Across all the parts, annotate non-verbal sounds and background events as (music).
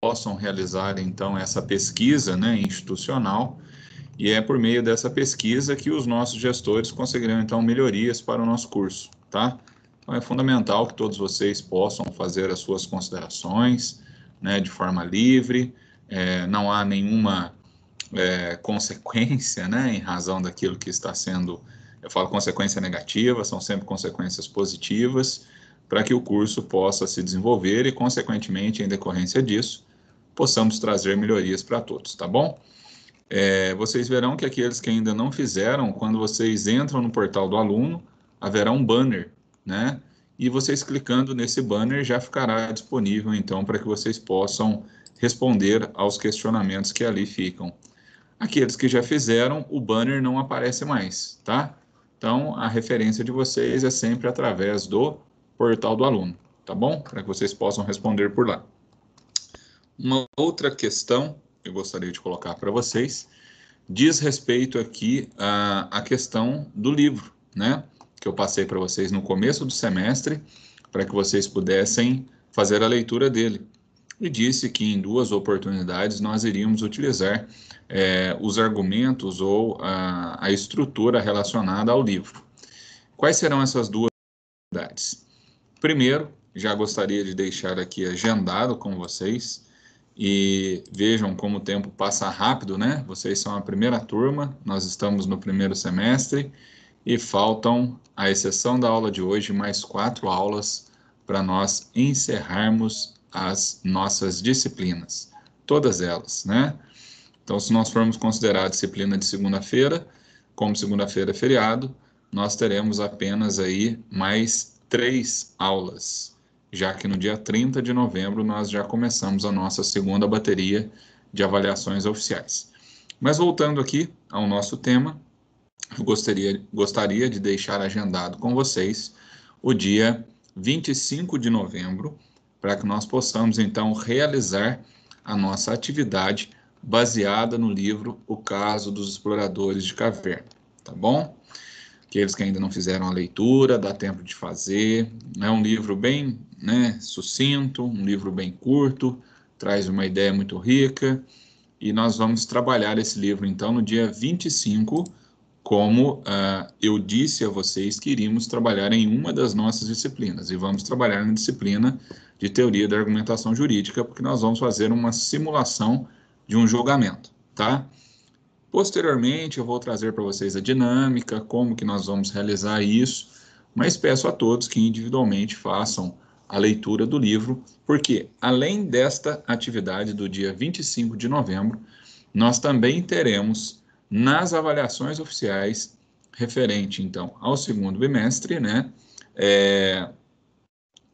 possam realizar então essa pesquisa né, institucional e é por meio dessa pesquisa que os nossos gestores conseguirão então melhorias para o nosso curso, tá? Então é fundamental que todos vocês possam fazer as suas considerações, né, de forma livre, é, não há nenhuma é, consequência, né, em razão daquilo que está sendo, eu falo consequência negativa, são sempre consequências positivas, para que o curso possa se desenvolver e, consequentemente, em decorrência disso, possamos trazer melhorias para todos, tá bom? É, vocês verão que aqueles que ainda não fizeram, quando vocês entram no portal do aluno, haverá um banner, né? E vocês clicando nesse banner já ficará disponível, então, para que vocês possam responder aos questionamentos que ali ficam. Aqueles que já fizeram, o banner não aparece mais, tá? Então, a referência de vocês é sempre através do portal do aluno, tá bom? Para que vocês possam responder por lá. Uma outra questão que eu gostaria de colocar para vocês diz respeito aqui à, à questão do livro, né? Que eu passei para vocês no começo do semestre, para que vocês pudessem fazer a leitura dele. E disse que em duas oportunidades nós iríamos utilizar é, os argumentos ou a, a estrutura relacionada ao livro. Quais serão essas duas oportunidades? Primeiro, já gostaria de deixar aqui agendado com vocês e vejam como o tempo passa rápido, né? Vocês são a primeira turma, nós estamos no primeiro semestre e faltam, à exceção da aula de hoje, mais quatro aulas para nós encerrarmos as nossas disciplinas, todas elas, né? Então, se nós formos considerar a disciplina de segunda-feira, como segunda-feira é feriado, nós teremos apenas aí mais três aulas, já que no dia 30 de novembro nós já começamos a nossa segunda bateria de avaliações oficiais. Mas voltando aqui ao nosso tema, eu gostaria, gostaria de deixar agendado com vocês o dia 25 de novembro, para que nós possamos então realizar a nossa atividade baseada no livro O Caso dos Exploradores de Caverna, tá bom? Aqueles que ainda não fizeram a leitura, dá tempo de fazer. É um livro bem né, sucinto, um livro bem curto, traz uma ideia muito rica. E nós vamos trabalhar esse livro, então, no dia 25, como uh, eu disse a vocês que iríamos trabalhar em uma das nossas disciplinas. E vamos trabalhar na disciplina de teoria da argumentação jurídica, porque nós vamos fazer uma simulação de um julgamento, tá? Posteriormente, eu vou trazer para vocês a dinâmica, como que nós vamos realizar isso, mas peço a todos que individualmente façam a leitura do livro, porque além desta atividade do dia 25 de novembro, nós também teremos nas avaliações oficiais referente então ao segundo bimestre, né, é,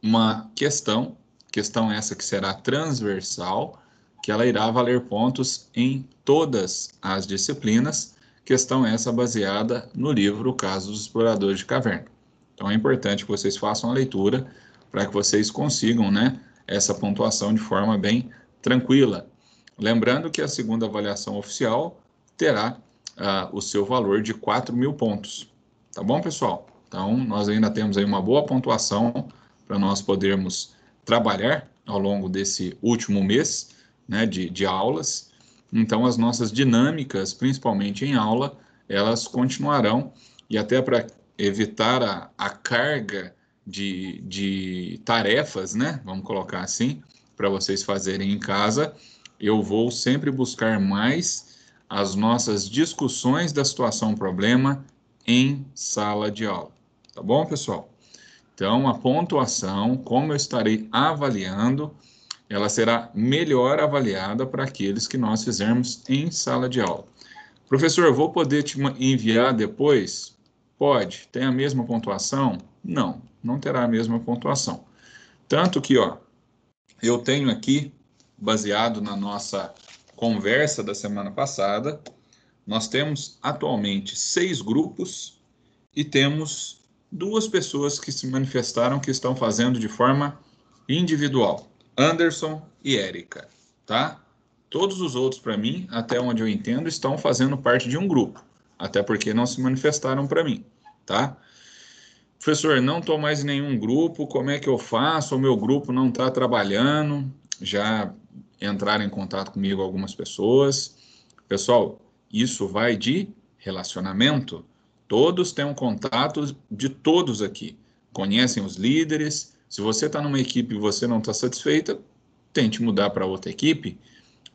uma questão, questão essa que será transversal, que ela irá valer pontos em todas as disciplinas, questão essa baseada no livro O Caso dos Exploradores de Caverna. Então é importante que vocês façam a leitura para que vocês consigam né, essa pontuação de forma bem tranquila. Lembrando que a segunda avaliação oficial terá uh, o seu valor de 4 mil pontos. Tá bom, pessoal? Então, nós ainda temos aí uma boa pontuação para nós podermos trabalhar ao longo desse último mês né, de, de aulas. Então, as nossas dinâmicas, principalmente em aula, elas continuarão, e até para evitar a, a carga de, de tarefas, né, vamos colocar assim, para vocês fazerem em casa, eu vou sempre buscar mais as nossas discussões da situação problema em sala de aula. Tá bom, pessoal? Então, a pontuação, como eu estarei avaliando, ela será melhor avaliada para aqueles que nós fizermos em sala de aula. Professor, vou poder te enviar depois? Pode. Tem a mesma pontuação? Não, não terá a mesma pontuação. Tanto que, ó, eu tenho aqui, baseado na nossa conversa da semana passada, nós temos atualmente seis grupos e temos duas pessoas que se manifestaram que estão fazendo de forma individual. Anderson e Érica, tá? Todos os outros, para mim, até onde eu entendo, estão fazendo parte de um grupo, até porque não se manifestaram para mim, tá? Professor, não estou mais em nenhum grupo, como é que eu faço? O meu grupo não está trabalhando. Já entrar em contato comigo algumas pessoas. Pessoal, isso vai de relacionamento. Todos têm um contato de todos aqui. Conhecem os líderes. Se você está numa equipe e você não está satisfeita, tente mudar para outra equipe.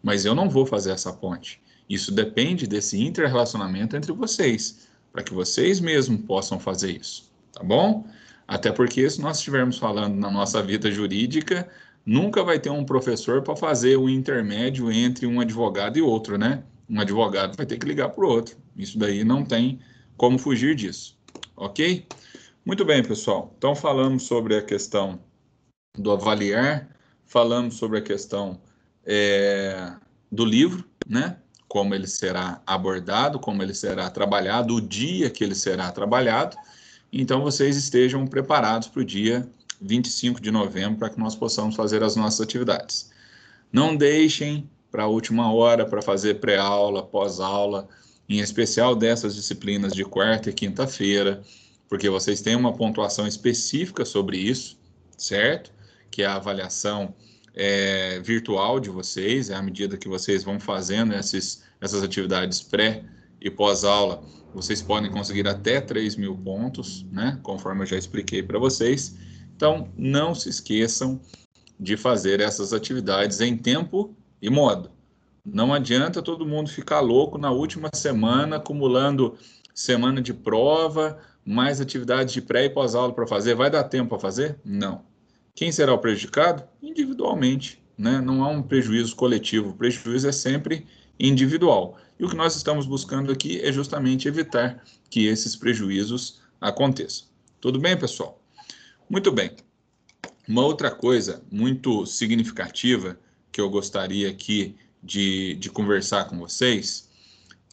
Mas eu não vou fazer essa ponte. Isso depende desse interrelacionamento entre vocês, para que vocês mesmos possam fazer isso, tá bom? Até porque se nós estivermos falando na nossa vida jurídica, nunca vai ter um professor para fazer o intermédio entre um advogado e outro, né? Um advogado vai ter que ligar para o outro. Isso daí não tem como fugir disso, ok? Muito bem, pessoal. Então falamos sobre a questão do avaliar, falamos sobre a questão é, do livro, né? como ele será abordado, como ele será trabalhado, o dia que ele será trabalhado. Então, vocês estejam preparados para o dia 25 de novembro para que nós possamos fazer as nossas atividades. Não deixem para a última hora para fazer pré-aula, pós-aula, em especial dessas disciplinas de quarta e quinta-feira, porque vocês têm uma pontuação específica sobre isso, certo? Que é a avaliação é, virtual de vocês, é à medida que vocês vão fazendo esses, essas atividades pré e pós-aula, vocês podem conseguir até 3 mil pontos, né? Conforme eu já expliquei para vocês. Então, não se esqueçam de fazer essas atividades em tempo e modo. Não adianta todo mundo ficar louco na última semana, acumulando semana de prova, mais atividades de pré e pós-aula para fazer. Vai dar tempo para fazer? Não. Quem será o prejudicado? Individualmente, né? Não há um prejuízo coletivo, o prejuízo é sempre individual. E o que nós estamos buscando aqui é justamente evitar que esses prejuízos aconteçam. Tudo bem, pessoal? Muito bem. Uma outra coisa muito significativa que eu gostaria aqui de, de conversar com vocês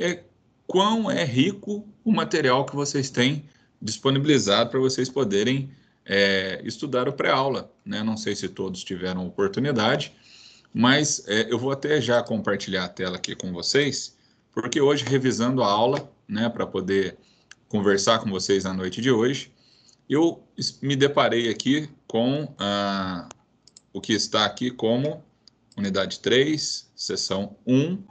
é quão é rico o material que vocês têm disponibilizado para vocês poderem é, estudar o pré-aula. Né? Não sei se todos tiveram oportunidade, mas é, eu vou até já compartilhar a tela aqui com vocês, porque hoje, revisando a aula, né, para poder conversar com vocês na noite de hoje, eu me deparei aqui com ah, o que está aqui como unidade 3, sessão 1.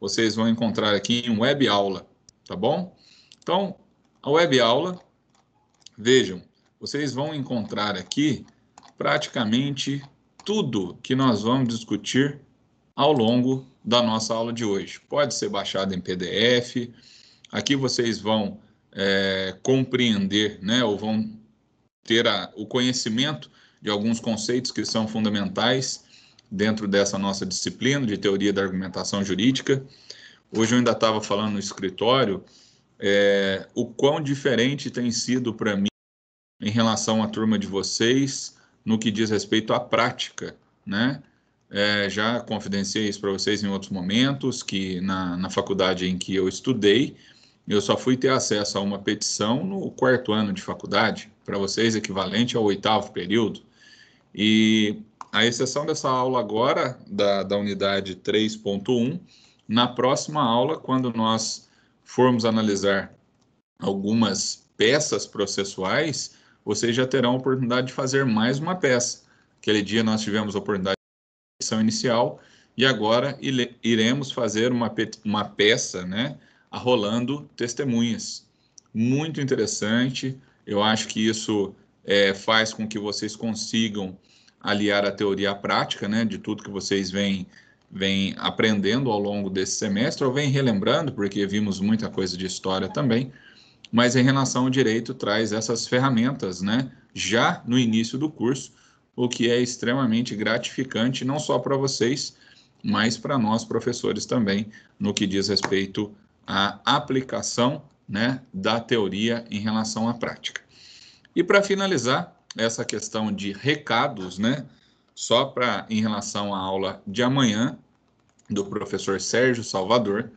Vocês vão encontrar aqui em web aula, tá bom? Então, a web aula, vejam, vocês vão encontrar aqui praticamente tudo que nós vamos discutir ao longo da nossa aula de hoje. Pode ser baixado em PDF. Aqui vocês vão é, compreender, né, ou vão ter a, o conhecimento de alguns conceitos que são fundamentais dentro dessa nossa disciplina de teoria da argumentação jurídica. Hoje eu ainda estava falando no escritório é, o quão diferente tem sido para mim em relação à turma de vocês no que diz respeito à prática, né? É, já confidenciei isso para vocês em outros momentos, que na, na faculdade em que eu estudei, eu só fui ter acesso a uma petição no quarto ano de faculdade, para vocês equivalente ao oitavo período. E a exceção dessa aula agora, da, da unidade 3.1, na próxima aula, quando nós formos analisar algumas peças processuais, vocês já terão a oportunidade de fazer mais uma peça. Aquele dia nós tivemos a oportunidade de edição inicial e agora iremos fazer uma, uma peça, né, arrolando testemunhas. Muito interessante. Eu acho que isso é, faz com que vocês consigam aliar a teoria à prática, né, de tudo que vocês vêm vem aprendendo ao longo desse semestre, ou vem relembrando, porque vimos muita coisa de história também, mas em relação ao direito traz essas ferramentas, né, já no início do curso, o que é extremamente gratificante não só para vocês, mas para nós professores também, no que diz respeito à aplicação, né, da teoria em relação à prática. E para finalizar essa questão de recados, né, só para em relação à aula de amanhã do professor Sérgio Salvador,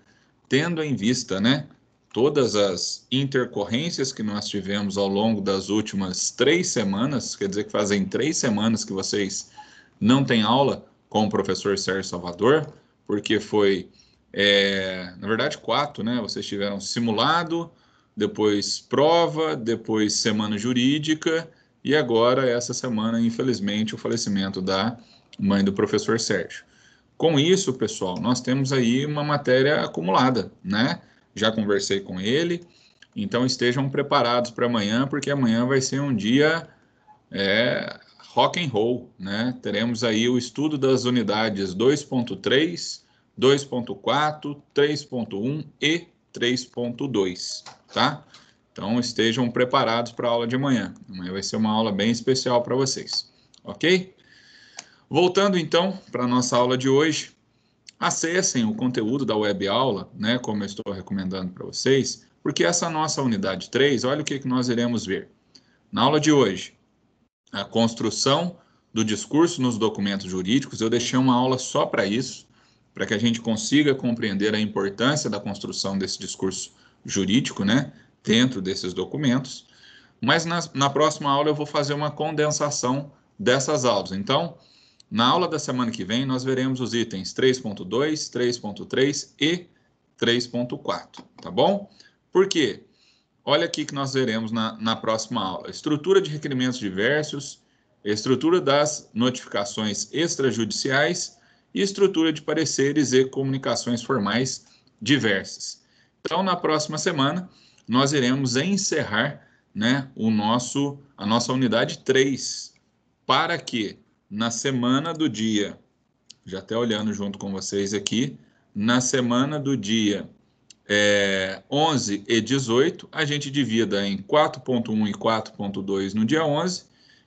tendo em vista, né, todas as intercorrências que nós tivemos ao longo das últimas três semanas, quer dizer que fazem três semanas que vocês não têm aula com o professor Sérgio Salvador, porque foi, é, na verdade, quatro, né? Vocês tiveram simulado, depois prova, depois semana jurídica, e agora, essa semana, infelizmente, o falecimento da mãe do professor Sérgio. Com isso, pessoal, nós temos aí uma matéria acumulada, né? Já conversei com ele, então estejam preparados para amanhã, porque amanhã vai ser um dia é, rock and roll, né? Teremos aí o estudo das unidades 2.3, 2.4, 3.1 e 3.2, tá? Então estejam preparados para a aula de amanhã. Amanhã vai ser uma aula bem especial para vocês, ok? Voltando então para a nossa aula de hoje, acessem o conteúdo da web aula, né, como eu estou recomendando para vocês, porque essa nossa unidade 3, olha o que, que nós iremos ver. Na aula de hoje, a construção do discurso nos documentos jurídicos, eu deixei uma aula só para isso, para que a gente consiga compreender a importância da construção desse discurso jurídico, né, dentro desses documentos. Mas na, na próxima aula eu vou fazer uma condensação dessas aulas. Então, na aula da semana que vem, nós veremos os itens 3.2, 3.3 e 3.4, tá bom? Por quê? Olha aqui que nós veremos na, na próxima aula. Estrutura de requerimentos diversos, estrutura das notificações extrajudiciais e estrutura de pareceres e comunicações formais diversas. Então, na próxima semana, nós iremos encerrar né, o nosso, a nossa unidade 3, para que na semana do dia, já até olhando junto com vocês aqui, na semana do dia é, 11 e 18, a gente divida em 4.1 e 4.2 no dia 11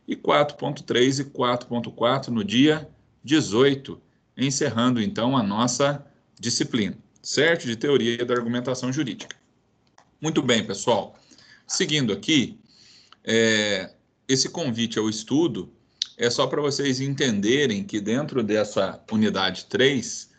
e 4.3 e 4.4 no dia 18, encerrando então a nossa disciplina, certo? De teoria da argumentação jurídica. Muito bem, pessoal. Seguindo aqui, é, esse convite ao estudo é só para vocês entenderem que dentro dessa unidade 3,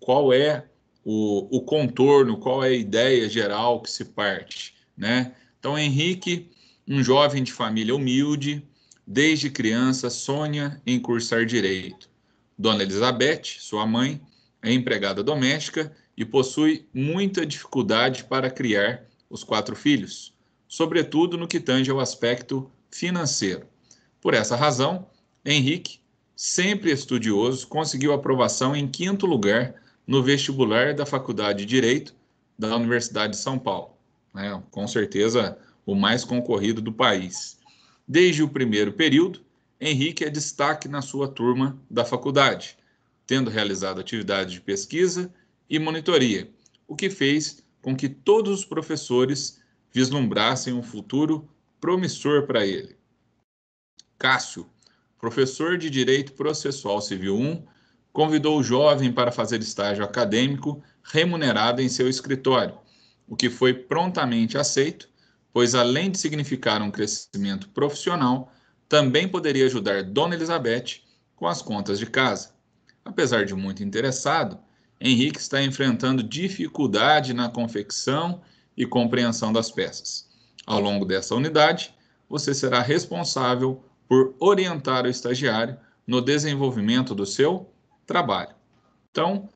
qual é o, o contorno, qual é a ideia geral que se parte, né? Então, Henrique, um jovem de família humilde, desde criança sonha em cursar direito. Dona Elizabeth, sua mãe, é empregada doméstica e possui muita dificuldade para criar os quatro filhos, sobretudo no que tange ao aspecto financeiro. Por essa razão, Henrique, sempre estudioso, conseguiu aprovação em quinto lugar no vestibular da Faculdade de Direito da Universidade de São Paulo. Né? Com certeza, o mais concorrido do país. Desde o primeiro período, Henrique é destaque na sua turma da faculdade, tendo realizado atividades de pesquisa e monitoria, o que fez com que todos os professores vislumbrassem um futuro promissor para ele. Cássio, professor de Direito Processual Civil 1, convidou o jovem para fazer estágio acadêmico remunerado em seu escritório, o que foi prontamente aceito, pois além de significar um crescimento profissional, também poderia ajudar Dona Elizabeth com as contas de casa. Apesar de muito interessado, Henrique está enfrentando dificuldade na confecção e compreensão das peças. Ao longo dessa unidade, você será responsável por orientar o estagiário no desenvolvimento do seu trabalho. Então,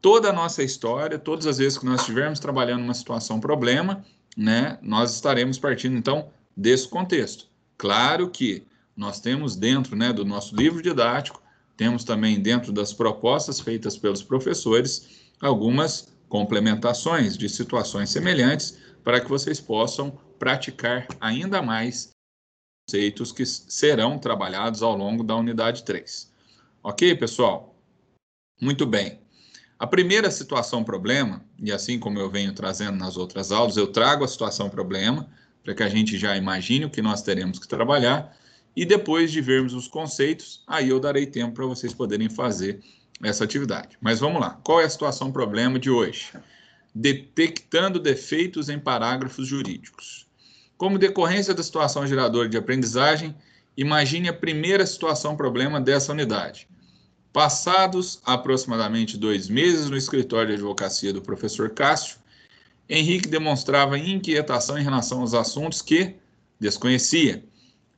toda a nossa história, todas as vezes que nós estivermos trabalhando uma situação problema, né, nós estaremos partindo então desse contexto. Claro que nós temos dentro, né, do nosso livro didático, temos também dentro das propostas feitas pelos professores algumas complementações de situações semelhantes para que vocês possam praticar ainda mais conceitos que serão trabalhados ao longo da unidade 3. Ok, pessoal? Muito bem. A primeira situação problema, e assim como eu venho trazendo nas outras aulas, eu trago a situação problema para que a gente já imagine o que nós teremos que trabalhar e depois de vermos os conceitos, aí eu darei tempo para vocês poderem fazer essa atividade. Mas vamos lá. Qual é a situação problema de hoje? Detectando defeitos em parágrafos jurídicos. Como decorrência da situação geradora de aprendizagem, imagine a primeira situação problema dessa unidade. Passados aproximadamente dois meses no escritório de advocacia do professor Cássio, Henrique demonstrava inquietação em relação aos assuntos que desconhecia.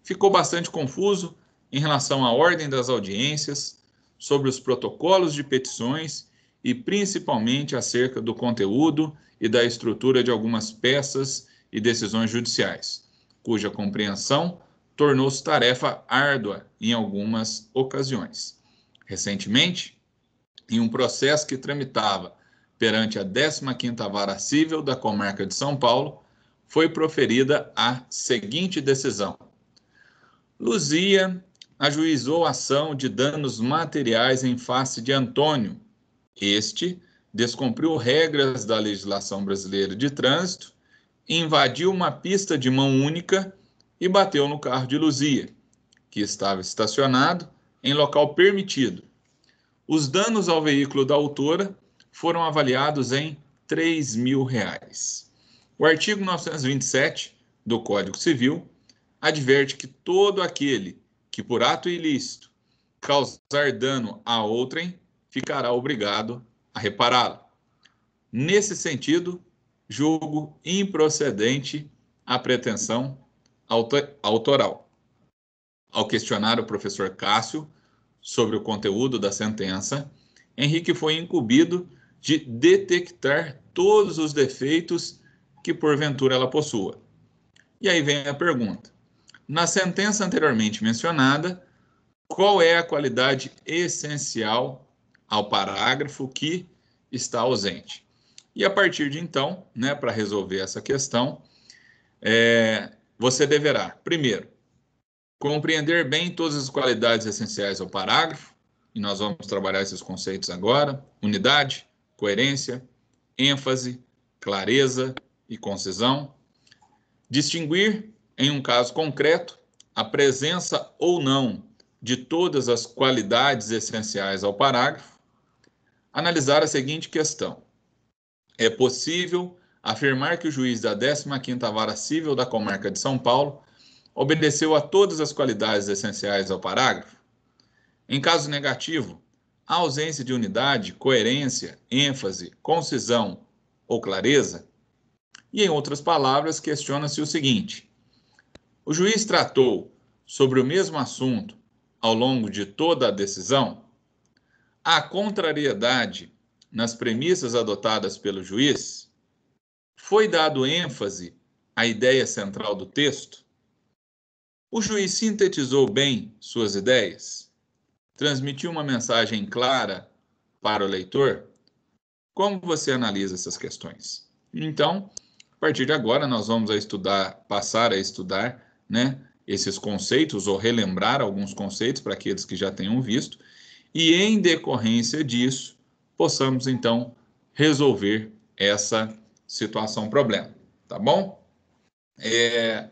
Ficou bastante confuso em relação à ordem das audiências, sobre os protocolos de petições e principalmente acerca do conteúdo e da estrutura de algumas peças e decisões judiciais, cuja compreensão tornou-se tarefa árdua em algumas ocasiões. Recentemente, em um processo que tramitava perante a 15ª Vara Civil da Comarca de São Paulo, foi proferida a seguinte decisão. Luzia ajuizou ação de danos materiais em face de Antônio. Este descumpriu regras da legislação brasileira de trânsito, invadiu uma pista de mão única e bateu no carro de Luzia, que estava estacionado em local permitido. Os danos ao veículo da autora foram avaliados em 3 mil reais. O artigo 927 do Código Civil adverte que todo aquele que por ato ilícito causar dano a outrem ficará obrigado a repará-lo. Nesse sentido, julgo improcedente a pretensão autoral. Ao questionar o professor Cássio sobre o conteúdo da sentença, Henrique foi incumbido de detectar todos os defeitos que porventura ela possua. E aí vem a pergunta: na sentença anteriormente mencionada, qual é a qualidade essencial ao parágrafo que está ausente? E a partir de então, né, para resolver essa questão, é, você deverá, primeiro, compreender bem todas as qualidades essenciais ao parágrafo, e nós vamos trabalhar esses conceitos agora: unidade, coerência, ênfase, clareza e concisão. Distinguir, em um caso concreto, a presença ou não de todas as qualidades essenciais ao parágrafo. Analisar a seguinte questão: é possível afirmar que o juiz da 15ª Vara Civil da Comarca de São Paulo obedeceu a todas as qualidades essenciais ao parágrafo? Em caso negativo, a ausência de unidade, coerência, ênfase, concisão ou clareza? E em outras palavras, questiona-se o seguinte: o juiz tratou sobre o mesmo assunto ao longo de toda a decisão? Há contrariedade nas premissas adotadas pelo juiz? Foi dado ênfase à ideia central do texto? O juiz sintetizou bem suas ideias? transmitir uma mensagem clara para o leitor? Como você analisa essas questões? Então, a partir de agora, nós vamos a estudar, passar a estudar, né, esses conceitos ou relembrar alguns conceitos para aqueles que já tenham visto, e em decorrência disso, possamos então resolver essa situação problema, tá bom? É,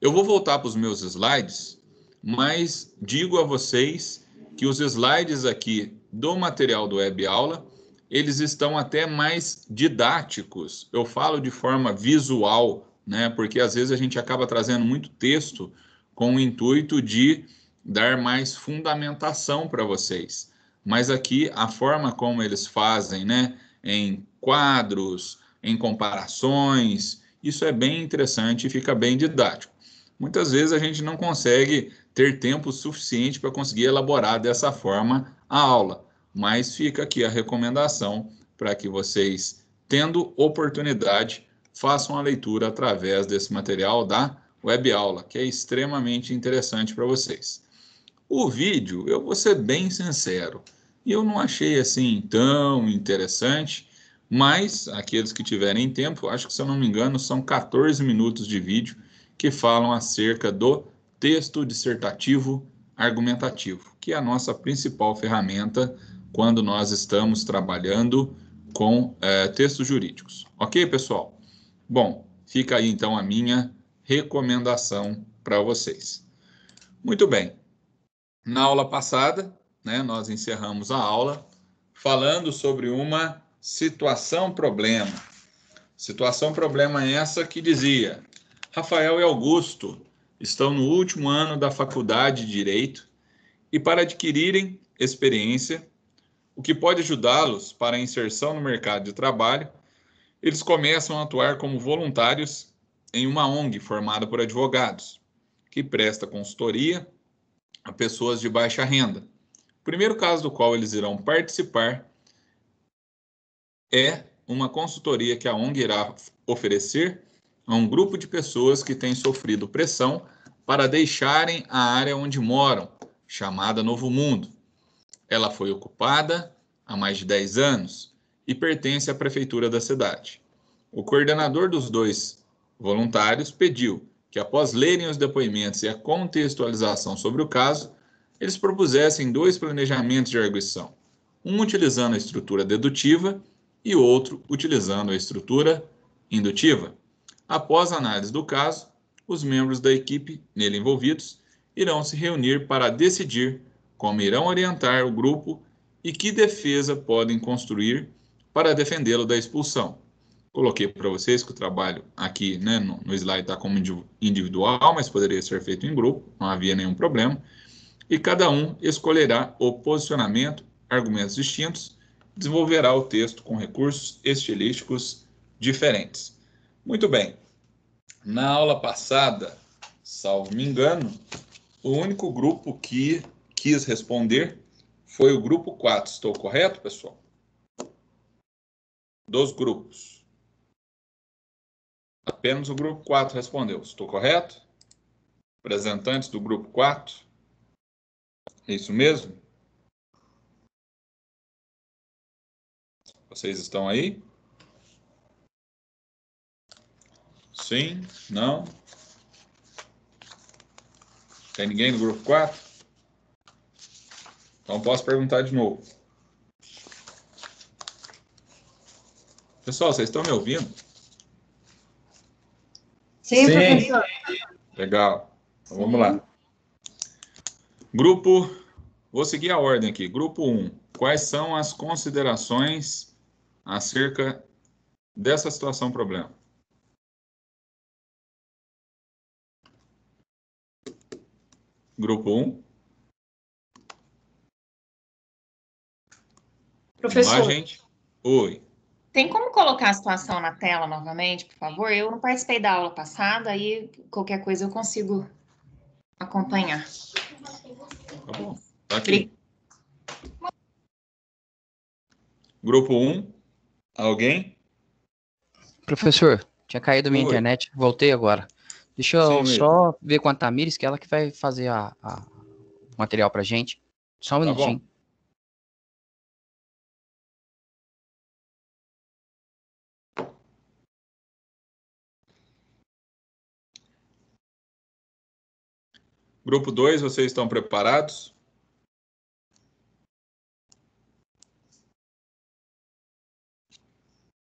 eu vou voltar para os meus slides, mas digo a vocês que os slides aqui do material do web aula, eles estão até mais didáticos. Eu falo de forma visual, né? Porque às vezes a gente acaba trazendo muito texto com o intuito de dar mais fundamentação para vocês. Mas aqui a forma como eles fazem, né, em quadros, em comparações, isso é bem interessante e fica bem didático. Muitas vezes a gente não consegue ter tempo suficiente para conseguir elaborar dessa forma a aula. Mas fica aqui a recomendação para que vocês, tendo oportunidade, façam a leitura através desse material da web aula, que é extremamente interessante para vocês. O vídeo, eu vou ser bem sincero, eu não achei assim tão interessante, mas aqueles que tiverem tempo, acho que se eu não me engano, são 14 minutos de vídeo que falam acerca do texto dissertativo argumentativo, que é a nossa principal ferramenta quando nós estamos trabalhando com é, textos jurídicos. Ok, pessoal? Bom, fica aí então a minha recomendação para vocês. Muito bem. Na aula passada, né, nós encerramos a aula falando sobre uma situação problema. Situação problema essa que dizia: Rafael e Augusto estão no último ano da faculdade de Direito e, para adquirirem experiência, o que pode ajudá-los para a inserção no mercado de trabalho, eles começam a atuar como voluntários em uma ONG formada por advogados, que presta consultoria a pessoas de baixa renda. O primeiro caso do qual eles irão participar é uma consultoria que a ONG irá oferecer a um grupo de pessoas que têm sofrido pressão para deixarem a área onde moram, chamada Novo Mundo. Ela foi ocupada há mais de 10 anos e pertence à prefeitura da cidade. O coordenador dos dois voluntários pediu que, após lerem os depoimentos e a contextualização sobre o caso, eles propusessem dois planejamentos de arguição, um utilizando a estrutura dedutiva e outro utilizando a estrutura indutiva. Após a análise do caso, os membros da equipe nele envolvidos irão se reunir para decidir como irão orientar o grupo e que defesa podem construir para defendê-lo da expulsão. Coloquei para vocês que o trabalho aqui né, no, no slide está como individual, mas poderia ser feito em grupo, não havia nenhum problema. E cada um escolherá o posicionamento, argumentos distintos, desenvolverá o texto com recursos estilísticos diferentes. Muito bem. Na aula passada, salvo me engano, o único grupo que quis responder foi o grupo 4. Estou correto, pessoal? Dos grupos. Apenas o grupo 4 respondeu. Estou correto? Representantes do grupo 4? É isso mesmo? Vocês estão aí? Sim? Não? Tem ninguém no grupo 4? Então posso perguntar de novo. Pessoal, vocês estão me ouvindo? Sim, Sim. professor. Legal. Então, vamos lá. Grupo, vou seguir a ordem aqui. Grupo 1. Quais são as considerações acerca dessa situação problema? Grupo 1. Professor. Gente. Oi. Tem como colocar a situação na tela novamente, por favor? Eu não participei da aula passada, aí qualquer coisa eu consigo acompanhar. Tá bom. Tá aqui. Grupo 1. Alguém? Professor, tinha caído minha Oi. internet, voltei agora. Deixa eu Sim, só ver com a Tamires, que é ela que vai fazer a, a o material pra gente. Só um tá minutinho. Bom. Grupo 2, vocês estão preparados?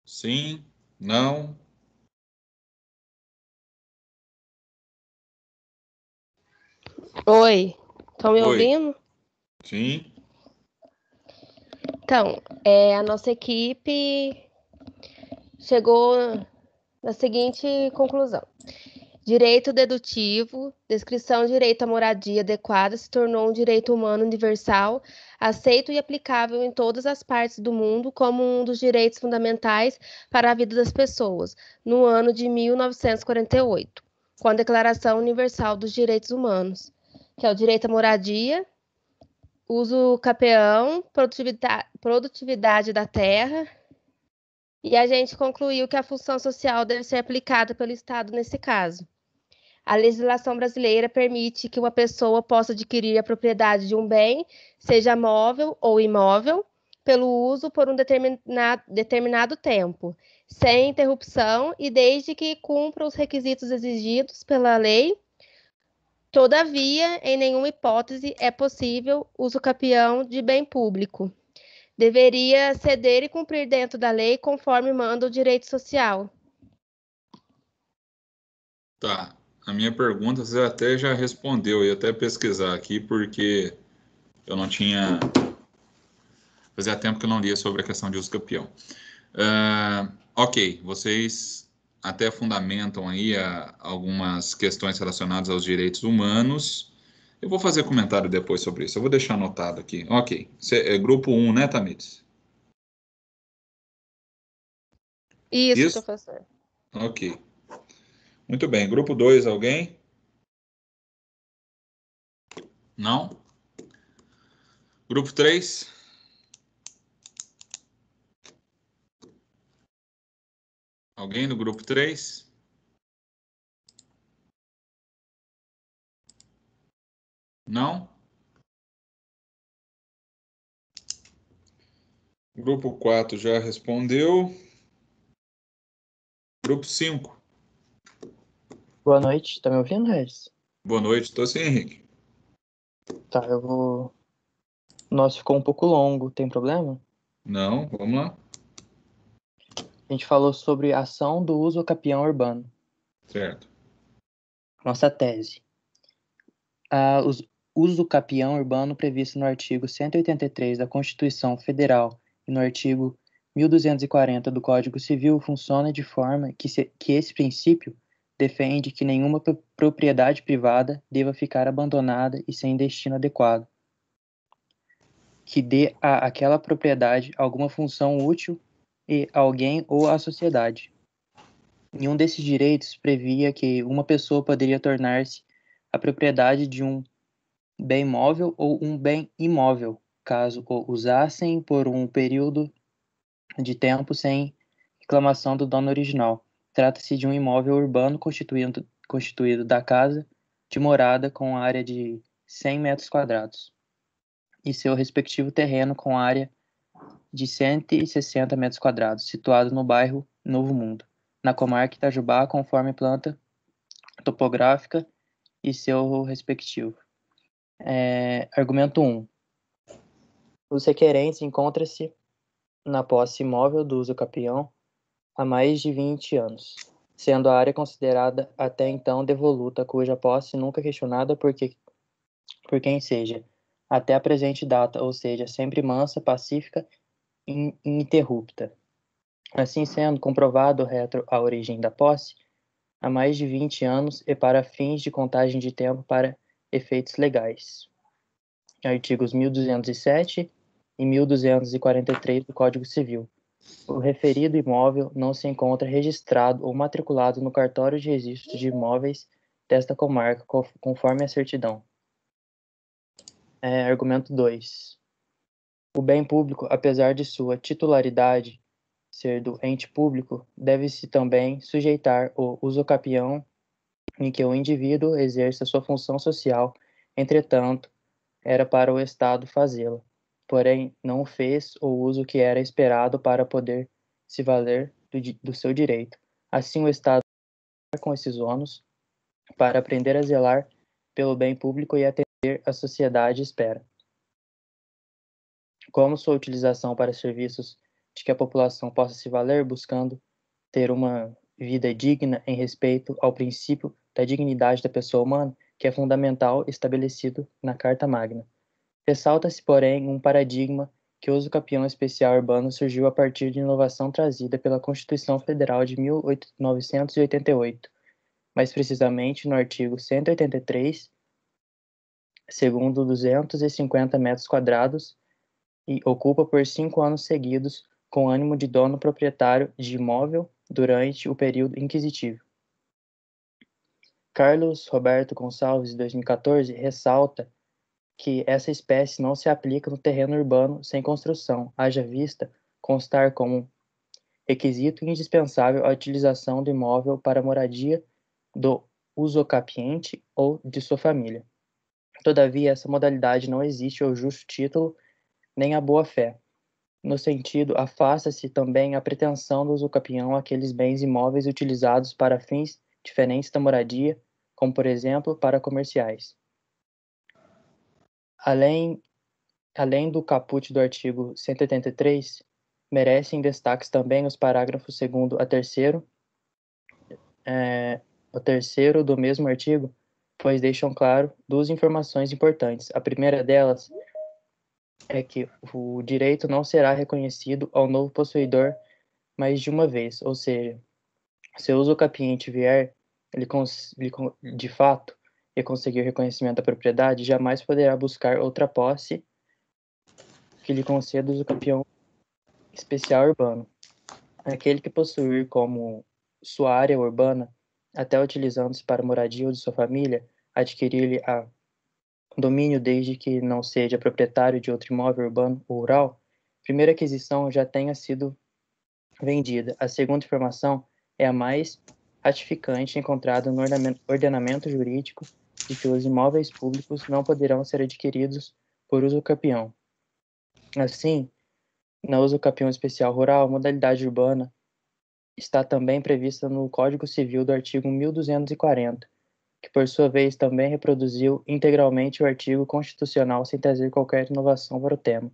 Sim? Não? Oi, estão me Oi. ouvindo? Sim. Então, é, a nossa equipe chegou na seguinte conclusão. Direito dedutivo, descrição de direito à moradia adequada se tornou um direito humano universal, aceito e aplicável em todas as partes do mundo como um dos direitos fundamentais para a vida das pessoas, no ano de 1948, com a Declaração Universal dos Direitos Humanos, que é o direito à moradia, uso capeão, produtividade, produtividade da terra, e a gente concluiu que a função social deve ser aplicada pelo Estado nesse caso. A legislação brasileira permite que uma pessoa possa adquirir a propriedade de um bem, seja móvel ou imóvel, pelo uso por um determinado, determinado tempo, sem interrupção e desde que cumpra os requisitos exigidos pela lei. Todavia, em nenhuma hipótese é possível uso capião de bem público. Deveria ceder e cumprir dentro da lei conforme manda o direito social. Tá. A minha pergunta você até já respondeu, eu ia até pesquisar aqui, porque eu não tinha. Fazia tempo que eu não lia sobre a questão de uso campeão. Uh, ok, vocês até fundamentam aí a, algumas questões relacionadas aos direitos humanos. Eu vou fazer comentário depois sobre isso, eu vou deixar anotado aqui. Ok, Cê, é grupo 1, né, Tamires? Isso, isso, professor. Ok. Muito bem. Grupo 2, alguém? Não? Grupo 3? Alguém no grupo 3? Não? Grupo 4 já respondeu. Grupo 5. Boa noite, tá me ouvindo, Regis? Boa noite, tô sim, Henrique. Tá, eu vou. O nosso ficou um pouco longo, tem problema? Não, vamos lá. A gente falou sobre ação do uso capião urbano. Certo. Nossa tese. Ah, o uso capião urbano previsto no artigo 183 da Constituição Federal e no artigo 1240 do Código Civil funciona de forma que, se, que esse princípio defende que nenhuma propriedade privada deva ficar abandonada e sem destino adequado, que dê a aquela propriedade alguma função útil e a alguém ou à sociedade. Nenhum desses direitos previa que uma pessoa poderia tornar-se a propriedade de um bem móvel ou um bem imóvel, caso o usassem por um período de tempo sem reclamação do dono original. Trata-se de um imóvel urbano constituído, constituído da casa de morada com área de 100 metros quadrados e seu respectivo terreno com área de 160 metros quadrados, situado no bairro Novo Mundo, na comarca Itajubá, conforme planta topográfica e seu respectivo. É, argumento 1. Os requerentes encontram-se na posse imóvel do uso capião há mais de 20 anos, sendo a área considerada até então devoluta, cuja posse nunca questionada por, que, por quem seja, até a presente data, ou seja, sempre mansa, pacífica e ininterrupta. Assim sendo, comprovado retro a origem da posse, há mais de 20 anos e para fins de contagem de tempo para efeitos legais. Artigos 1207 e 1243 do Código Civil, o referido imóvel não se encontra registrado ou matriculado no cartório de registro de imóveis desta comarca, conforme a certidão. É, argumento 2. O bem público, apesar de sua titularidade ser do ente público, deve-se também sujeitar o uso-capião em que o indivíduo exerça sua função social, entretanto, era para o Estado fazê-la porém não fez o uso que era esperado para poder se valer do, do seu direito. Assim, o Estado com esses ônus para aprender a zelar pelo bem público e atender a sociedade espera. Como sua utilização para serviços de que a população possa se valer, buscando ter uma vida digna em respeito ao princípio da dignidade da pessoa humana, que é fundamental estabelecido na Carta Magna. Ressalta-se, porém, um paradigma que o uso capião especial urbano surgiu a partir de inovação trazida pela Constituição Federal de 1988, mais precisamente no artigo 183, segundo 250 metros quadrados, e ocupa por cinco anos seguidos com ânimo de dono proprietário de imóvel durante o período inquisitivo. Carlos Roberto Gonçalves, 2014, ressalta que essa espécie não se aplica no terreno urbano sem construção, haja vista constar como requisito indispensável a utilização do imóvel para moradia do usocapiente ou de sua família. Todavia, essa modalidade não existe ao justo título nem à boa-fé. No sentido, afasta-se também a pretensão do usucapião àqueles bens imóveis utilizados para fins diferentes da moradia, como, por exemplo, para comerciais. Além, além do caput do artigo 183, merecem destaques também os parágrafos 2 a 3 é, o terceiro do mesmo artigo, pois deixam claro duas informações importantes. A primeira delas é que o direito não será reconhecido ao novo possuidor mais de uma vez, ou seja, se o usucapiente vier, ele, ele de fato e conseguir reconhecimento da propriedade, jamais poderá buscar outra posse que lhe conceda o campeão especial urbano. Aquele que possuir como sua área urbana, até utilizando-se para moradia ou de sua família, adquirir-lhe a domínio desde que não seja proprietário de outro imóvel urbano ou rural, primeira aquisição já tenha sido vendida. A segunda informação é a mais ratificante encontrada no ordenamento jurídico de que os imóveis públicos não poderão ser adquiridos por uso campeão. Assim, Na uso capião especial rural, a modalidade urbana está também prevista no Código Civil do artigo 1240, que por sua vez também reproduziu integralmente o artigo constitucional sem trazer qualquer inovação para o tema.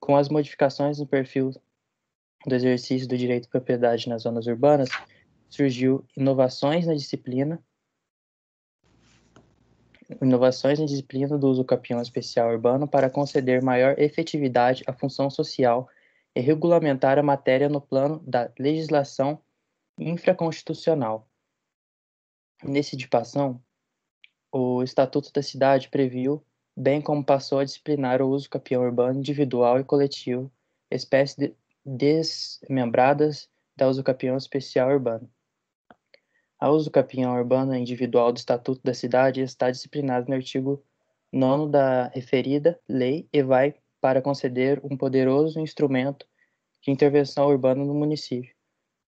Com as modificações no perfil do exercício do direito de propriedade nas zonas urbanas, surgiu inovações na disciplina inovações na disciplina do uso capião especial urbano para conceder maior efetividade à função social e regulamentar a matéria no plano da legislação infraconstitucional. Nesse dipação, o Estatuto da Cidade previu, bem como passou a disciplinar o uso capião urbano individual e coletivo, espécies de desmembradas da uso capião especial urbano. A uso capião urbana individual do Estatuto da Cidade está disciplinado no artigo 9 da referida lei e vai para conceder um poderoso instrumento de intervenção urbana no município.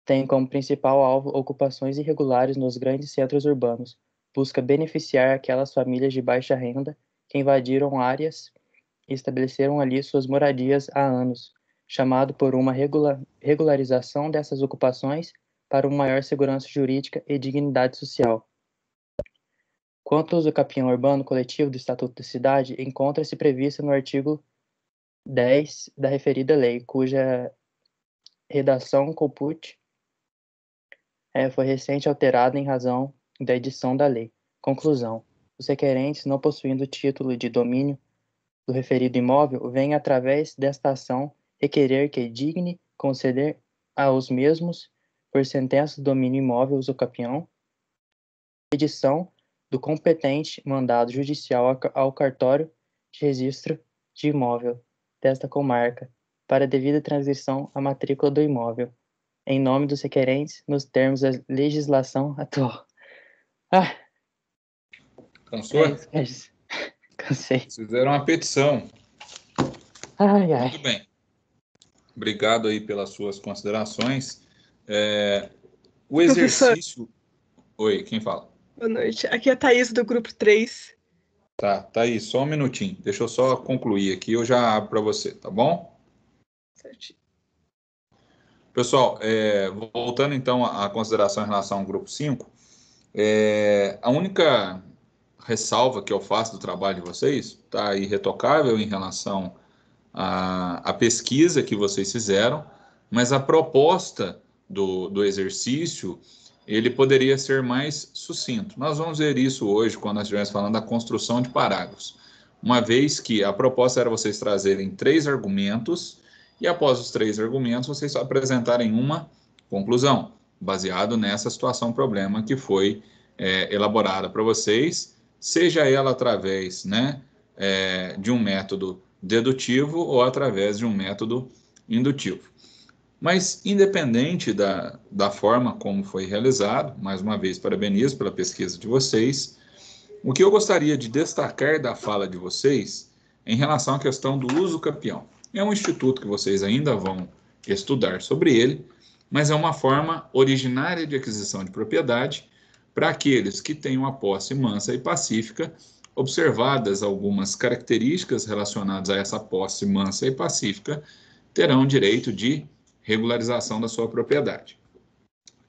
Tem como principal alvo ocupações irregulares nos grandes centros urbanos. Busca beneficiar aquelas famílias de baixa renda que invadiram áreas e estabeleceram ali suas moradias há anos, chamado por uma regula regularização dessas ocupações para uma maior segurança jurídica e dignidade social. Quanto ao uso capião urbano coletivo do Estatuto da Cidade, encontra-se prevista no artigo 10 da referida lei, cuja redação compute é, foi recente alterada em razão da edição da lei. Conclusão. Os requerentes, não possuindo título de domínio do referido imóvel, vêm, através desta ação, requerer que digne conceder aos mesmos por sentença do domínio imóvel usucapião, edição do competente mandado judicial ao cartório de registro de imóvel desta comarca, para devida transição à matrícula do imóvel, em nome dos requerentes, nos termos da legislação atual. (laughs) Ah! Cansou? É, é (laughs) Cansei. Fizeram uma petição. Ai, ai. Muito bem. Obrigado aí pelas suas considerações. É, o exercício. Oi, quem fala? Boa noite. Aqui é a Thaís do grupo 3. Tá, Thaís, só um minutinho. Deixa eu só concluir aqui, eu já abro para você, tá bom? Certinho. Pessoal, é, voltando então à consideração em relação ao grupo 5, é, a única ressalva que eu faço do trabalho de vocês está irretocável em relação à, à pesquisa que vocês fizeram, mas a proposta do, do exercício, ele poderia ser mais sucinto. Nós vamos ver isso hoje, quando nós estivermos falando da construção de parágrafos. Uma vez que a proposta era vocês trazerem três argumentos, e após os três argumentos, vocês apresentarem uma conclusão, baseado nessa situação problema que foi é, elaborada para vocês, seja ela através né, é, de um método dedutivo ou através de um método indutivo. Mas, independente da, da forma como foi realizado, mais uma vez, parabenizo pela pesquisa de vocês. O que eu gostaria de destacar da fala de vocês em relação à questão do uso campeão. É um instituto que vocês ainda vão estudar sobre ele, mas é uma forma originária de aquisição de propriedade para aqueles que têm uma posse mansa e pacífica, observadas algumas características relacionadas a essa posse mansa e pacífica, terão direito de regularização da sua propriedade.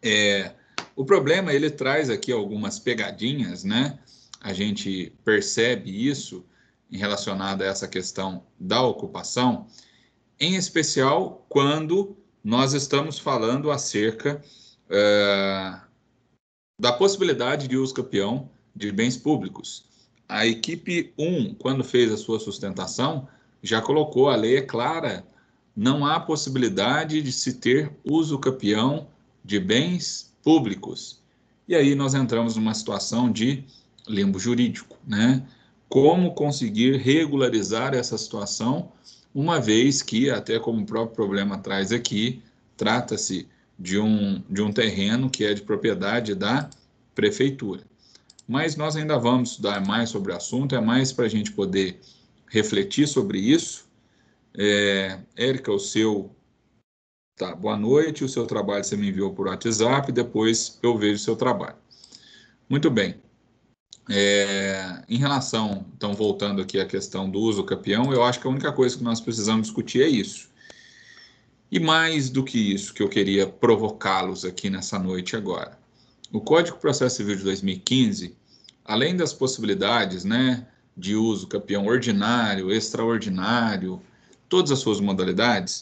É, o problema, ele traz aqui algumas pegadinhas, né? A gente percebe isso em relacionado a essa questão da ocupação, em especial quando nós estamos falando acerca é, da possibilidade de uso campeão de bens públicos. A equipe 1, quando fez a sua sustentação, já colocou, a lei é clara não há possibilidade de se ter uso capião de bens públicos. E aí nós entramos numa situação de limbo jurídico, né? Como conseguir regularizar essa situação, uma vez que, até como o próprio problema traz aqui, trata-se de um, de um terreno que é de propriedade da prefeitura. Mas nós ainda vamos estudar mais sobre o assunto, é mais para a gente poder refletir sobre isso é, Érica, o seu. Tá, boa noite. O seu trabalho você me enviou por WhatsApp, depois eu vejo o seu trabalho. Muito bem. É, em relação, então, voltando aqui à questão do uso campeão, eu acho que a única coisa que nós precisamos discutir é isso. E mais do que isso que eu queria provocá-los aqui nessa noite agora. O Código de Processo Civil de 2015, além das possibilidades, né, de uso campeão ordinário, extraordinário, todas as suas modalidades,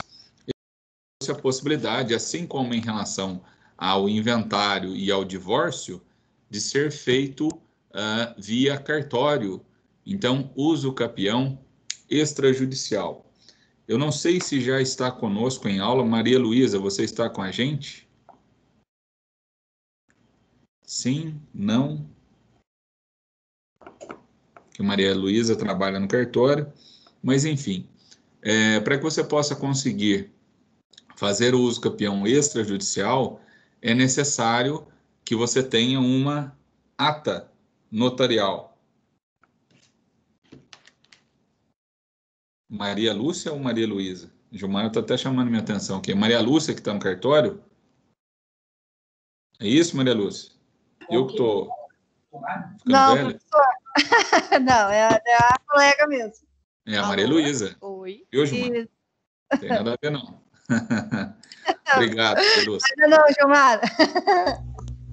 a possibilidade, assim como em relação ao inventário e ao divórcio, de ser feito uh, via cartório. Então, uso capião extrajudicial. Eu não sei se já está conosco em aula. Maria Luísa, você está com a gente? Sim? Não? Que Maria Luísa trabalha no cartório. Mas, enfim, é, para que você possa conseguir fazer o uso campeão extrajudicial, é necessário que você tenha uma ata notarial. Maria Lúcia ou Maria Luísa? Gilmar está até chamando minha atenção aqui. Maria Lúcia que está no cartório? É isso, Maria Lúcia? Eu que estou Não? (laughs) Não, é a, é a, colega mesmo. É a Maria Luísa. Oi. Eu, Gilmar? Não tem nada a ver, não. (laughs) Obrigado, Lúcia. Não, não, Gilmar.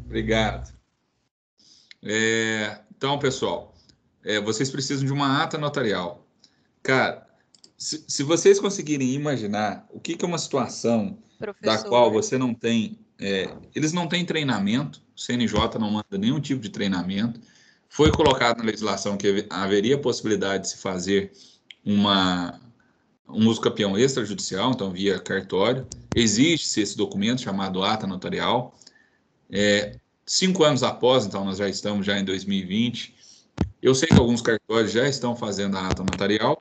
Obrigado. É, então, pessoal, é, vocês precisam de uma ata notarial. Cara, se, se vocês conseguirem imaginar o que, que é uma situação Professor. da qual você não tem. É, eles não têm treinamento, o CNJ não manda nenhum tipo de treinamento. Foi colocado na legislação que haveria possibilidade de se fazer uma, um uso campeão extrajudicial, então via cartório. Existe esse documento chamado ata notarial. É, cinco anos após, então nós já estamos já em 2020. Eu sei que alguns cartórios já estão fazendo a ata notarial,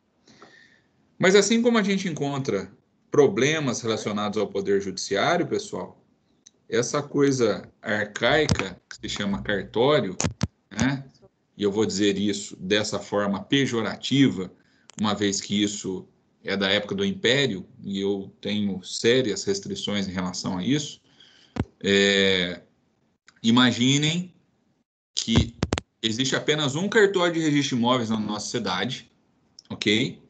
mas assim como a gente encontra problemas relacionados ao poder judiciário, pessoal, essa coisa arcaica que se chama cartório, né? E eu vou dizer isso dessa forma pejorativa, uma vez que isso é da época do Império e eu tenho sérias restrições em relação a isso. É, imaginem que existe apenas um cartório de registro de imóveis na nossa cidade, ok?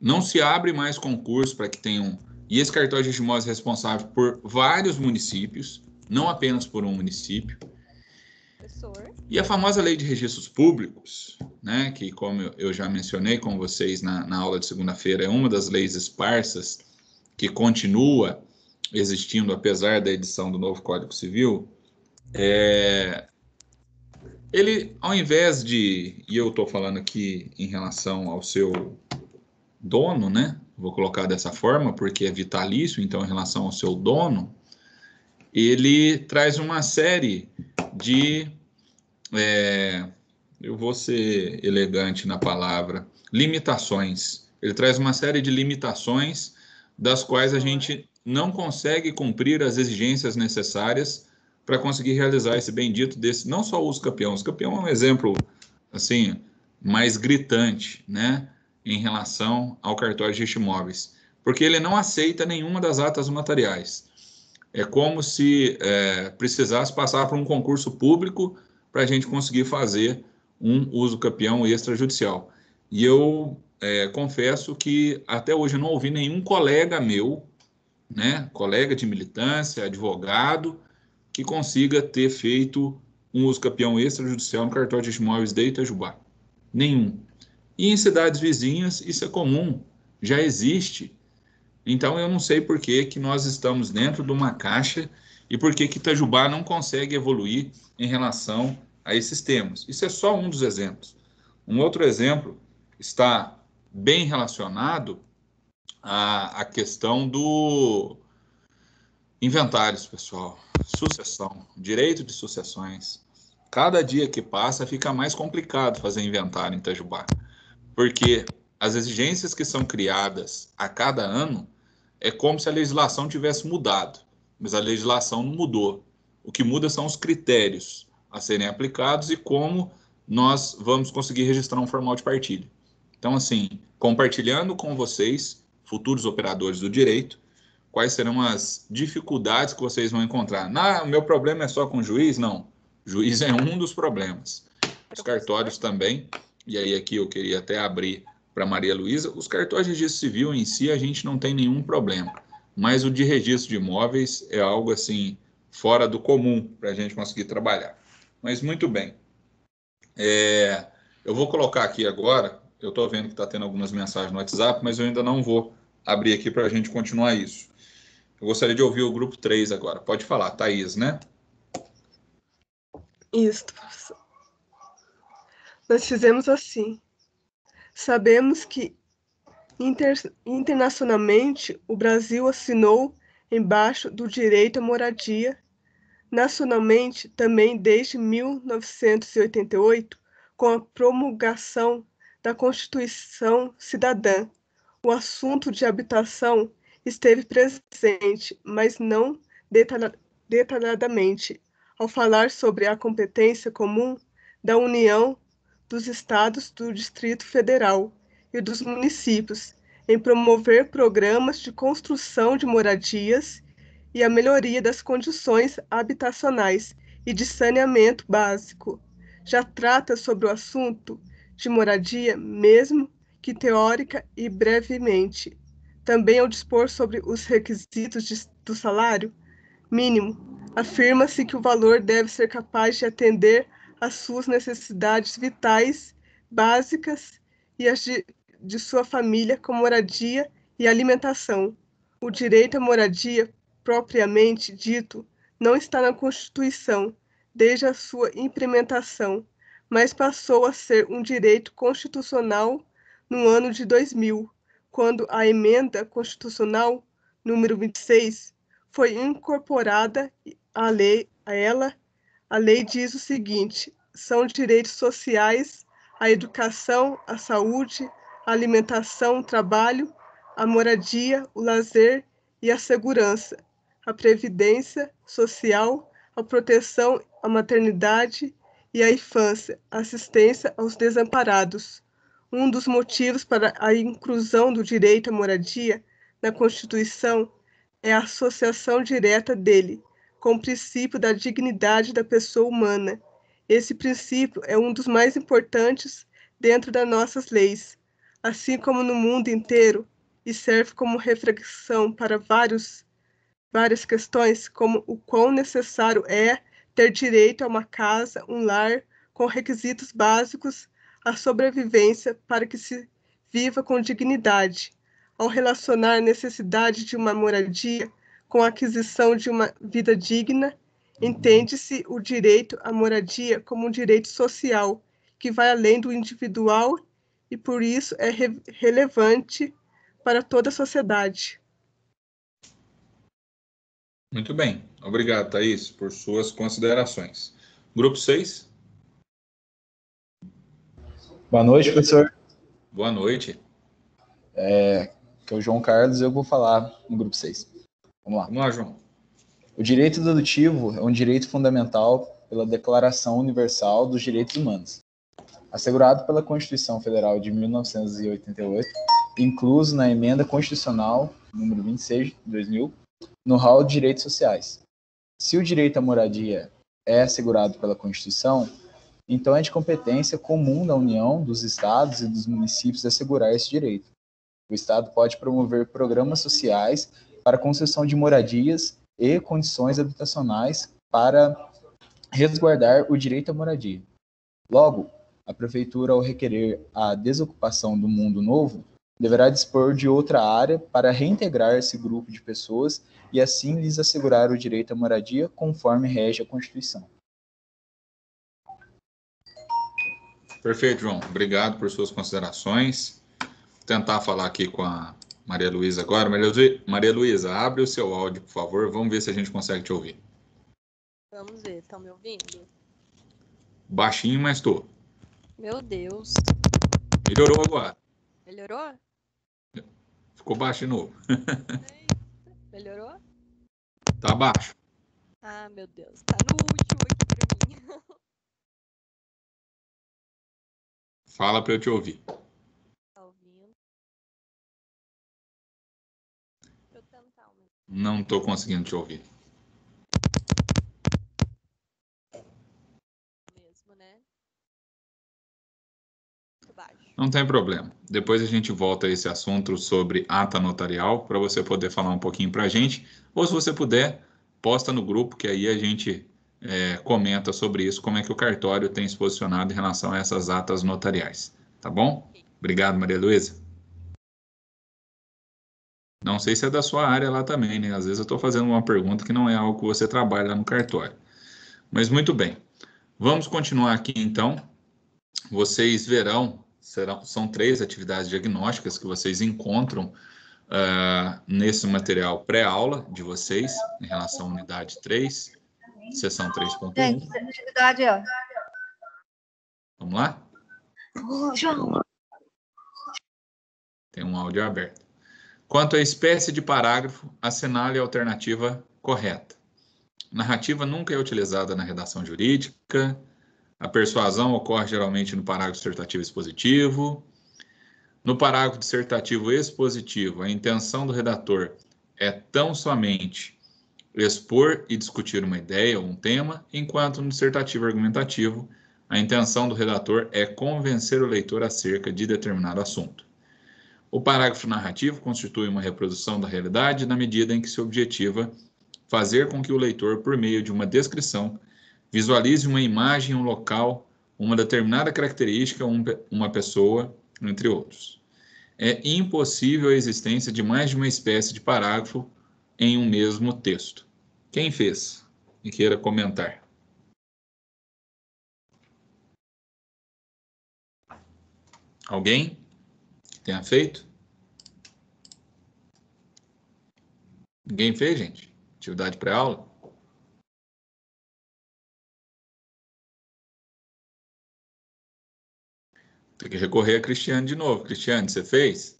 Não se abre mais concurso para que tenham. E esse cartório de registro de imóveis é responsável por vários municípios, não apenas por um município. Professor. E a famosa lei de registros públicos, né, que, como eu já mencionei com vocês na, na aula de segunda-feira, é uma das leis esparsas que continua existindo apesar da edição do novo Código Civil, é, ele, ao invés de, e eu estou falando aqui em relação ao seu dono, né? Vou colocar dessa forma, porque é vitalício, então, em relação ao seu dono, ele traz uma série de. É, eu vou ser elegante na palavra, limitações. Ele traz uma série de limitações das quais a gente não consegue cumprir as exigências necessárias para conseguir realizar esse bendito desse, não só o uso campeão, o campeão é um exemplo, assim, mais gritante, né, em relação ao cartório de imóveis, porque ele não aceita nenhuma das atas notariais. É como se é, precisasse passar por um concurso público para a gente conseguir fazer um uso campeão extrajudicial. E eu é, confesso que até hoje eu não ouvi nenhum colega meu, né, colega de militância, advogado, que consiga ter feito um uso campeão extrajudicial no cartório de imóveis de Itajubá. Nenhum. E em cidades vizinhas isso é comum, já existe. Então eu não sei por que, que nós estamos dentro de uma caixa e por que, que Itajubá não consegue evoluir em relação a esses temas. Isso é só um dos exemplos. Um outro exemplo está bem relacionado à, à questão do inventários, pessoal. Sucessão, direito de sucessões. Cada dia que passa fica mais complicado fazer inventário em Itajubá, porque as exigências que são criadas a cada ano é como se a legislação tivesse mudado, mas a legislação não mudou. O que muda são os critérios a serem aplicados e como nós vamos conseguir registrar um formal de partilha. Então, assim, compartilhando com vocês, futuros operadores do direito, quais serão as dificuldades que vocês vão encontrar. O meu problema é só com o juiz? Não. Juiz é um dos problemas. Os cartórios também, e aí aqui eu queria até abrir para Maria Luísa, os cartórios de registro civil em si a gente não tem nenhum problema. mas o de registro de imóveis é algo assim fora do comum para a gente conseguir trabalhar. Mas muito bem. É, eu vou colocar aqui agora, eu estou vendo que está tendo algumas mensagens no WhatsApp, mas eu ainda não vou abrir aqui para a gente continuar isso. Eu gostaria de ouvir o grupo 3 agora. Pode falar, Thaís, né? Isso, professor. Nós fizemos assim. Sabemos que inter, internacionalmente o Brasil assinou embaixo do direito à moradia, nacionalmente também desde 1988, com a promulgação da Constituição Cidadã. O assunto de habitação esteve presente, mas não detalhadamente, ao falar sobre a competência comum da União, dos Estados, do Distrito Federal e dos municípios em promover programas de construção de moradias e a melhoria das condições habitacionais e de saneamento básico. Já trata sobre o assunto de moradia, mesmo que teórica e brevemente. Também ao dispor sobre os requisitos de, do salário mínimo, afirma-se que o valor deve ser capaz de atender às suas necessidades vitais básicas e as de, de sua família, como moradia e alimentação. O direito à moradia, propriamente dito, não está na Constituição desde a sua implementação, mas passou a ser um direito constitucional no ano de 2000, quando a emenda constitucional número 26 foi incorporada à lei, a ela. A lei diz o seguinte: são direitos sociais a educação, a saúde, a alimentação, o trabalho, a moradia, o lazer e a segurança, a previdência social, a proteção, a maternidade e a infância, assistência aos desamparados. Um dos motivos para a inclusão do direito à moradia na Constituição é a associação direta dele com o princípio da dignidade da pessoa humana. Esse princípio é um dos mais importantes dentro das nossas leis, assim como no mundo inteiro, e serve como reflexão para vários, várias questões, como o quão necessário é ter direito a uma casa, um lar, com requisitos básicos à sobrevivência para que se viva com dignidade. Ao relacionar a necessidade de uma moradia com a aquisição de uma vida digna, entende-se o direito à moradia como um direito social que vai além do individual e por isso é re relevante para toda a sociedade. Muito bem. Obrigado, Thaís, por suas considerações. Grupo 6. Boa noite, professor. Boa noite. É, que é o João Carlos, eu vou falar no grupo 6. Vamos lá. Vamos lá, João. O direito dedutivo é um direito fundamental pela Declaração Universal dos Direitos Humanos, assegurado pela Constituição Federal de 1988, incluso na emenda constitucional número 26 de 2000, no rol de direitos sociais. Se o direito à moradia é assegurado pela Constituição, então é de competência comum da União, dos estados e dos municípios assegurar esse direito. O Estado pode promover programas sociais para concessão de moradias e condições habitacionais para resguardar o direito à moradia. Logo, a Prefeitura, ao requerer a desocupação do mundo novo, deverá dispor de outra área para reintegrar esse grupo de pessoas e assim lhes assegurar o direito à moradia conforme rege a Constituição. Perfeito, João. Obrigado por suas considerações. Vou tentar falar aqui com a Maria Luísa agora. Maria Luísa, abre o seu áudio, por favor. Vamos ver se a gente consegue te ouvir. Vamos ver, estão me ouvindo? Baixinho, mas estou. Meu Deus. Melhorou agora. Melhorou? Ficou baixo de novo. Melhorou? Tá baixo. Ah, meu Deus. Tá no último aqui pra mim. (laughs) Fala para eu te ouvir. Tá ouvindo? Não tô conseguindo te ouvir. Mesmo, né? Muito baixo. Não tem problema. Depois a gente volta a esse assunto sobre ata notarial para você poder falar um pouquinho para a gente. Ou se você puder, posta no grupo que aí a gente é, comenta sobre isso, como é que o cartório tem se posicionado em relação a essas atas notariais. Tá bom? Obrigado, Maria Luísa. Não sei se é da sua área lá também, né? Às vezes eu estou fazendo uma pergunta que não é algo que você trabalha lá no cartório. Mas muito bem. Vamos continuar aqui então. Vocês verão, serão, são três atividades diagnósticas que vocês encontram uh, nesse material pré-aula de vocês, em relação à unidade 3, sessão 3.1. atividade, ó. Vamos lá? João. Tem um áudio aberto. Quanto à espécie de parágrafo, assinale a alternativa correta. Narrativa nunca é utilizada na redação jurídica. A persuasão ocorre geralmente no parágrafo dissertativo expositivo. No parágrafo dissertativo expositivo, a intenção do redator é tão somente expor e discutir uma ideia ou um tema, enquanto no dissertativo argumentativo, a intenção do redator é convencer o leitor acerca de determinado assunto. O parágrafo narrativo constitui uma reprodução da realidade na medida em que se objetiva fazer com que o leitor, por meio de uma descrição, visualize uma imagem, um local, uma determinada característica, uma pessoa, entre outros. É impossível a existência de mais de uma espécie de parágrafo em um mesmo texto. Quem fez e queira comentar? Alguém tenha feito? Ninguém fez, gente? Atividade pré-aula? Tem que recorrer a Cristiane de novo. Cristiane, você fez?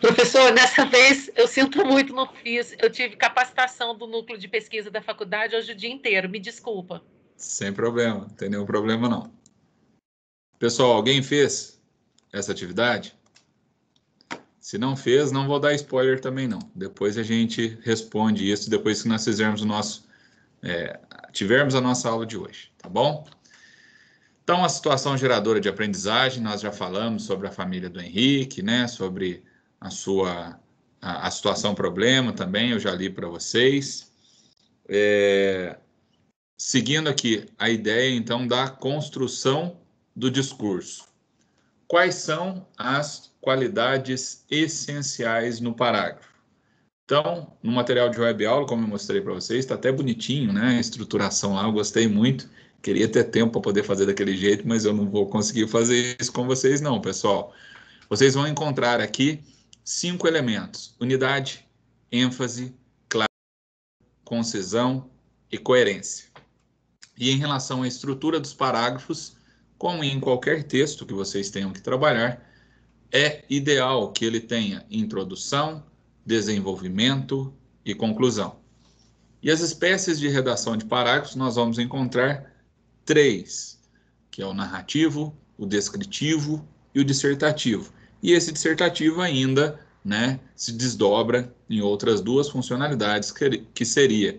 Professor, dessa vez eu sinto muito, não fiz. Eu tive capacitação do núcleo de pesquisa da faculdade hoje o dia inteiro. Me desculpa. Sem problema, não tem nenhum problema não. Pessoal, alguém fez essa atividade? Se não fez, não vou dar spoiler também não. Depois a gente responde isso depois que nós fizermos o nosso, é, tivermos a nossa aula de hoje, tá bom? Então, a situação geradora de aprendizagem, nós já falamos sobre a família do Henrique, né? Sobre a sua a, a situação problema também, eu já li para vocês. É, seguindo aqui a ideia, então, da construção do discurso. Quais são as qualidades essenciais no parágrafo. Então, no material de web aula, como eu mostrei para vocês, está até bonitinho, né? A estruturação lá, eu gostei muito. Queria ter tempo para poder fazer daquele jeito, mas eu não vou conseguir fazer isso com vocês, não, pessoal. Vocês vão encontrar aqui cinco elementos: unidade, ênfase, clareza, concisão e coerência. E em relação à estrutura dos parágrafos, como em qualquer texto que vocês tenham que trabalhar, é ideal que ele tenha introdução, desenvolvimento e conclusão. E as espécies de redação de parágrafos nós vamos encontrar três, que é o narrativo, o descritivo e o dissertativo. E esse dissertativo ainda né, se desdobra em outras duas funcionalidades, que, que seria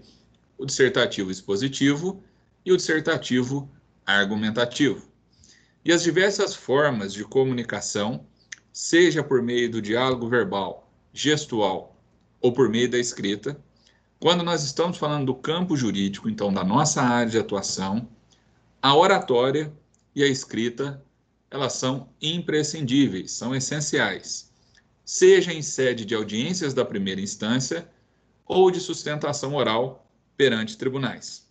o dissertativo expositivo e o dissertativo argumentativo. E as diversas formas de comunicação seja por meio do diálogo verbal, gestual ou por meio da escrita, quando nós estamos falando do campo jurídico, então da nossa área de atuação, a oratória e a escrita, elas são imprescindíveis, são essenciais, seja em sede de audiências da primeira instância ou de sustentação oral perante tribunais.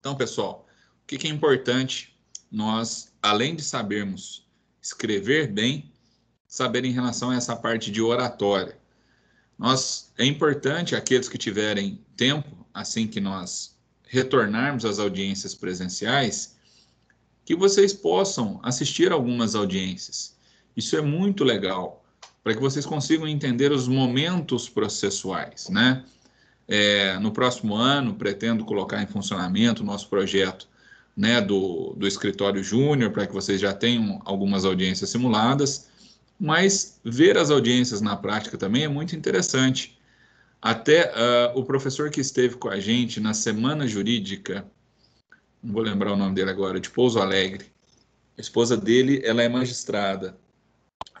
Então, pessoal, o que é importante nós, além de sabermos escrever bem, saber em relação a essa parte de oratória. Nós, é importante aqueles que tiverem tempo, assim que nós retornarmos às audiências presenciais, que vocês possam assistir algumas audiências. Isso é muito legal, para que vocês consigam entender os momentos processuais, né? É, no próximo ano, pretendo colocar em funcionamento o nosso projeto né, do, do escritório júnior, para que vocês já tenham algumas audiências simuladas mas ver as audiências na prática também é muito interessante. Até uh, o professor que esteve com a gente na semana jurídica não vou lembrar o nome dele agora, de Pouso Alegre. A esposa dele, ela é magistrada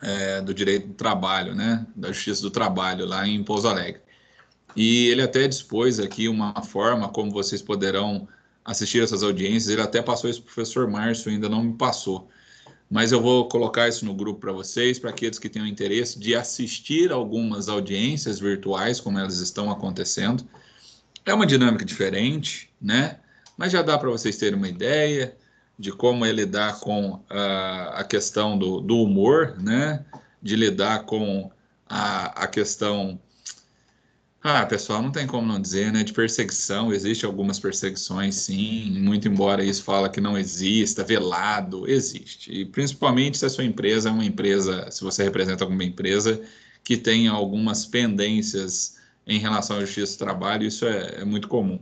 é, do direito do trabalho, né? Da Justiça do Trabalho, lá em Pouso Alegre. E ele até dispôs aqui uma forma como vocês poderão assistir essas audiências. Ele até passou isso para o professor Márcio, ainda não me passou. Mas eu vou colocar isso no grupo para vocês, para aqueles que tenham interesse de assistir algumas audiências virtuais, como elas estão acontecendo. É uma dinâmica diferente, né? Mas já dá para vocês terem uma ideia de como é lidar com uh, a questão do, do, humor, né? De lidar com a, a questão. Ah, pessoal, não tem como não dizer, né? De perseguição, existe algumas perseguições, sim, muito embora isso fala que não exista, velado, existe. E principalmente se a sua empresa é uma empresa, se você representa alguma empresa que tenha algumas pendências em relação à justiça do trabalho, isso é, é muito comum.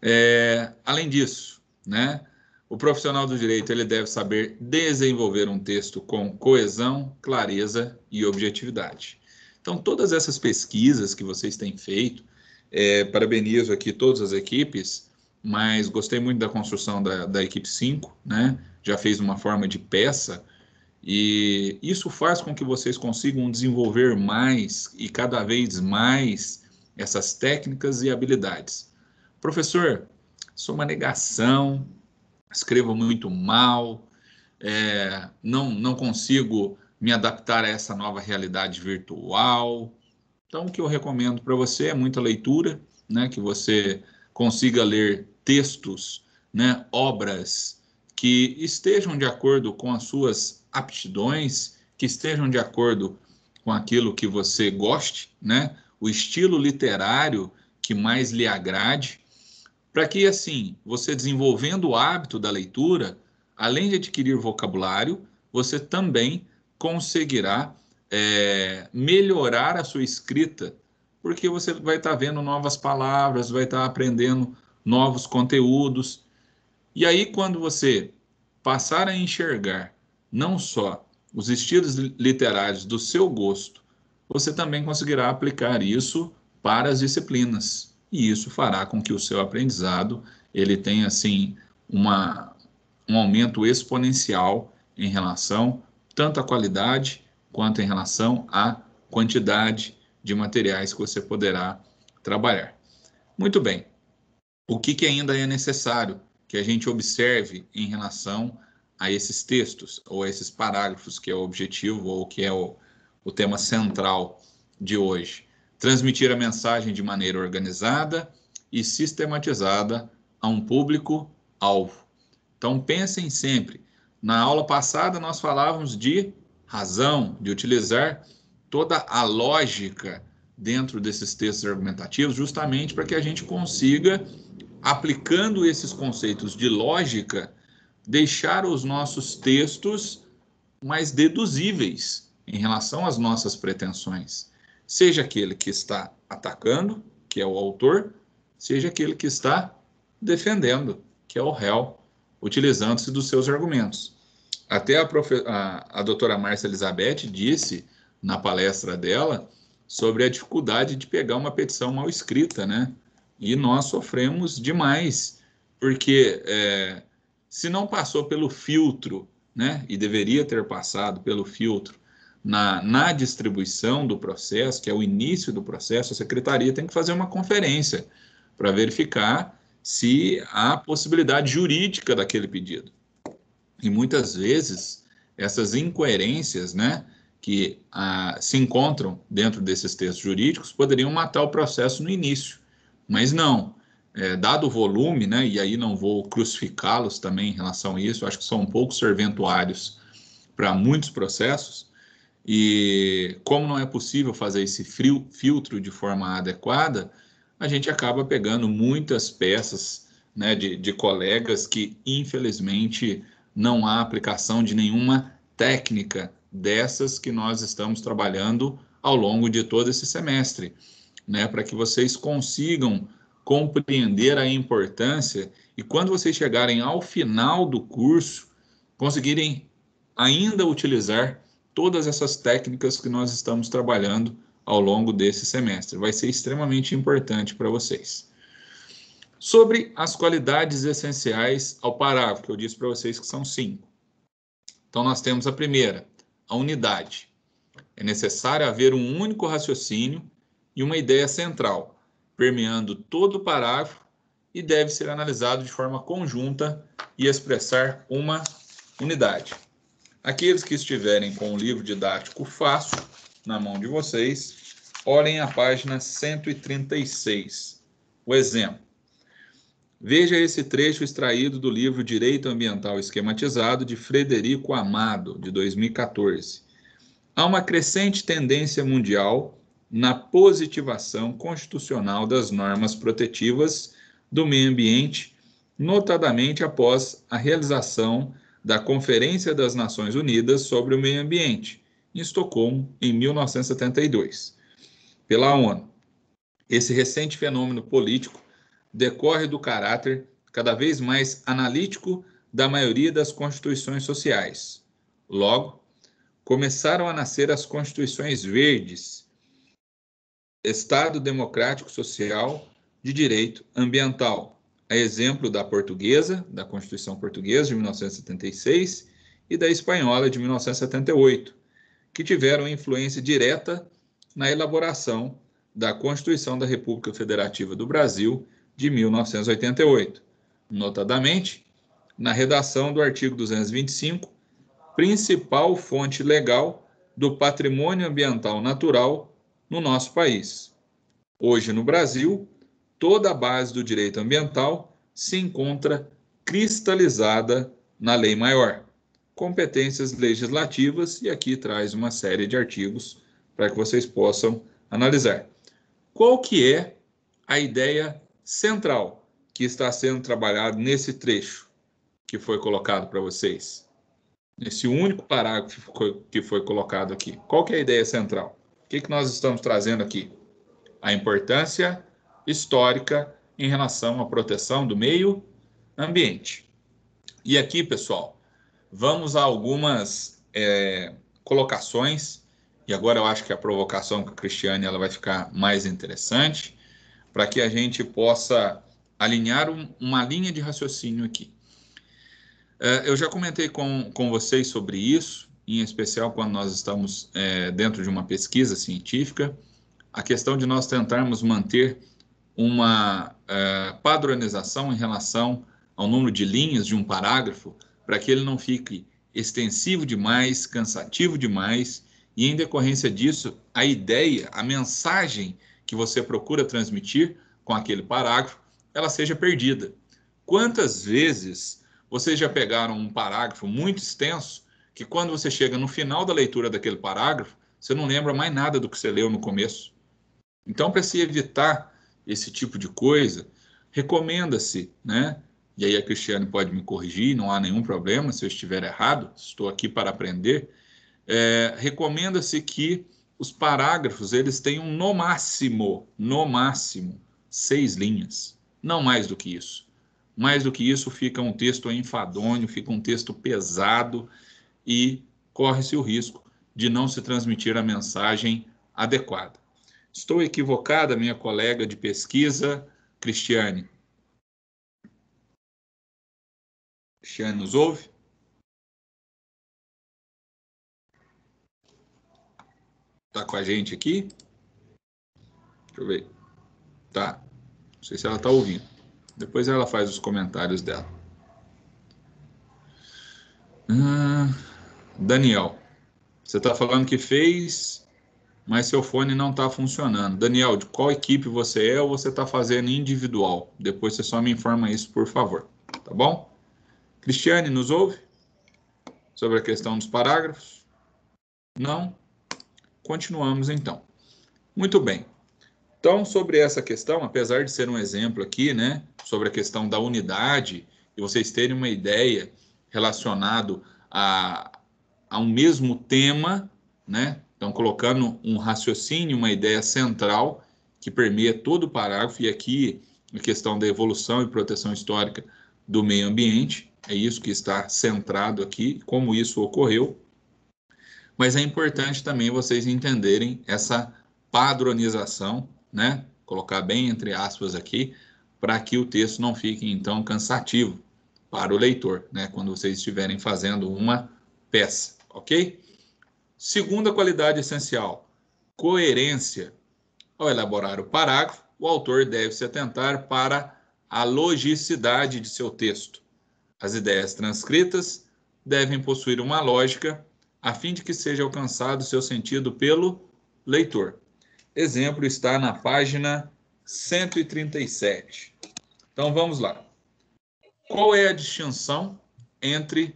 É, além disso, né? O profissional do direito ele deve saber desenvolver um texto com coesão, clareza e objetividade. Então, todas essas pesquisas que vocês têm feito, é, parabenizo aqui todas as equipes, mas gostei muito da construção da, da equipe 5, né? Já fez uma forma de peça, e isso faz com que vocês consigam desenvolver mais e cada vez mais essas técnicas e habilidades. Professor, sou uma negação, escrevo muito mal, é, não, não consigo me adaptar a essa nova realidade virtual. Então, o que eu recomendo para você é muita leitura, né, que você consiga ler textos, né, obras que estejam de acordo com as suas aptidões, que estejam de acordo com aquilo que você goste, né, o estilo literário que mais lhe agrade, para que, assim, você desenvolvendo o hábito da leitura, além de adquirir vocabulário, você também conseguirá é, melhorar a sua escrita, porque você vai estar tá vendo novas palavras, vai estar tá aprendendo novos conteúdos. E aí, quando você passar a enxergar não só os estilos literários do seu gosto, você também conseguirá aplicar isso para as disciplinas e isso fará com que o seu aprendizado ele tenha assim uma, um aumento exponencial em relação tanto à qualidade quanto em relação à quantidade de materiais que você poderá trabalhar. Muito bem. O que, que ainda é necessário que a gente observe em relação a esses textos ou a esses parágrafos que é o objetivo ou que é o, o tema central de hoje? transmitir a mensagem de maneira organizada e sistematizada a um público-alvo. Então, pensem sempre. Na aula passada, nós falávamos de razão, de utilizar toda a lógica dentro desses textos argumentativos, justamente para que a gente consiga, aplicando esses conceitos de lógica, deixar os nossos textos mais deduzíveis em relação às nossas pretensões. Seja aquele que está atacando, que é o autor, seja aquele que está defendendo, que é o réu, utilizando-se dos seus argumentos. Até a, profe... a, a doutora Márcia Elizabeth disse na palestra dela sobre a dificuldade de pegar uma petição mal escrita, né? E nós sofremos demais, porque é, se não passou pelo filtro, né? E deveria ter passado pelo filtro na, na distribuição do processo, que é o início do processo, a secretaria tem que fazer uma conferência para verificar se há possibilidade jurídica daquele pedido. E muitas vezes essas incoerências, né, que ah, se encontram dentro desses textos jurídicos poderiam matar o processo no início, mas não. É, dado o volume, né, e aí não vou crucificá-los também em relação a isso, acho que são um pouco serventuários para muitos processos, e como não é possível fazer esse frio, filtro de forma adequada, a gente acaba pegando muitas peças né, de, de colegas que, infelizmente, não há aplicação de nenhuma técnica dessas que nós estamos trabalhando ao longo de todo esse semestre, né, para que vocês consigam compreender a importância e quando vocês chegarem ao final do curso, conseguirem ainda utilizar todas essas técnicas que nós estamos trabalhando ao longo desse semestre. Vai ser extremamente importante para vocês. Sobre as qualidades essenciais ao parágrafo, que eu disse para vocês que são cinco. Então, nós temos a primeira, a unidade. É necessário haver um único raciocínio e uma ideia central, permeando todo o parágrafo e deve ser analisado de forma conjunta e expressar uma unidade. Aqueles que estiverem com o livro didático fácil na mão de vocês, olhem a página 136. O exemplo. Veja esse trecho extraído do livro Direito Ambiental Esquematizado de Frederico Amado, de 2014. Há uma crescente tendência mundial na positivação constitucional das normas protetivas do meio ambiente, notadamente após a realização da Conferência das Nações Unidas sobre o Meio Ambiente, em Estocolmo, em 1972, pela ONU. Esse recente fenômeno político decorre do caráter cada vez mais analítico da maioria das constituições sociais. Logo, começaram a nascer as constituições verdes, Estado Democrático Social de Direito Ambiental, a exemplo da portuguesa, da Constituição Portuguesa de 1976 e da espanhola de 1978, que tiveram influência direta na elaboração da Constituição da República Federativa do Brasil de 1988, notadamente na redação do artigo 225, principal fonte legal do patrimônio ambiental natural no nosso país. Hoje, no Brasil, toda a base do direito ambiental se encontra cristalizada na Lei Maior. Competências legislativas, e aqui traz uma série de artigos para que vocês possam analisar. Qual que é a ideia central que está sendo trabalhado nesse trecho que foi colocado para vocês. Nesse único parágrafo que foi colocado aqui. Qual que é a ideia central? O que, que nós estamos trazendo aqui? A importância histórica em relação à proteção do meio ambiente. E aqui, pessoal, vamos a algumas é, colocações, e agora eu acho que a provocação com a Cristiane ela vai ficar mais interessante para que a gente possa alinhar um, uma linha de raciocínio aqui. É, eu já comentei com, com vocês sobre isso, em especial quando nós estamos é, dentro de uma pesquisa científica, a questão de nós tentarmos manter uma é, padronização em relação ao número de linhas de um parágrafo, para que ele não fique extensivo demais, cansativo demais, e em decorrência disso, a ideia, a mensagem que você procura transmitir com aquele parágrafo, ela seja perdida. Quantas vezes vocês já pegaram um parágrafo muito extenso que quando você chega no final da leitura daquele parágrafo, você não lembra mais nada do que você leu no começo? Então, para se evitar esse tipo de coisa, recomenda-se, né? E aí a Cristiane pode me corrigir, não há nenhum problema se eu estiver errado, estou aqui para aprender. É, recomenda-se que os parágrafos eles um no máximo, no máximo, seis linhas, não mais do que isso. Mais do que isso fica um texto enfadonho, fica um texto pesado e corre-se o risco de não se transmitir a mensagem adequada. Estou equivocada, minha colega de pesquisa, Cristiane? Cristiane nos ouve? Tá com a gente aqui? Deixa eu ver. Tá. Não sei se ela tá ouvindo. Depois ela faz os comentários dela. Ah, Daniel, você está falando que fez, mas seu fone não está funcionando. Daniel, de qual equipe você é ou você está fazendo individual? Depois você só me informa isso, por favor. Tá bom? Cristiane, nos ouve? Sobre a questão dos parágrafos? Não? Continuamos então. Muito bem. Então, sobre essa questão, apesar de ser um exemplo aqui, né, sobre a questão da unidade, e vocês terem uma ideia relacionado a, a um mesmo tema, né, então colocando um raciocínio, uma ideia central que permeia todo o parágrafo, e aqui a questão da evolução e proteção histórica do meio ambiente, é isso que está centrado aqui, como isso ocorreu, mas é importante também vocês entenderem essa padronização, né? Colocar bem entre aspas aqui, para que o texto não fique, então, cansativo para o leitor, né, quando vocês estiverem fazendo uma peça, ok? Segunda qualidade essencial, coerência. Ao elaborar o parágrafo, o autor deve se atentar para a logicidade de seu texto. As ideias transcritas devem possuir uma lógica a fim de que seja alcançado seu sentido pelo leitor. Exemplo está na página 137. Então vamos lá. Qual é a distinção entre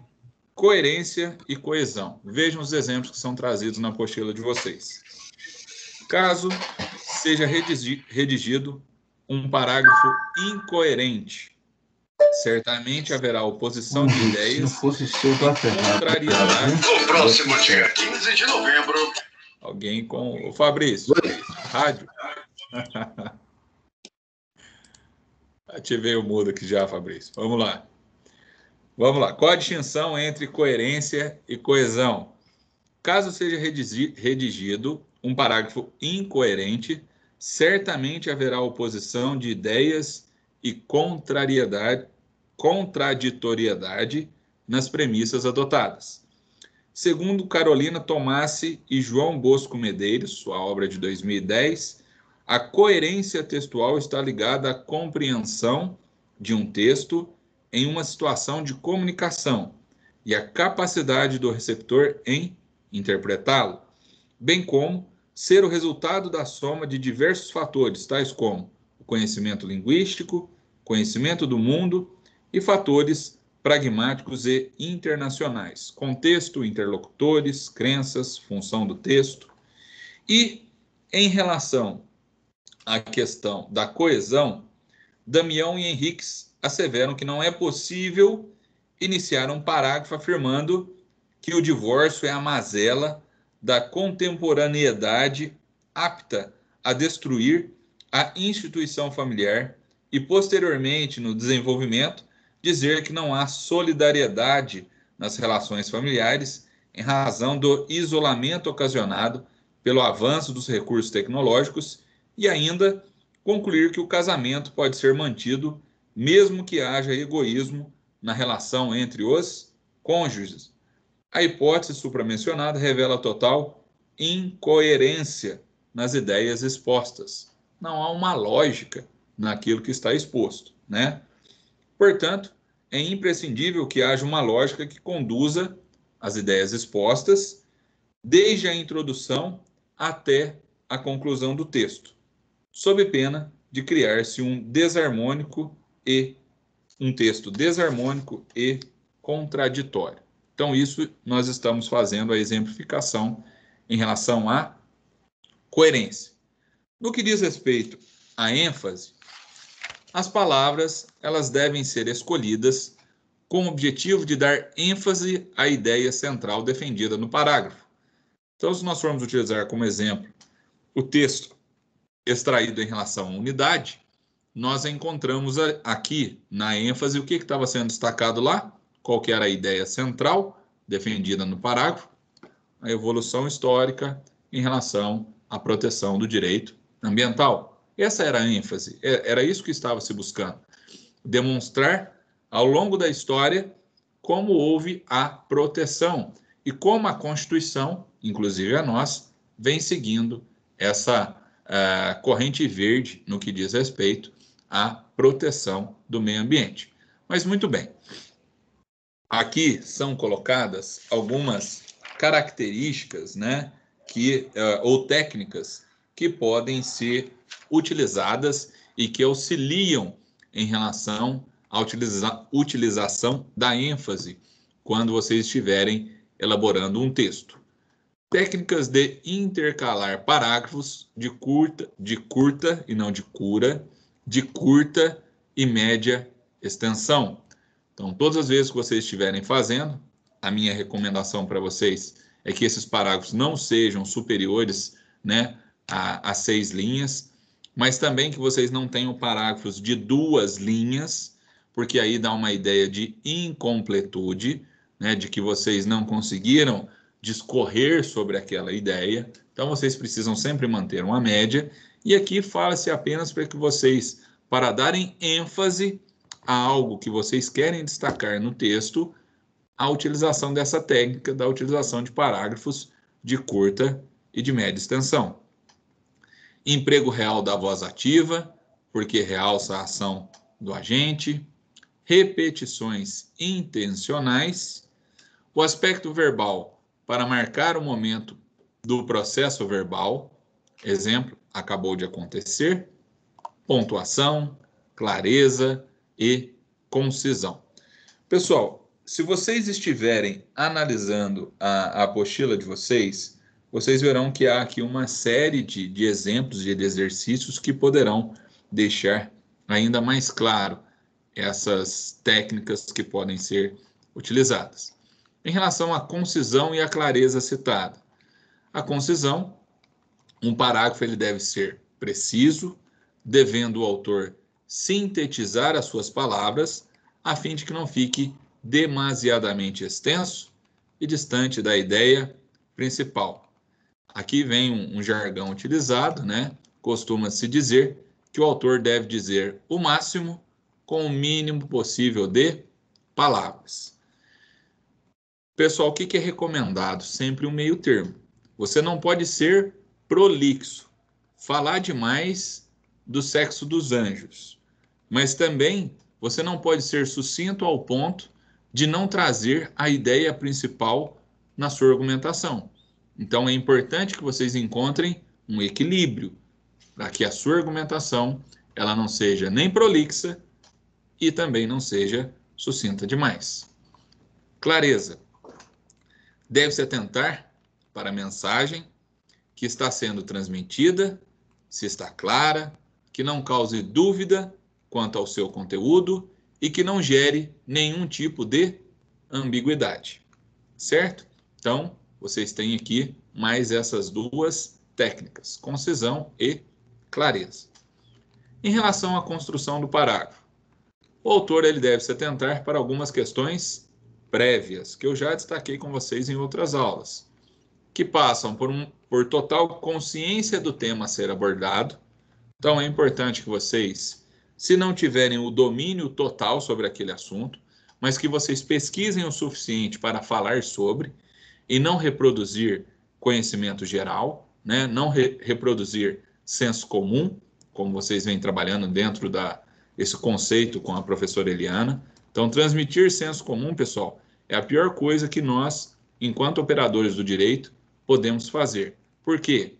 coerência e coesão? Vejam os exemplos que são trazidos na apostila de vocês. Caso seja redigido um parágrafo incoerente, certamente haverá oposição de ideias. Se não fosse seu, tá contrariedade. No próximo dia 15 de novembro. Alguém com. O Fabrício, rádio. (laughs) Ativei o mudo aqui já, Fabrício. Vamos lá. Vamos lá. Qual a distinção entre coerência e coesão? Caso seja redigido um parágrafo incoerente, certamente haverá oposição de ideias e contrariedade, contraditoriedade nas premissas adotadas. Segundo Carolina Tomassi e João Bosco Medeiros, sua obra de 2010, a coerência textual está ligada à compreensão de um texto em uma situação de comunicação e à capacidade do receptor em interpretá-lo, bem como ser o resultado da soma de diversos fatores, tais como o conhecimento linguístico, conhecimento do mundo e fatores pragmáticos e internacionais, contexto, interlocutores, crenças, função do texto. E em relação à questão da coesão, Damião e Henriques asseveram que não é possível iniciar um parágrafo afirmando que o divórcio é a mazela da contemporaneidade apta a destruir a instituição familiar e, posteriormente, no desenvolvimento, dizer que não há solidariedade nas relações familiares em razão do isolamento ocasionado pelo avanço dos recursos tecnológicos e ainda concluir que o casamento pode ser mantido mesmo que haja egoísmo na relação entre os cônjuges. A hipótese supramencionada revela total incoerência nas ideias expostas. Não há uma lógica naquilo que está exposto, né? Portanto, é imprescindível que haja uma lógica que conduza as ideias expostas desde a introdução até a conclusão do texto, sob pena de criar-se um desarmônico e um texto desarmônico e contraditório. Então, isso nós estamos fazendo a exemplificação em relação à coerência. No que diz respeito à ênfase, as palavras elas devem ser escolhidas com o objetivo de dar ênfase à ideia central defendida no parágrafo. Então, se nós formos utilizar como exemplo o texto extraído em relação à unidade, nós encontramos aqui na ênfase o que estava sendo destacado lá, qual que era a ideia central defendida no parágrafo, a evolução histórica em relação à proteção do direito ambiental. Essa era a ênfase, é, era isso que estava se buscando. Demonstrar ao longo da história como houve a proteção e como a Constituição, inclusive a nós, vem seguindo essa uh, corrente verde no que diz respeito à proteção do meio ambiente. Mas muito bem. Aqui são colocadas algumas características, né, que uh, ou técnicas que podem ser utilizadas e que auxiliam em relação à utiliza utilização da ênfase quando vocês estiverem elaborando um texto. Técnicas de intercalar parágrafos de curta, de curta e não de cura, de curta e média extensão. Então, todas as vezes que vocês estiverem fazendo, a minha recomendação para vocês é que esses parágrafos não sejam superiores né, a, a seis linhas, mas também que vocês não tenham parágrafos de duas linhas, porque aí dá uma ideia de incompletude, né, de que vocês não conseguiram discorrer sobre aquela ideia. Então vocês precisam sempre manter uma média, e aqui fala-se apenas para que vocês para darem ênfase a algo que vocês querem destacar no texto, a utilização dessa técnica da utilização de parágrafos de curta e de média extensão. Emprego real da voz ativa, porque realça a ação do agente. Repetições intencionais. O aspecto verbal para marcar o momento do processo verbal. Exemplo, acabou de acontecer pontuação, clareza e concisão. Pessoal, se vocês estiverem analisando a, apostila de vocês, vocês verão que há aqui uma série de, de exemplos de exercícios que poderão deixar ainda mais claro essas técnicas que podem ser utilizadas. Em relação à concisão e à clareza citada, a concisão, um parágrafo ele deve ser preciso, devendo o autor sintetizar as suas palavras, a fim de que não fique demasiadamente extenso e distante da ideia principal. Aqui vem um, um jargão utilizado, né? Costuma-se dizer que o autor deve dizer o máximo com o mínimo possível de palavras. Pessoal, o que é recomendado? Sempre um meio termo. Você não pode ser prolixo, falar demais do sexo dos anjos. Mas também você não pode ser sucinto ao ponto de não trazer a ideia principal na sua argumentação. Então é importante que vocês encontrem um equilíbrio para que a sua argumentação ela não seja nem prolixa e também não seja sucinta demais. Clareza. Deve-se atentar para a mensagem que está sendo transmitida, se está clara, que não cause dúvida quanto ao seu conteúdo e que não gere nenhum tipo de ambiguidade. Certo? Então, vocês têm aqui mais essas duas técnicas, concisão e clareza. Em relação à construção do parágrafo, o autor ele deve se atentar para algumas questões prévias, que eu já destaquei com vocês em outras aulas, que passam por, um, por total consciência do tema a ser abordado, então é importante que vocês, se não tiverem o domínio total sobre aquele assunto, mas que vocês pesquisem o suficiente para falar sobre e não reproduzir conhecimento geral, né? não re reproduzir senso comum, como vocês vêm trabalhando dentro da esse conceito com a professora Eliana. Então, transmitir senso comum, pessoal, é a pior coisa que nós, enquanto operadores do direito, podemos fazer. Por quê?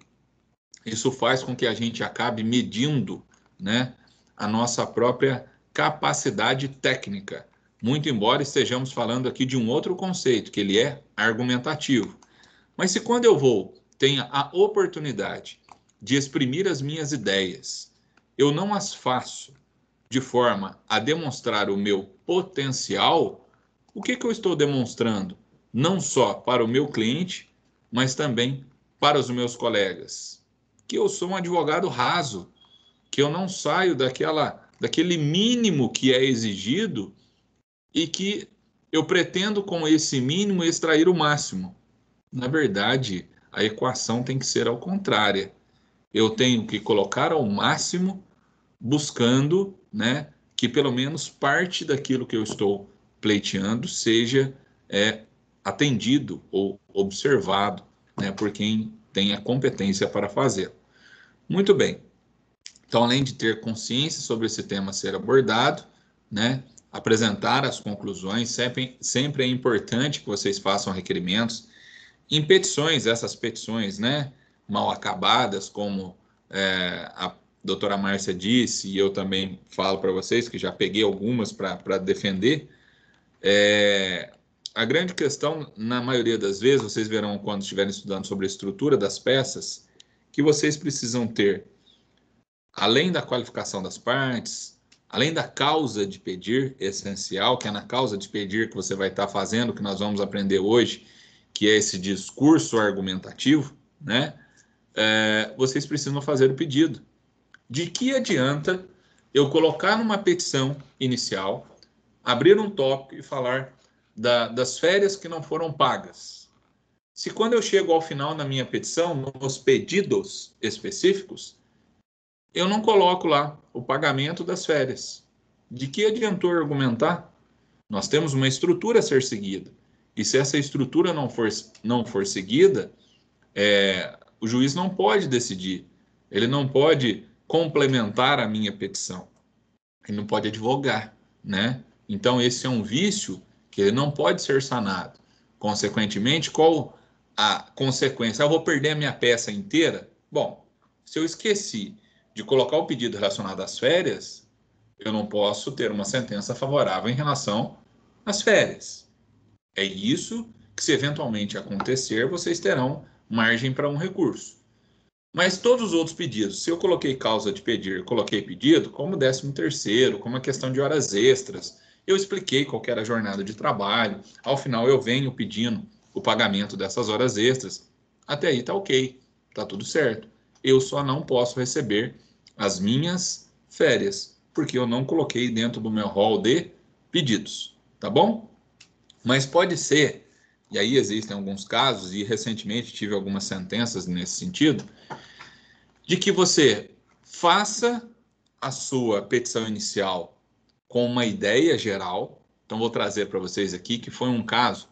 Isso faz com que a gente acabe medindo né, a nossa própria capacidade técnica. Muito embora estejamos falando aqui de um outro conceito, que ele é argumentativo. Mas se quando eu vou, tenha a oportunidade de exprimir as minhas ideias, eu não as faço de forma a demonstrar o meu potencial, o que, que eu estou demonstrando? Não só para o meu cliente, mas também para os meus colegas que eu sou um advogado raso, que eu não saio daquela, daquele mínimo que é exigido e que eu pretendo com esse mínimo extrair o máximo. Na verdade, a equação tem que ser ao contrário. Eu tenho que colocar ao máximo, buscando, né, que pelo menos parte daquilo que eu estou pleiteando seja é, atendido ou observado, né, por quem tem a competência para fazê-lo. Muito bem. Então, além de ter consciência sobre esse tema ser abordado, né, apresentar as conclusões, sempre, sempre é importante que vocês façam requerimentos. Em petições, essas petições né, mal acabadas, como é, a doutora Márcia disse, e eu também falo para vocês, que já peguei algumas para defender, é, a grande questão, na maioria das vezes, vocês verão quando estiverem estudando sobre a estrutura das peças, que vocês precisam ter, além da qualificação das partes, além da causa de pedir essencial, que é na causa de pedir que você vai estar fazendo, que nós vamos aprender hoje, que é esse discurso argumentativo, né? É, vocês precisam fazer o pedido. De que adianta eu colocar numa petição inicial, abrir um tópico e falar da, das férias que não foram pagas? Se quando eu chego ao final na minha petição, nos pedidos específicos, eu não coloco lá o pagamento das férias. De que adiantou argumentar? Nós temos uma estrutura a ser seguida. E se essa estrutura não for, não for seguida, é, o juiz não pode decidir. Ele não pode complementar a minha petição. Ele não pode advogar, né? Então esse é um vício que ele não pode ser sanado. Consequentemente, qual a consequência? Eu vou perder a minha peça inteira? Bom, se eu esqueci de colocar o pedido relacionado às férias, eu não posso ter uma sentença favorável em relação às férias. É isso que, se eventualmente acontecer, vocês terão margem para um recurso. Mas todos os outros pedidos, se eu coloquei causa de pedir, coloquei pedido, como 13 terceiro, como a questão de horas extras, eu expliquei qual era a jornada de trabalho, ao final eu venho pedindo o pagamento dessas horas extras, até aí tá ok, tá tudo certo. Eu só não posso receber as minhas férias, porque eu não coloquei dentro do meu rol de pedidos, tá bom? Mas pode ser, e aí existem alguns casos, e recentemente tive algumas sentenças nesse sentido, de que você faça a sua petição inicial com uma ideia geral. Então, vou trazer para vocês aqui que foi um caso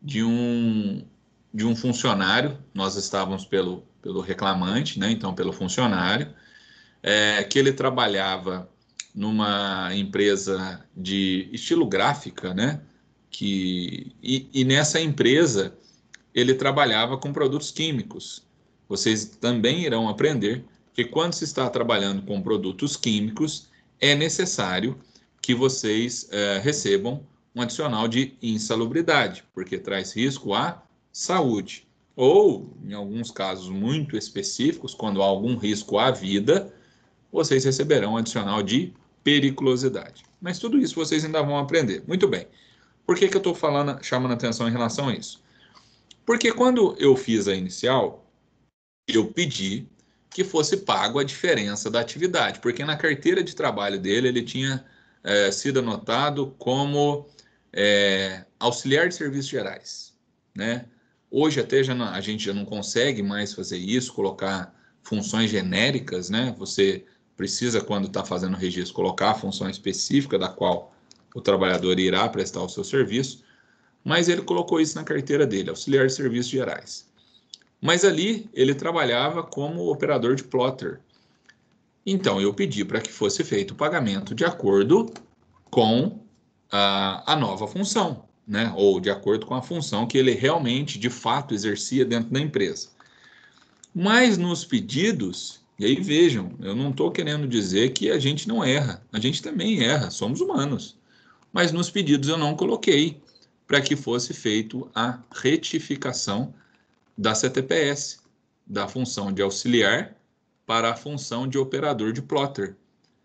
de um, de um funcionário, nós estávamos pelo, pelo reclamante, né? então pelo funcionário, é, que ele trabalhava numa empresa de estilo gráfica, né? Que, e, e nessa empresa ele trabalhava com produtos químicos. Vocês também irão aprender que quando se está trabalhando com produtos químicos, é necessário que vocês é, recebam um adicional de insalubridade, porque traz risco à saúde. Ou, em alguns casos muito específicos, quando há algum risco à vida, vocês receberão um adicional de periculosidade. Mas tudo isso vocês ainda vão aprender. Muito bem. Por que, que eu estou falando, chamando atenção em relação a isso? Porque quando eu fiz a inicial, eu pedi que fosse pago a diferença da atividade, porque na carteira de trabalho dele ele tinha é, sido anotado como é, auxiliar de serviços gerais, né? Hoje até já não, a gente já não consegue mais fazer isso, colocar funções genéricas, né? Você precisa, quando está fazendo registro, colocar a função específica da qual o trabalhador irá prestar o seu serviço, mas ele colocou isso na carteira dele, auxiliar de serviços gerais. Mas ali ele trabalhava como operador de plotter, então, eu pedi para que fosse feito o pagamento de acordo com a, a nova função, né? ou de acordo com a função que ele realmente, de fato, exercia dentro da empresa. Mas nos pedidos, e aí vejam, eu não estou querendo dizer que a gente não erra, a gente também erra, somos humanos. Mas nos pedidos eu não coloquei para que fosse feito a retificação da CTPS, da função de auxiliar para a função de operador de plotter.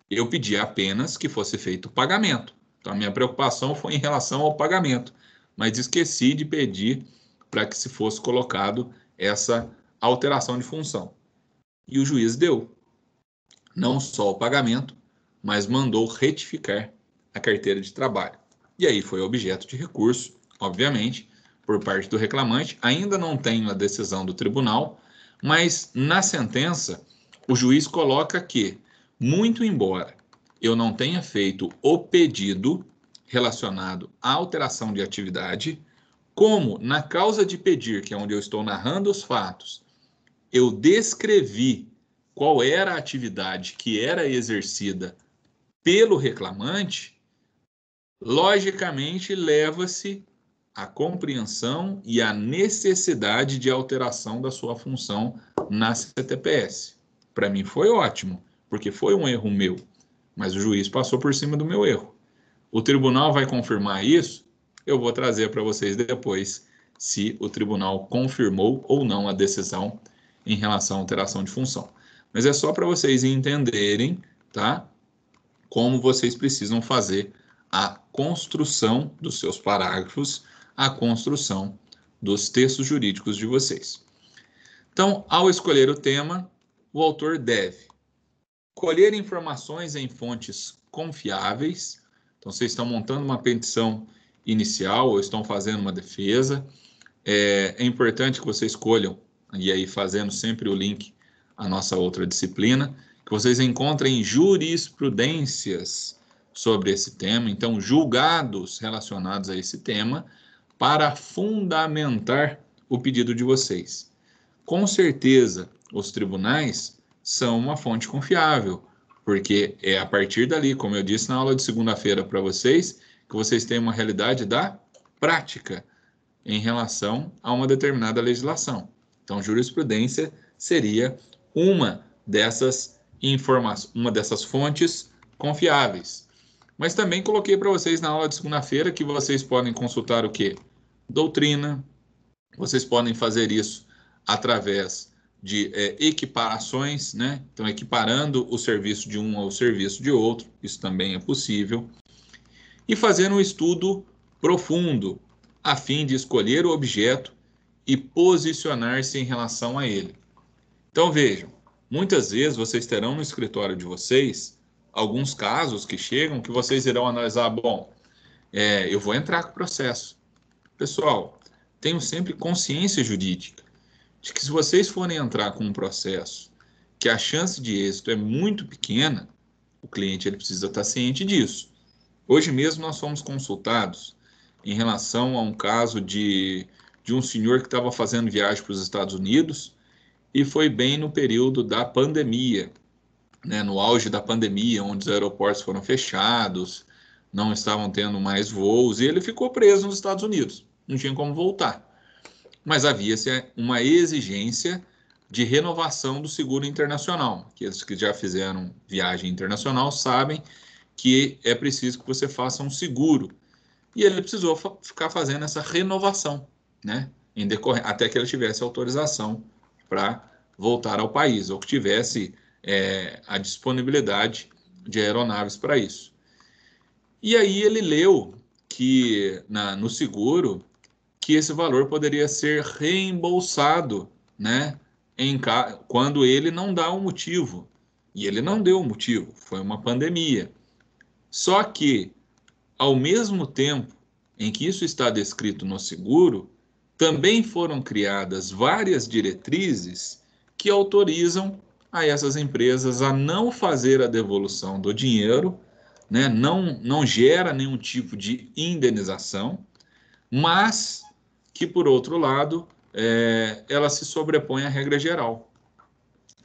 Eu pedi apenas que fosse feito o pagamento. A minha preocupação foi em relação ao pagamento, mas esqueci de pedir para que se fosse colocado essa alteração de função. E o juiz deu não só o pagamento, mas mandou retificar a carteira de trabalho. E aí foi objeto de recurso, obviamente, por parte do reclamante. Ainda não tenho a decisão do tribunal, mas na sentença o juiz coloca que, muito embora eu não tenha feito o pedido relacionado à alteração de atividade, como na causa de pedir, que é onde eu estou narrando os fatos, eu descrevi qual era a atividade que era exercida pelo reclamante, logicamente leva-se a compreensão e a necessidade de alteração da sua função na CTPS. Para mim foi ótimo, porque foi um erro meu, mas o juiz passou por cima do meu erro. O tribunal vai confirmar isso? Eu vou trazer para vocês depois se o tribunal confirmou ou não a decisão em relação à alteração de função. Mas é só para vocês entenderem, tá? Como vocês precisam fazer a construção dos seus parágrafos, a construção dos textos jurídicos de vocês. Então, ao escolher o tema, o autor deve colher informações em fontes confiáveis. Então, vocês estão montando uma petição inicial ou estão fazendo uma defesa. É, é importante que vocês escolham, e aí fazendo sempre o link à nossa outra disciplina, que vocês encontrem jurisprudências sobre esse tema, então julgados relacionados a esse tema, para fundamentar o pedido de vocês. Com certeza, os tribunais são uma fonte confiável, porque é a partir dali, como eu disse na aula de segunda-feira para vocês, que vocês têm uma realidade da prática em relação a uma determinada legislação. Então, jurisprudência seria uma dessas informações, uma dessas fontes confiáveis. Mas também coloquei para vocês na aula de segunda-feira que vocês podem consultar o quê? Doutrina. Vocês podem fazer isso através de é, equiparações, né? Então, equiparando o serviço de um ao serviço de outro, isso também é possível. E fazendo um estudo profundo, a fim de escolher o objeto e posicionar-se em relação a ele. Então, vejam, muitas vezes vocês terão no escritório de vocês alguns casos que chegam que vocês irão analisar, bom, é, eu vou entrar com o processo. Pessoal, tenham sempre consciência jurídica de que se vocês forem entrar com um processo que a chance de êxito é muito pequena, o cliente ele precisa estar ciente disso. Hoje mesmo nós fomos consultados em relação a um caso de, de um senhor que estava fazendo viagem para os Estados Unidos e foi bem no período da pandemia, né, no auge da pandemia, onde os aeroportos foram fechados, não estavam tendo mais voos, e ele ficou preso nos Estados Unidos, não tinha como voltar mas havia-se uma exigência de renovação do seguro internacional. Aqueles que já fizeram viagem internacional sabem que é preciso que você faça um seguro. E ele precisou ficar fazendo essa renovação, né? Em decorrer, até que ele tivesse autorização para voltar ao país, ou que tivesse é, a disponibilidade de aeronaves para isso. E aí ele leu que na, no seguro que esse valor poderia ser reembolsado, né, em quando ele não dá um motivo. E ele não deu um motivo, foi uma pandemia. Só que, ao mesmo tempo em que isso está descrito no seguro, também foram criadas várias diretrizes que autorizam a essas empresas a não fazer a devolução do dinheiro, né? não, não gera nenhum tipo de indenização, mas que, por outro lado, é, ela se sobrepõe à regra geral.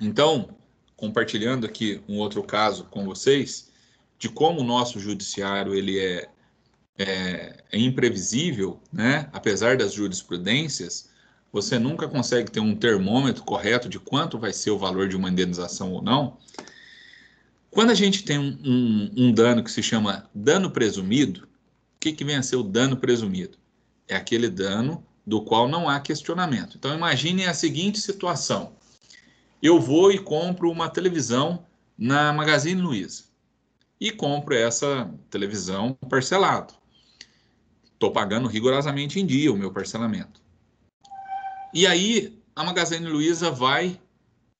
Então, compartilhando aqui um outro caso com vocês, de como o nosso judiciário ele é, é, é imprevisível, né? apesar das jurisprudências, você nunca consegue ter um termômetro correto de quanto vai ser o valor de uma indenização ou não. Quando a gente tem um, um, um dano que se chama dano presumido, o que, que vem a ser o dano presumido? É aquele dano do qual não há questionamento. Então imagine a seguinte situação: eu vou e compro uma televisão na Magazine Luiza e compro essa televisão parcelado. Estou pagando rigorosamente em dia o meu parcelamento. E aí a Magazine Luiza vai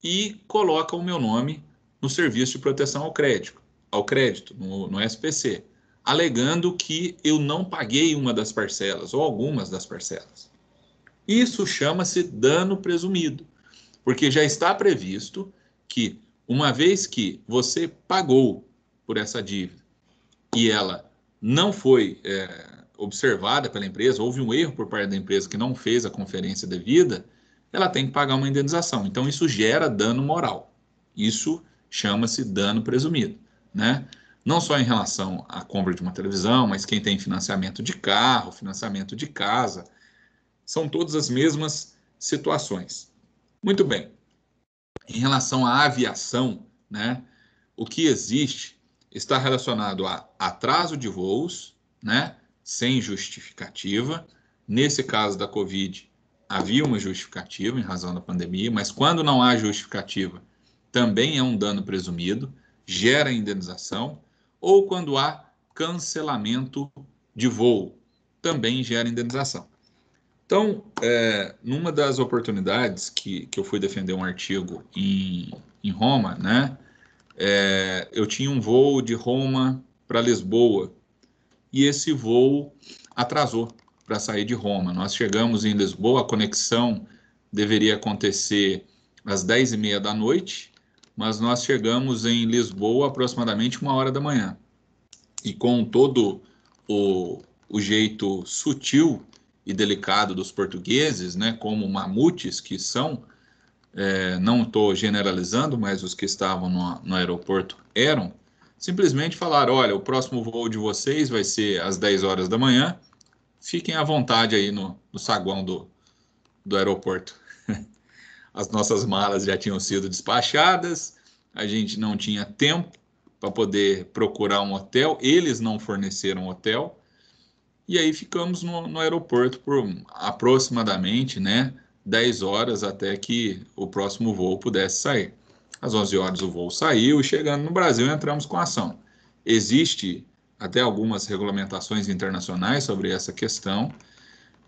e coloca o meu nome no serviço de proteção ao crédito, ao crédito no, no SPC alegando que eu não paguei uma das parcelas ou algumas das parcelas. Isso chama-se dano presumido, porque já está previsto que, uma vez que você pagou por essa dívida e ela não foi é, observada pela empresa, houve um erro por parte da empresa que não fez a conferência devida, ela tem que pagar uma indenização. Então, isso gera dano moral. Isso chama-se dano presumido, né? Não só em relação à compra de uma televisão, mas quem tem financiamento de carro, financiamento de casa, são todas as mesmas situações. Muito bem. Em relação à aviação, né, o que existe está relacionado a atraso de voos, né, sem justificativa. Nesse caso da Covid, havia uma justificativa em razão da pandemia, mas quando não há justificativa, também é um dano presumido, gera indenização ou quando há cancelamento de voo, também gera indenização. Então, é, numa das oportunidades que, que eu fui defender um artigo em, em Roma, né, é, eu tinha um voo de Roma para Lisboa e esse voo atrasou para sair de Roma. Nós chegamos em Lisboa, a conexão deveria acontecer às 10 e meia da noite, mas nós chegamos em Lisboa aproximadamente uma hora da manhã. E com todo o, o jeito sutil e delicado dos portugueses, né, como mamutes que são, é, não estou generalizando, mas os que estavam no, no aeroporto eram, simplesmente falaram: olha, o próximo voo de vocês vai ser às 10 horas da manhã, fiquem à vontade aí no, no saguão do, do aeroporto. As nossas malas já tinham sido despachadas, a gente não tinha tempo para poder procurar um hotel, eles não forneceram hotel, e aí ficamos no, no aeroporto por aproximadamente, né, 10 horas até que o próximo voo pudesse sair. Às 11 horas o voo saiu e chegando no Brasil entramos com ação. Existe até algumas regulamentações internacionais sobre essa questão,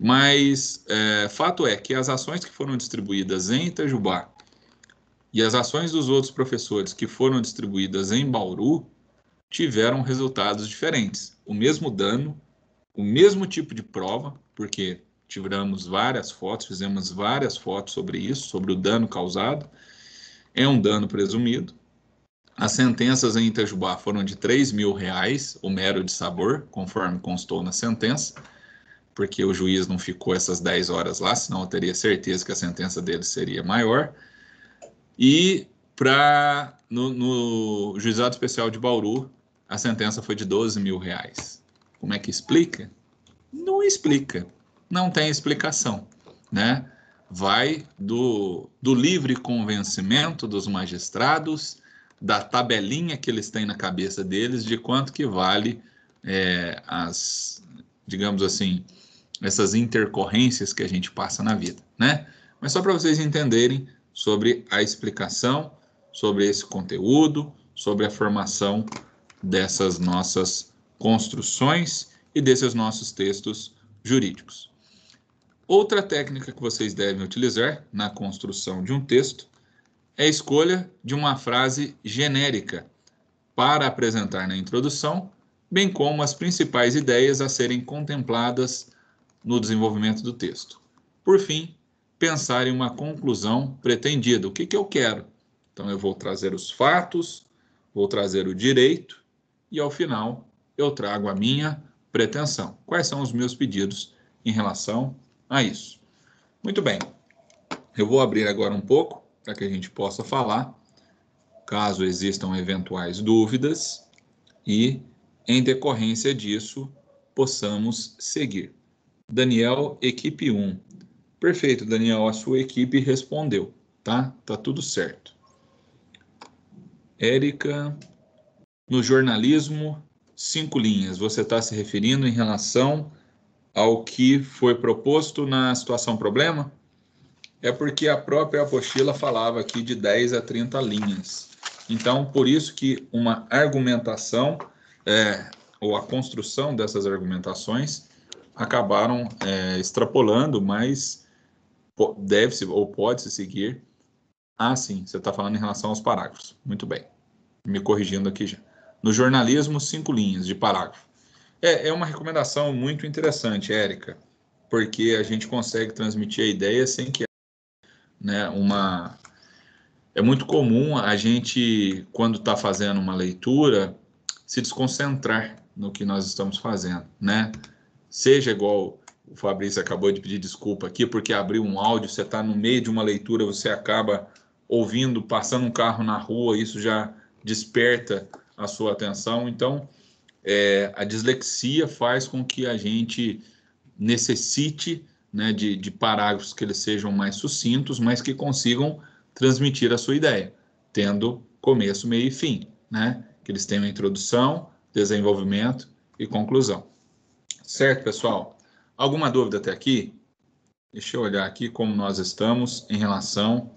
mas é, fato é que as ações que foram distribuídas em Itajubá e as ações dos outros professores que foram distribuídas em Bauru tiveram resultados diferentes. O mesmo dano, o mesmo tipo de prova, porque tivemos várias fotos, fizemos várias fotos sobre isso, sobre o dano causado, é um dano presumido. As sentenças em Itajubá foram de 3 mil reais, o mero de sabor, conforme constou na sentença, porque o juiz não ficou essas 10 horas lá, senão eu teria certeza que a sentença dele seria maior. E para no, no juizado especial de Bauru, a sentença foi de 12 mil reais. Como é que explica? Não explica, não tem explicação, né? vai do, do livre convencimento dos magistrados, da tabelinha que eles têm na cabeça deles de quanto que vale é, as, digamos assim, essas intercorrências que a gente passa na vida, né? Mas só para vocês entenderem sobre a explicação, sobre esse conteúdo, sobre a formação dessas nossas construções e desses nossos textos jurídicos. Outra técnica que vocês devem utilizar na construção de um texto é a escolha de uma frase genérica para apresentar na introdução, bem como as principais ideias a serem contempladas no desenvolvimento do texto. Por fim, pensar em uma conclusão pretendida. O que, que eu quero? Então, eu vou trazer os fatos, vou trazer o direito e, ao final, eu trago a minha pretensão. Quais são os meus pedidos em relação a isso. Muito bem. Eu vou abrir agora um pouco para que a gente possa falar, caso existam eventuais dúvidas e, em decorrência disso, possamos seguir. Daniel, equipe 1. Perfeito, Daniel, a sua equipe respondeu, tá? Tá tudo certo. Érica, no jornalismo, cinco linhas. Você está se referindo em relação ao que foi proposto na situação problema? É porque a própria apostila falava aqui de 10 a 30 linhas. Então, por isso que uma argumentação, é, ou a construção dessas argumentações, acabaram é, extrapolando, mas deve-se ou pode-se seguir. Ah, sim, você está falando em relação aos parágrafos. Muito bem. Me corrigindo aqui já. No jornalismo, cinco linhas de parágrafo. É, é uma recomendação muito interessante, Érica, porque a gente consegue transmitir a ideia sem que né, uma é muito comum a gente quando está fazendo uma leitura se desconcentrar no que nós estamos fazendo, né? Seja igual o Fabrício acabou de pedir desculpa aqui porque abriu um áudio, você está no meio de uma leitura, você acaba ouvindo, passando um carro na rua, isso já desperta a sua atenção. Então, é, a dislexia faz com que a gente necessite né, de, de parágrafos que eles sejam mais sucintos, mas que consigam transmitir a sua ideia, tendo começo, meio e fim, né? Que eles tenham introdução, desenvolvimento e conclusão. Certo, pessoal? Alguma dúvida até aqui? Deixa eu olhar aqui como nós estamos em relação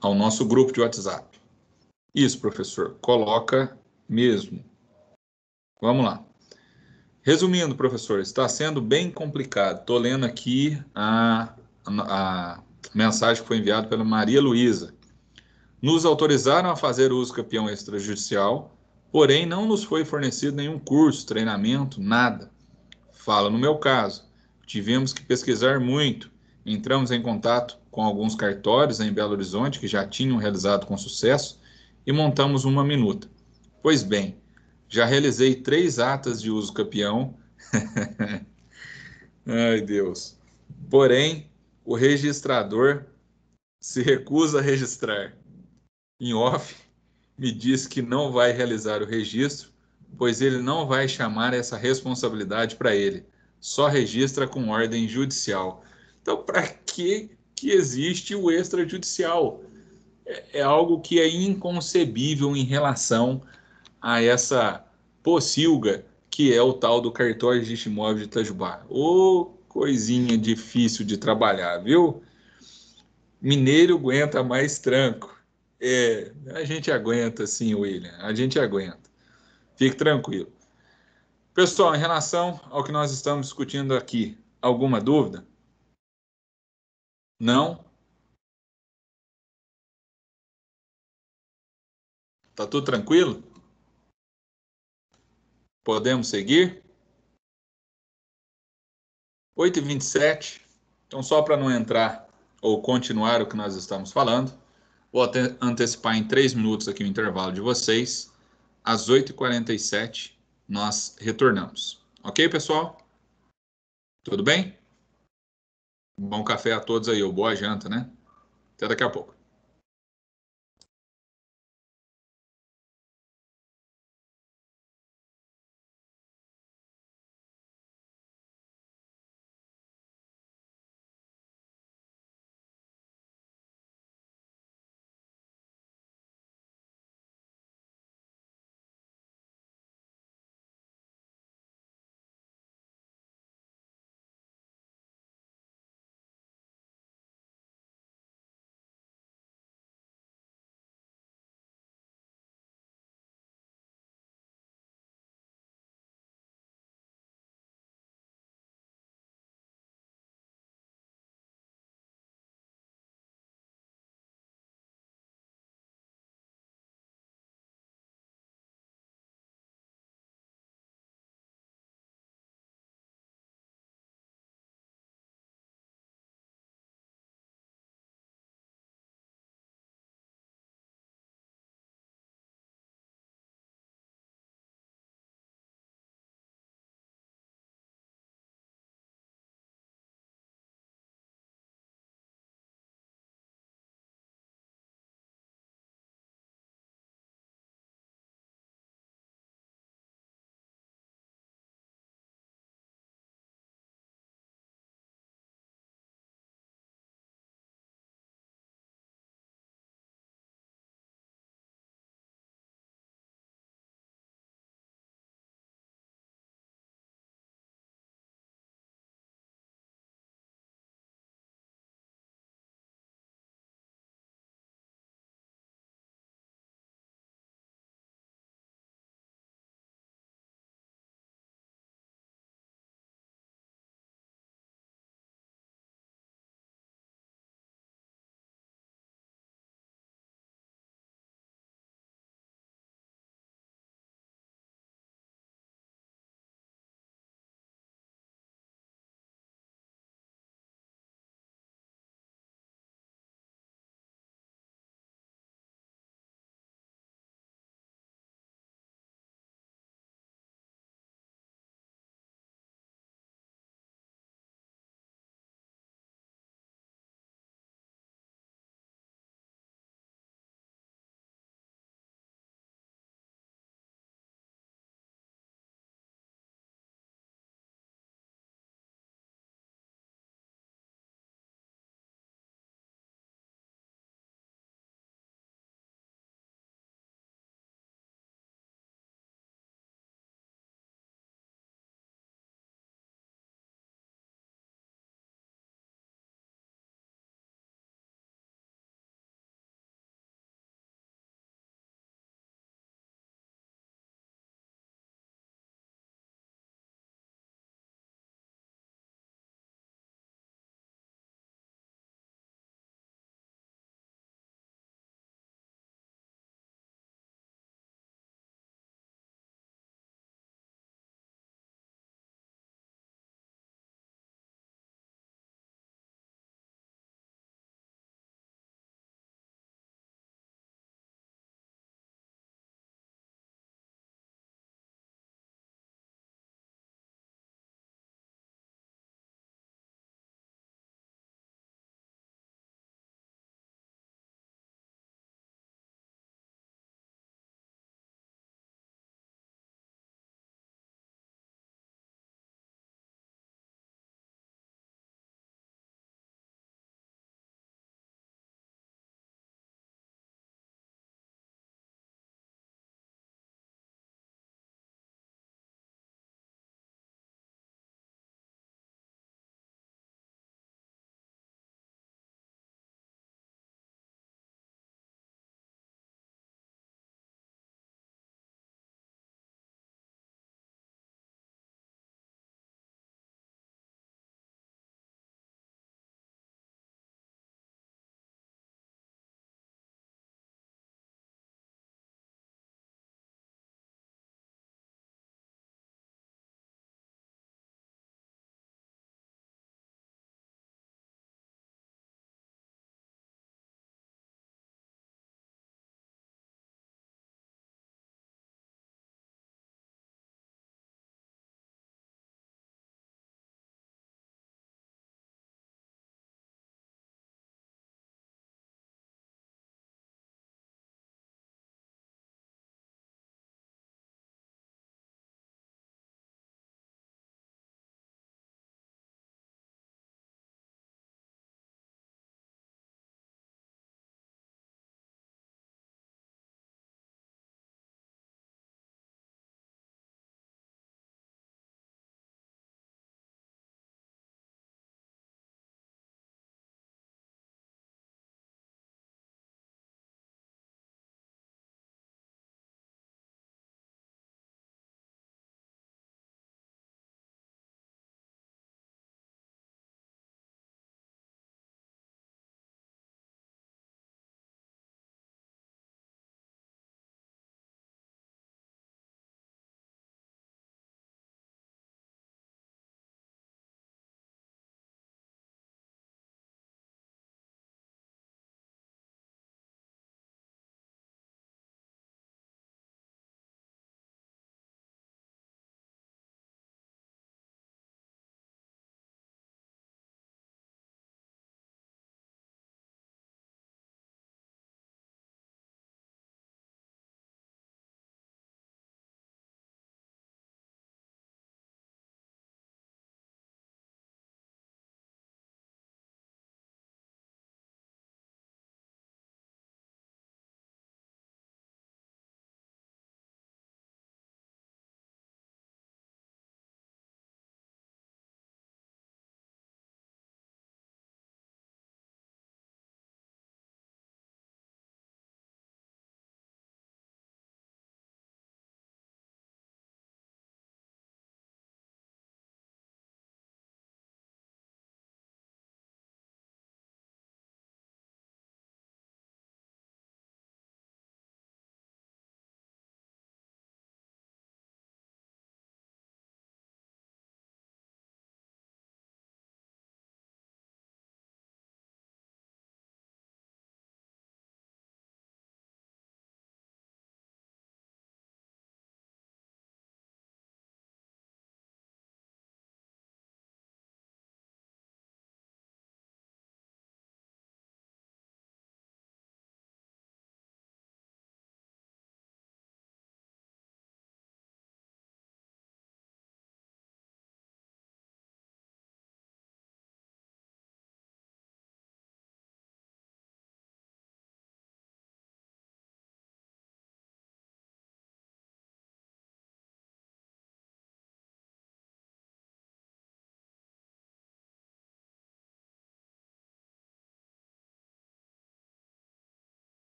ao nosso grupo de WhatsApp. Isso, professor, coloca mesmo. Vamos lá. Resumindo, professor, está sendo bem complicado. Estou lendo aqui a, a, mensagem que foi enviada pela Maria Luísa. Nos autorizaram a fazer uso campeão extrajudicial, porém não nos foi fornecido nenhum curso, treinamento, nada. Fala no meu caso. Tivemos que pesquisar muito. Entramos em contato com alguns cartórios em Belo Horizonte que já tinham realizado com sucesso e montamos uma minuta. Pois bem, já realizei três atas de uso capião. (laughs) Ai, Deus. Porém, o registrador se recusa a registrar. Em off, me diz que não vai realizar o registro, pois ele não vai chamar essa responsabilidade para ele. Só registra com ordem judicial. Então, para que que existe o extrajudicial? É, é algo que é inconcebível em relação a essa pocilga que é o tal do cartório de imóvel de Itajubá. Ô, coisinha difícil de trabalhar, viu? Mineiro aguenta mais tranco. É, a gente aguenta sim, William, a gente aguenta. Fique tranquilo. Pessoal, em relação ao que nós estamos discutindo aqui, alguma dúvida? Não? Tá tudo tranquilo? Podemos seguir? 8h27. Então, só para não entrar ou continuar o que nós estamos falando, vou antecipar em 3 minutos aqui o intervalo de vocês. Às 8h47, nós retornamos. Ok, pessoal? Tudo bem? Bom café a todos aí, ou boa janta, né? Até daqui a pouco.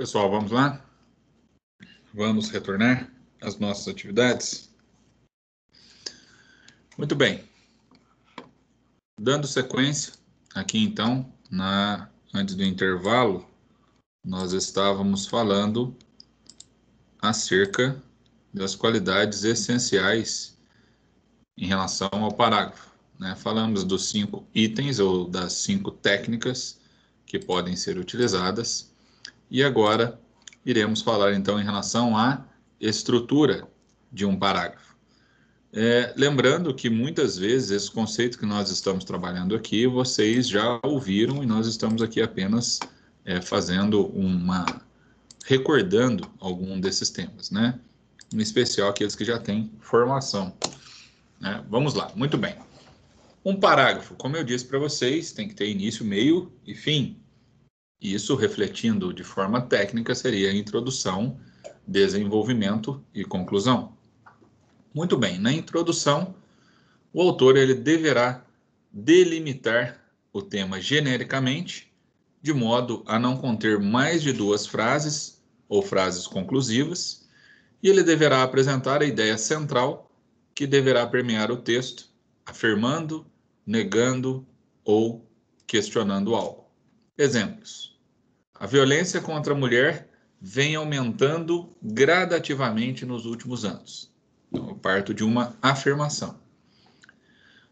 Pessoal, vamos lá? Vamos retornar às nossas atividades? Muito bem. Dando sequência, aqui então, na, antes do intervalo, nós estávamos falando acerca das qualidades essenciais em relação ao parágrafo. Né? Falamos dos cinco itens ou das cinco técnicas que podem ser utilizadas e agora iremos falar então em relação à estrutura de um parágrafo. É, lembrando que muitas vezes esse conceito que nós estamos trabalhando aqui, vocês já ouviram e nós estamos aqui apenas é, fazendo uma. recordando algum desses temas, né? Em especial aqueles que já têm formação. Né? Vamos lá, muito bem. Um parágrafo, como eu disse para vocês, tem que ter início, meio e fim. Isso, refletindo de forma técnica, seria introdução, desenvolvimento e conclusão. Muito bem, na introdução, o autor ele deverá delimitar o tema genericamente, de modo a não conter mais de duas frases ou frases conclusivas, e ele deverá apresentar a ideia central que deverá permear o texto, afirmando, negando ou questionando algo. Exemplos: a violência contra a mulher vem aumentando gradativamente nos últimos anos. Então, eu parto de uma afirmação.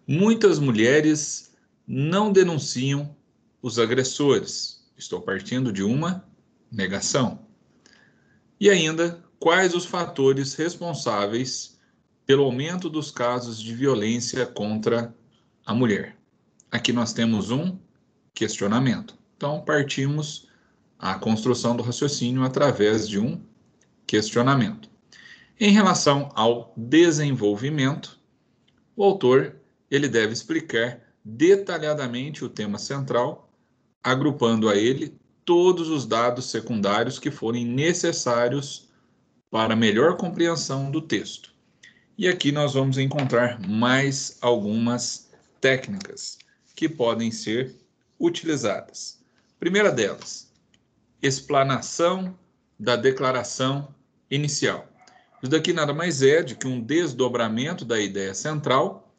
Muitas mulheres não denunciam os agressores. Estou partindo de uma negação. E ainda, quais os fatores responsáveis pelo aumento dos casos de violência contra a mulher? Aqui nós temos um questionamento. Então, partimos a construção do raciocínio através de um questionamento. Em relação ao desenvolvimento, o autor ele deve explicar detalhadamente o tema central, agrupando a ele todos os dados secundários que forem necessários para melhor compreensão do texto. E aqui nós vamos encontrar mais algumas técnicas que podem ser utilizadas. Primeira delas, explanação da declaração inicial. Isso daqui nada mais é do que um desdobramento da ideia central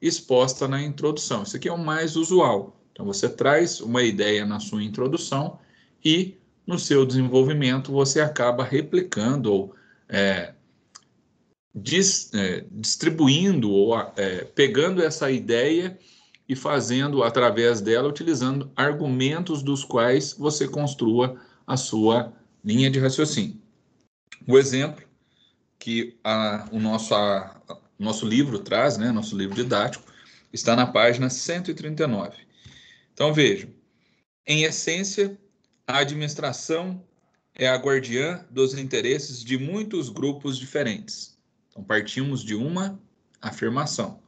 exposta na introdução. Isso aqui é o mais usual. Então, você traz uma ideia na sua introdução e, no seu desenvolvimento, você acaba replicando ou é, dis, é, distribuindo ou é, pegando essa ideia e fazendo, através dela, utilizando argumentos dos quais você construa a sua linha de raciocínio. O exemplo que a, o nosso, a, nosso livro traz, né, nosso livro didático, está na página 139. Então vejam, em essência, a administração é a guardiã dos interesses de muitos grupos diferentes. Então partimos de uma afirmação.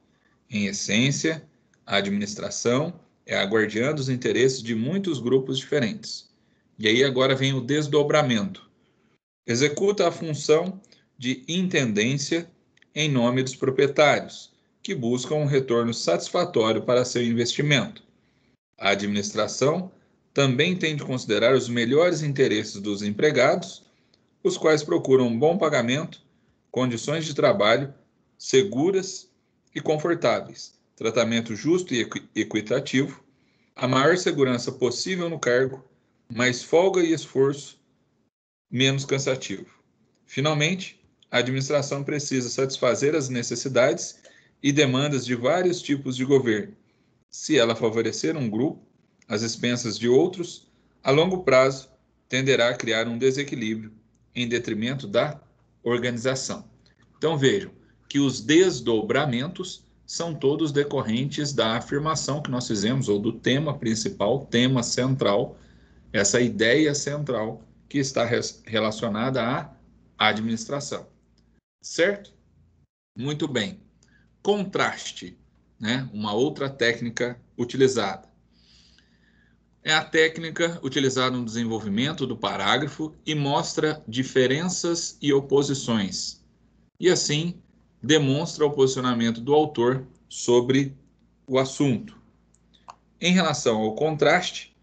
Em essência, a administração é a guardiã dos interesses de muitos grupos diferentes. E aí agora vem o desdobramento. Executa a função de intendência em nome dos proprietários, que buscam um retorno satisfatório para seu investimento. A administração também tem de considerar os melhores interesses dos empregados, os quais procuram um bom pagamento, condições de trabalho seguras e confortáveis, tratamento justo e equitativo, a maior segurança possível no cargo, mais folga e esforço menos cansativo. Finalmente, a administração precisa satisfazer as necessidades e demandas de vários tipos de governo. Se ela favorecer um grupo às expensas de outros, a longo prazo tenderá a criar um desequilíbrio em detrimento da organização. Então vejam que os desdobramentos são todos decorrentes da afirmação que nós fizemos, ou do tema principal, tema central, essa ideia central que está relacionada à administração certo? Muito bem. Contraste, né? Uma outra técnica utilizada. É a técnica utilizada no desenvolvimento do parágrafo e mostra diferenças e oposições. E assim demonstra o posicionamento do autor sobre o assunto. Em relação ao contraste,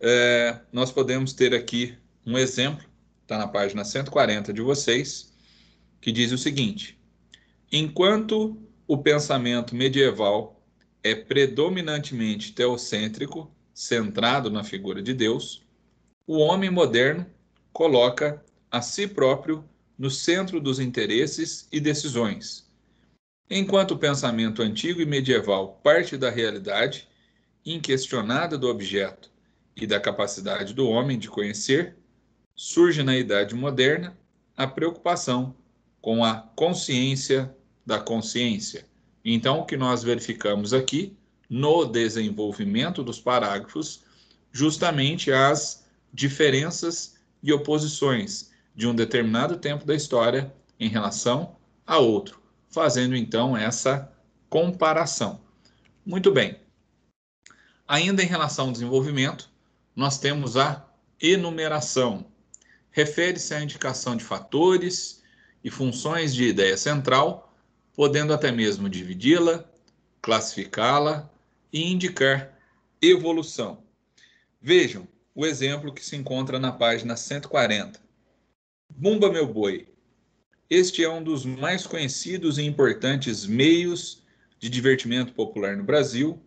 é, nós podemos ter aqui um exemplo, está na página 140 de vocês, que diz o seguinte: enquanto o pensamento medieval é predominantemente teocêntrico, centrado na figura de Deus, o homem moderno coloca a si próprio no centro dos interesses e decisões. Enquanto o pensamento antigo e medieval parte da realidade inquestionada do objeto e da capacidade do homem de conhecer, surge na Idade Moderna a preocupação com a consciência da consciência. Então, o que nós verificamos aqui no desenvolvimento dos parágrafos, justamente as diferenças e oposições de um determinado tempo da história em relação a outro, fazendo então essa comparação. Muito bem. Ainda em relação ao desenvolvimento, nós temos a enumeração. Refere-se à indicação de fatores e funções de ideia central, podendo até mesmo dividi-la, classificá-la e indicar evolução. Vejam o exemplo que se encontra na página 140. Bumba Meu Boi. Este é um dos mais conhecidos e importantes meios de divertimento popular no Brasil.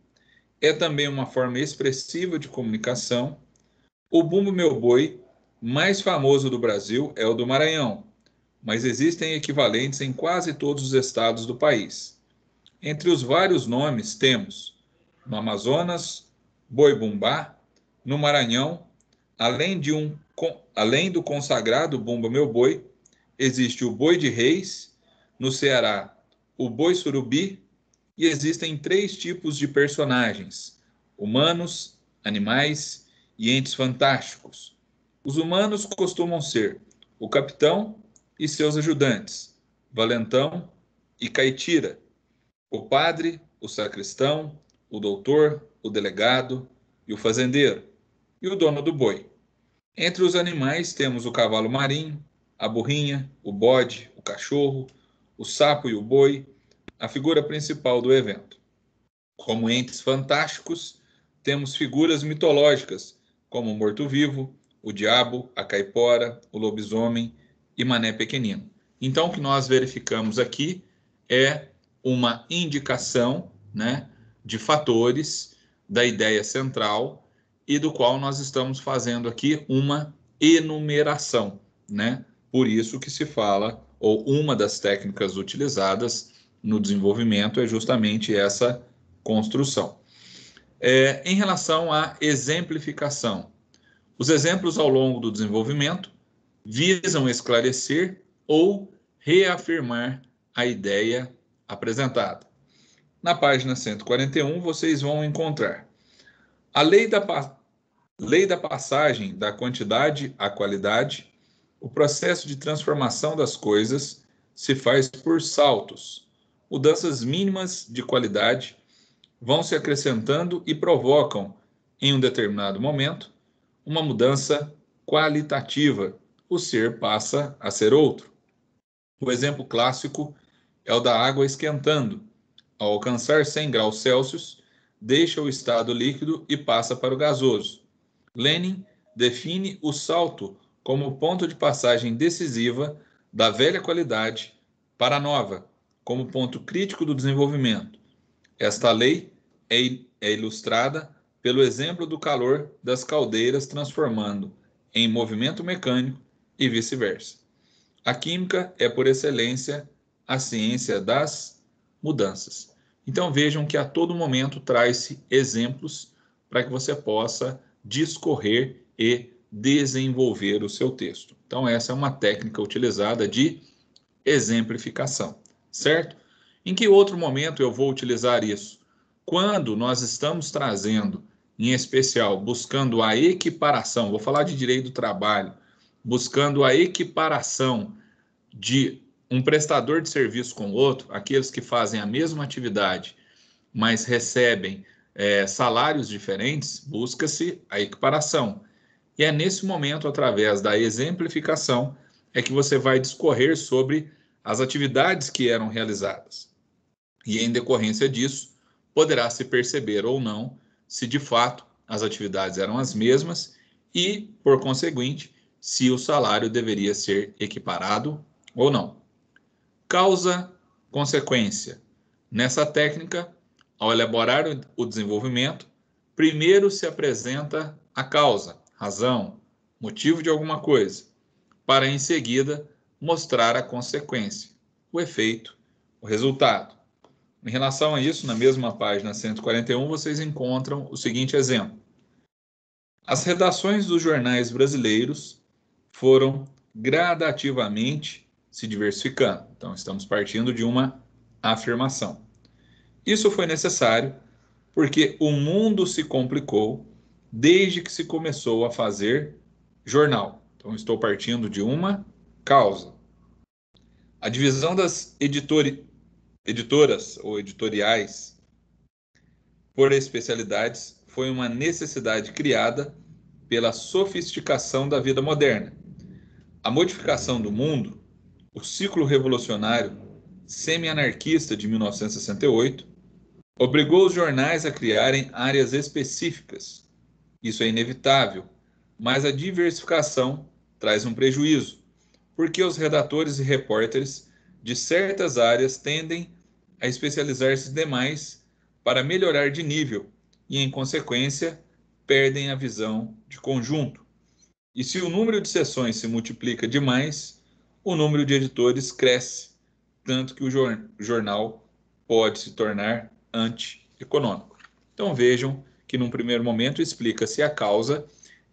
É também uma forma expressiva de comunicação. O Bumba Meu Boi mais famoso do Brasil é o do Maranhão, mas existem equivalentes em quase todos os estados do país. Entre os vários nomes temos no Amazonas, Boi Bumbá, no Maranhão, além de um além do consagrado Bumba Meu Boi, existe o Boi de Reis, no Ceará, o Boi Surubi, e existem três tipos de personagens: humanos, animais e entes fantásticos. Os humanos costumam ser o capitão e seus ajudantes, Valentão e Caitira, o padre, o sacristão, o doutor, o delegado e o fazendeiro, e o dono do boi. Entre os animais temos o cavalo marinho, a burrinha, o bode, o cachorro, o sapo e o boi, a figura principal do evento. Como entes fantásticos, temos figuras mitológicas, como o morto-vivo, o diabo, a caipora, o lobisomem e mané pequenino. Então, o que nós verificamos aqui é uma indicação né, de fatores da ideia central e do qual nós estamos fazendo aqui uma enumeração, né? Por isso que se fala, ou uma das técnicas utilizadas no desenvolvimento é justamente essa construção. É, em relação à exemplificação, os exemplos ao longo do desenvolvimento visam esclarecer ou reafirmar a ideia apresentada. Na página 141, vocês vão encontrar a lei da, Lei da passagem da quantidade à qualidade, o processo de transformação das coisas se faz por saltos. Mudanças mínimas de qualidade vão se acrescentando e provocam, em um determinado momento, uma mudança qualitativa. O ser passa a ser outro. O exemplo clássico é o da água esquentando. Ao alcançar 100 graus Celsius, deixa o estado líquido e passa para o gasoso. Lenin define o salto como ponto de passagem decisiva da velha qualidade para a nova, como ponto crítico do desenvolvimento. Esta lei é, é ilustrada pelo exemplo do calor das caldeiras transformando em movimento mecânico e vice-versa. A química é, por excelência, a ciência das mudanças. Então vejam que a todo momento traz-se exemplos para que você possa discorrer e desenvolver o seu texto. Então, essa é uma técnica utilizada de exemplificação, certo? Em que outro momento eu vou utilizar isso? Quando nós estamos trazendo, em especial, buscando a equiparação, vou falar de direito do trabalho, buscando a equiparação de um prestador de serviço com outro, aqueles que fazem a mesma atividade, mas recebem é, salários diferentes, busca-se a equiparação. E é nesse momento, através da exemplificação, é que você vai discorrer sobre as atividades que eram realizadas. E em decorrência disso, poderá se perceber ou não se de fato as atividades eram as mesmas e, por conseguinte, se o salário deveria ser equiparado ou não. Causa, consequência. Nessa técnica, ao elaborar o desenvolvimento, primeiro se apresenta a causa, razão, motivo de alguma coisa, para em seguida mostrar a consequência, o efeito, o resultado. Em relação a isso, na mesma página 141, vocês encontram o seguinte exemplo. As redações dos jornais brasileiros foram gradativamente se diversificando. Então, estamos partindo de uma afirmação. Isso foi necessário porque o mundo se complicou desde que se começou a fazer jornal. Então, estou partindo de uma causa. A divisão das editori editoras ou editoriais por especialidades foi uma necessidade criada pela sofisticação da vida moderna. A modificação do mundo, o ciclo revolucionário semi-anarquista de 1968, obrigou os jornais a criarem áreas específicas. Isso é inevitável, mas a diversificação traz um prejuízo, porque os redatores e repórteres de certas áreas tendem a especializar-se demais para melhorar de nível e, em consequência, perdem a visão de conjunto. E se o número de sessões se multiplica demais, o número de editores cresce, tanto que o jornal pode se tornar anti-econômico. Então vejam que num primeiro momento explica-se a causa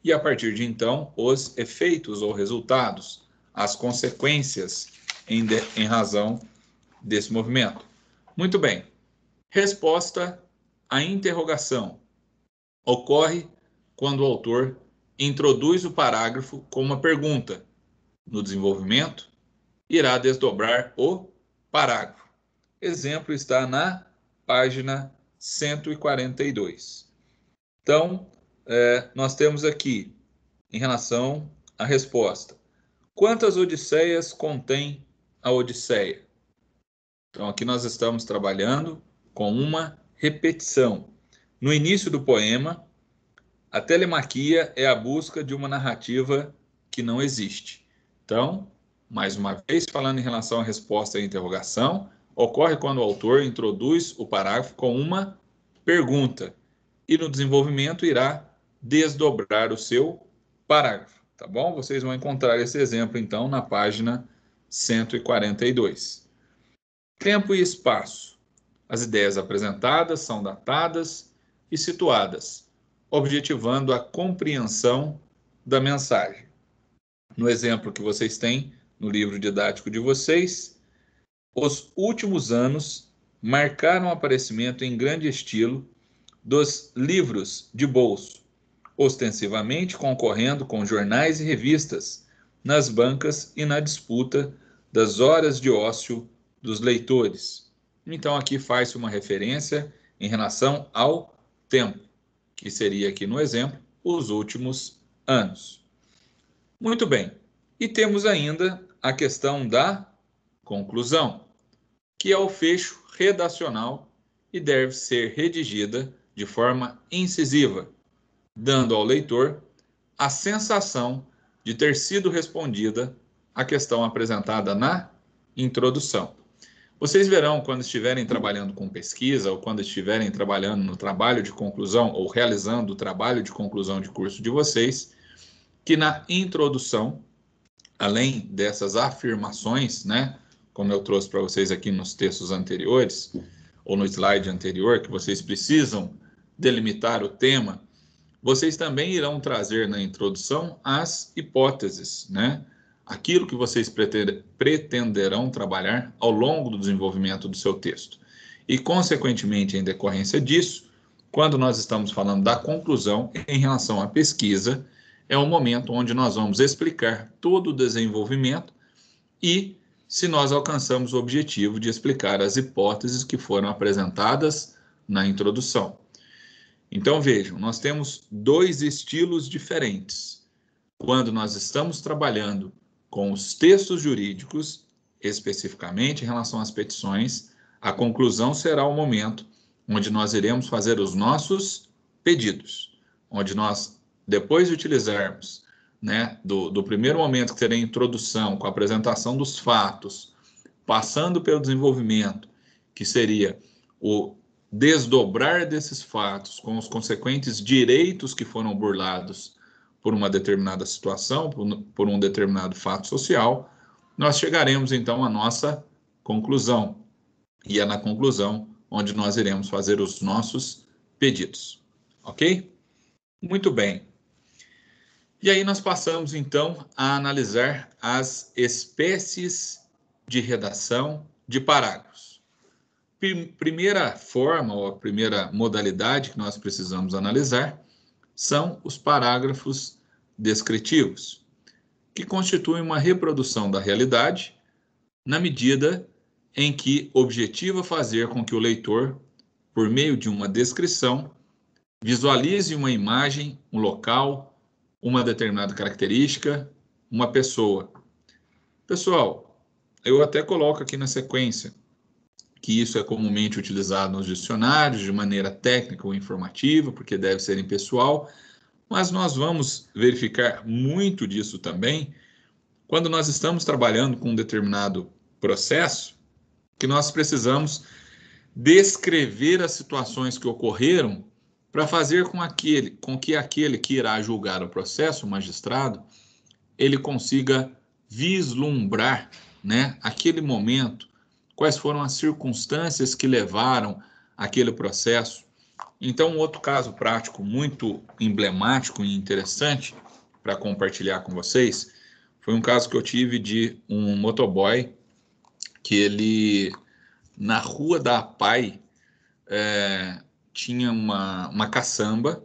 e a partir de então os efeitos ou resultados, as consequências em, de, em razão desse movimento. Muito bem. Resposta à interrogação ocorre quando o autor introduz o parágrafo com uma pergunta. No desenvolvimento, irá desdobrar o parágrafo. Exemplo está na página 142. Então, é, nós temos aqui, em relação à resposta, quantas odisseias contém a Odisseia? Então, aqui nós estamos trabalhando com uma repetição. No início do poema, a telemaquia é a busca de uma narrativa que não existe. Então, mais uma vez, falando em relação à resposta à interrogação, ocorre quando o autor introduz o parágrafo com uma pergunta e no desenvolvimento irá desdobrar o seu parágrafo, tá bom? Vocês vão encontrar esse exemplo então na página 142. Tempo e espaço. As ideias apresentadas são datadas e situadas, objetivando a compreensão da mensagem. No exemplo que vocês têm no livro didático de vocês, os últimos anos marcaram o aparecimento em grande estilo dos livros de bolso, ostensivamente concorrendo com jornais e revistas nas bancas e na disputa das horas de ócio dos leitores. Então aqui faz-se uma referência em relação ao tempo, que seria aqui no exemplo os últimos anos. Muito bem. E temos ainda a questão da conclusão que é o fecho redacional e deve ser redigida de forma incisiva, dando ao leitor a sensação de ter sido respondida a questão apresentada na introdução. Vocês verão quando estiverem trabalhando com pesquisa ou quando estiverem trabalhando no trabalho de conclusão ou realizando o trabalho de conclusão de curso de vocês, que na introdução, além dessas afirmações, né, como eu trouxe para vocês aqui nos textos anteriores, ou no slide anterior, que vocês precisam delimitar o tema, vocês também irão trazer na introdução as hipóteses, né? Aquilo que vocês pretenderão trabalhar ao longo do desenvolvimento do seu texto. E, consequentemente, em decorrência disso, quando nós estamos falando da conclusão em relação à pesquisa, é o momento onde nós vamos explicar todo o desenvolvimento e se nós alcançamos o objetivo de explicar as hipóteses que foram apresentadas na introdução. Então vejam, nós temos dois estilos diferentes. Quando nós estamos trabalhando com os textos jurídicos, especificamente em relação às petições, a conclusão será o momento onde nós iremos fazer os nossos pedidos, onde nós, depois de utilizarmos né, do, do primeiro momento que seria a introdução, com a apresentação dos fatos, passando pelo desenvolvimento, que seria o desdobrar desses fatos com os consequentes direitos que foram burlados por uma determinada situação, por, por um determinado fato social, nós chegaremos então à nossa conclusão. E é na conclusão onde nós iremos fazer os nossos pedidos. Ok? Muito bem. E aí nós passamos então a analisar as espécies de redação de parágrafos. Primeira forma ou a primeira modalidade que nós precisamos analisar são os parágrafos descritivos, que constituem uma reprodução da realidade na medida em que objetiva fazer com que o leitor, por meio de uma descrição, visualize uma imagem, um local, uma determinada característica, uma pessoa. Pessoal, eu até coloco aqui na sequência que isso é comumente utilizado nos dicionários de maneira técnica ou informativa, porque deve ser impessoal, mas nós vamos verificar muito disso também quando nós estamos trabalhando com um determinado processo, que nós precisamos descrever as situações que ocorreram para fazer com, aquele, com que aquele que irá julgar o processo, o magistrado, ele consiga vislumbrar né, aquele momento, quais foram as circunstâncias que levaram aquele processo. Então, outro caso prático muito emblemático e interessante para compartilhar com vocês foi um caso que eu tive de um motoboy que ele, na rua da Pai, é, tinha uma, uma caçamba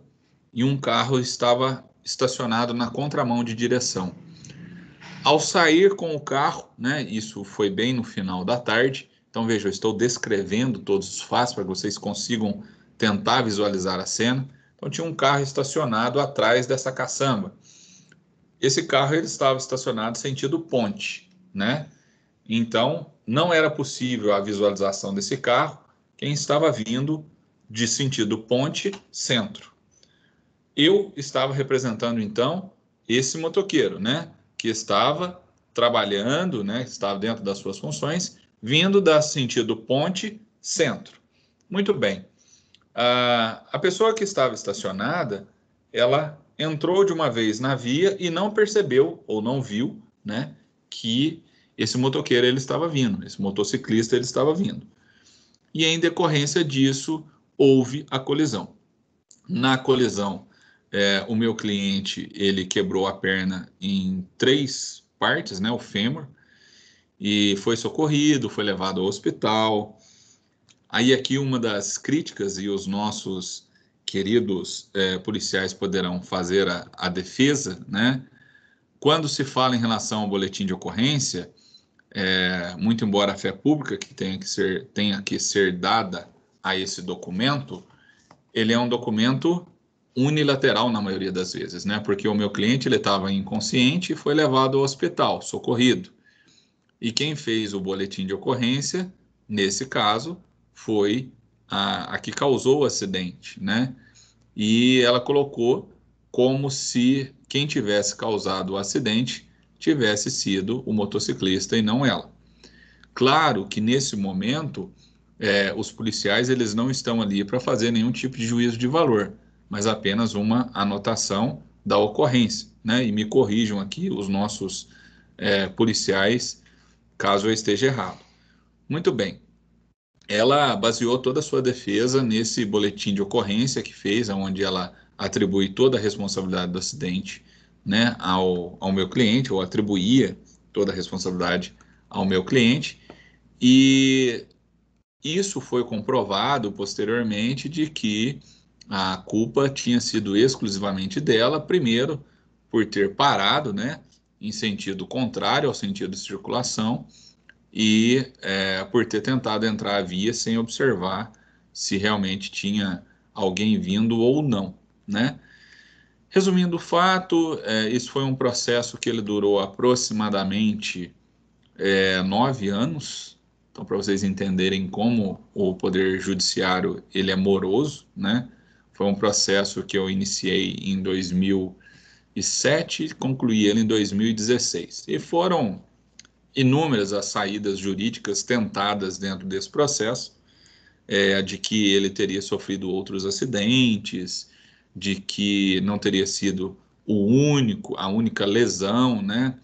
e um carro estava estacionado na contramão de direção. Ao sair com o carro, né, isso foi bem no final da tarde, então veja, eu estou descrevendo todos os fatos para que vocês consigam tentar visualizar a cena. Então tinha um carro estacionado atrás dessa caçamba. Esse carro ele estava estacionado sentido ponte, né? Então não era possível a visualização desse carro. Quem estava vindo de sentido ponte centro. Eu estava representando então esse motoqueiro, né, que estava trabalhando, né, estava dentro das suas funções, vindo da sentido ponte centro. Muito bem. a a pessoa que estava estacionada, ela entrou de uma vez na via e não percebeu ou não viu, né, que esse motoqueiro ele estava vindo, esse motociclista ele estava vindo. E em decorrência disso, houve a colisão. Na colisão, é, o meu cliente ele quebrou a perna em três partes, né, o fêmur, e foi socorrido, foi levado ao hospital. Aí aqui uma das críticas e os nossos queridos é, policiais poderão fazer a, a defesa, né? Quando se fala em relação ao boletim de ocorrência, é, muito embora a fé pública que tenha que ser tenha que ser dada a esse documento, ele é um documento unilateral na maioria das vezes, né? Porque o meu cliente ele estava inconsciente e foi levado ao hospital, socorrido. E quem fez o boletim de ocorrência, nesse caso, foi a, a que causou o acidente, né? E ela colocou como se quem tivesse causado o acidente tivesse sido o motociclista e não ela. Claro que nesse momento é, os policiais eles não estão ali para fazer nenhum tipo de juízo de valor, mas apenas uma anotação da ocorrência, né? E me corrijam aqui os nossos é, policiais, caso eu esteja errado. Muito bem. Ela baseou toda a sua defesa nesse boletim de ocorrência que fez, onde ela atribui toda a responsabilidade do acidente né, ao, ao meu cliente, ou atribuía toda a responsabilidade ao meu cliente. E isso foi comprovado posteriormente de que a culpa tinha sido exclusivamente dela, primeiro por ter parado, né, em sentido contrário ao sentido de circulação e é, por ter tentado entrar a via sem observar se realmente tinha alguém vindo ou não, né? Resumindo o fato, é, isso foi um processo que ele durou aproximadamente é, nove anos, então, para vocês entenderem como o poder judiciário ele é moroso, né? Foi um processo que eu iniciei em 2000 2007 concluí ele em 2016. E foram inúmeras as saídas jurídicas tentadas dentro desse processo, é, de que ele teria sofrido outros acidentes, de que não teria sido o único, a única lesão, né?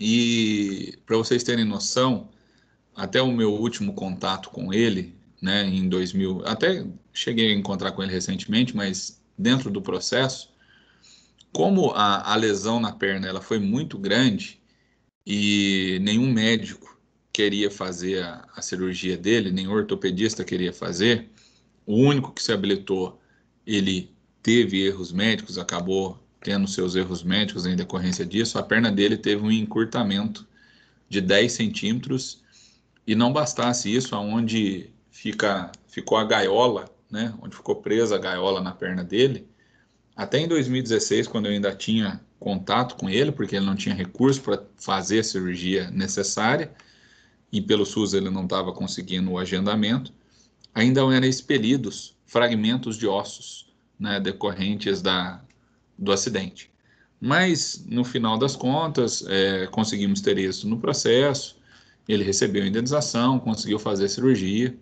E para vocês terem noção, até o meu último contato com ele, né, em 2000, até cheguei a encontrar com ele recentemente, mas dentro do processo, como a, a lesão na perna ela foi muito grande e nenhum médico queria fazer a, a cirurgia dele, nem ortopedista queria fazer, o único que se habilitou, ele teve erros médicos, acabou tendo seus erros médicos em decorrência disso, a perna dele teve um encurtamento de 10 centímetros e não bastasse isso, aonde fica, ficou a gaiola, né, onde ficou presa a gaiola na perna dele, até em 2016, quando eu ainda tinha contato com ele, porque ele não tinha recurso para fazer a cirurgia necessária, e pelo SUS ele não estava conseguindo o agendamento, ainda eram expelidos fragmentos de ossos né, decorrentes da, do acidente. Mas, no final das contas, é, conseguimos ter isso no processo, ele recebeu a indenização, conseguiu fazer a cirurgia,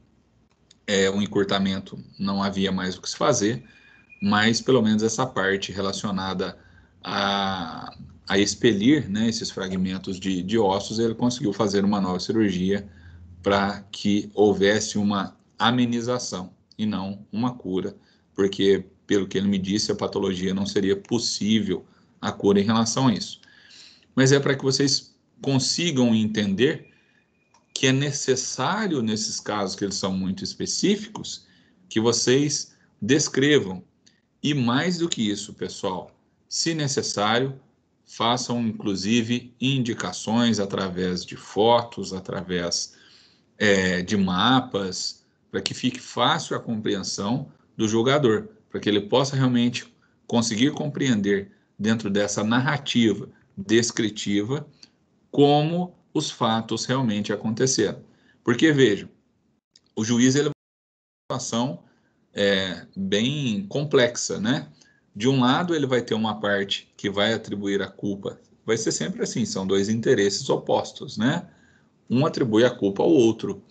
é, o encurtamento não havia mais o que se fazer, mas pelo menos essa parte relacionada a, a expelir né, esses fragmentos de, de ossos, ele conseguiu fazer uma nova cirurgia para que houvesse uma amenização e não uma cura, porque, pelo que ele me disse, a patologia não seria possível a cura em relação a isso. Mas é para que vocês consigam entender que é necessário, nesses casos que eles são muito específicos, que vocês descrevam. E mais do que isso, pessoal, se necessário, façam inclusive indicações através de fotos, através é, de mapas, para que fique fácil a compreensão do jogador, para que ele possa realmente conseguir compreender dentro dessa narrativa descritiva como os fatos realmente aconteceram. Porque vejam, o juiz ele uma situação é, bem complexa, né? De um lado, ele vai ter uma parte que vai atribuir a culpa. Vai ser sempre assim, são dois interesses opostos, né? Um atribui a culpa ao outro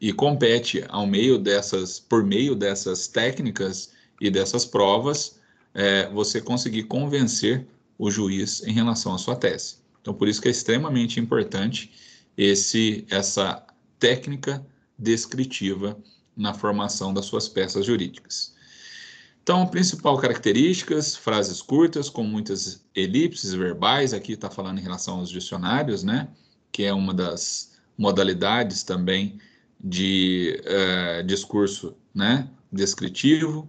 e compete ao meio dessas, por meio dessas técnicas e dessas provas, é, você conseguir convencer o juiz em relação à sua tese. Então, por isso que é extremamente importante esse, essa técnica descritiva na formação das suas peças jurídicas. Então, principal características, frases curtas com muitas elipses verbais, aqui está falando em relação aos dicionários, né, que é uma das modalidades também de uh, discurso, né, descritivo,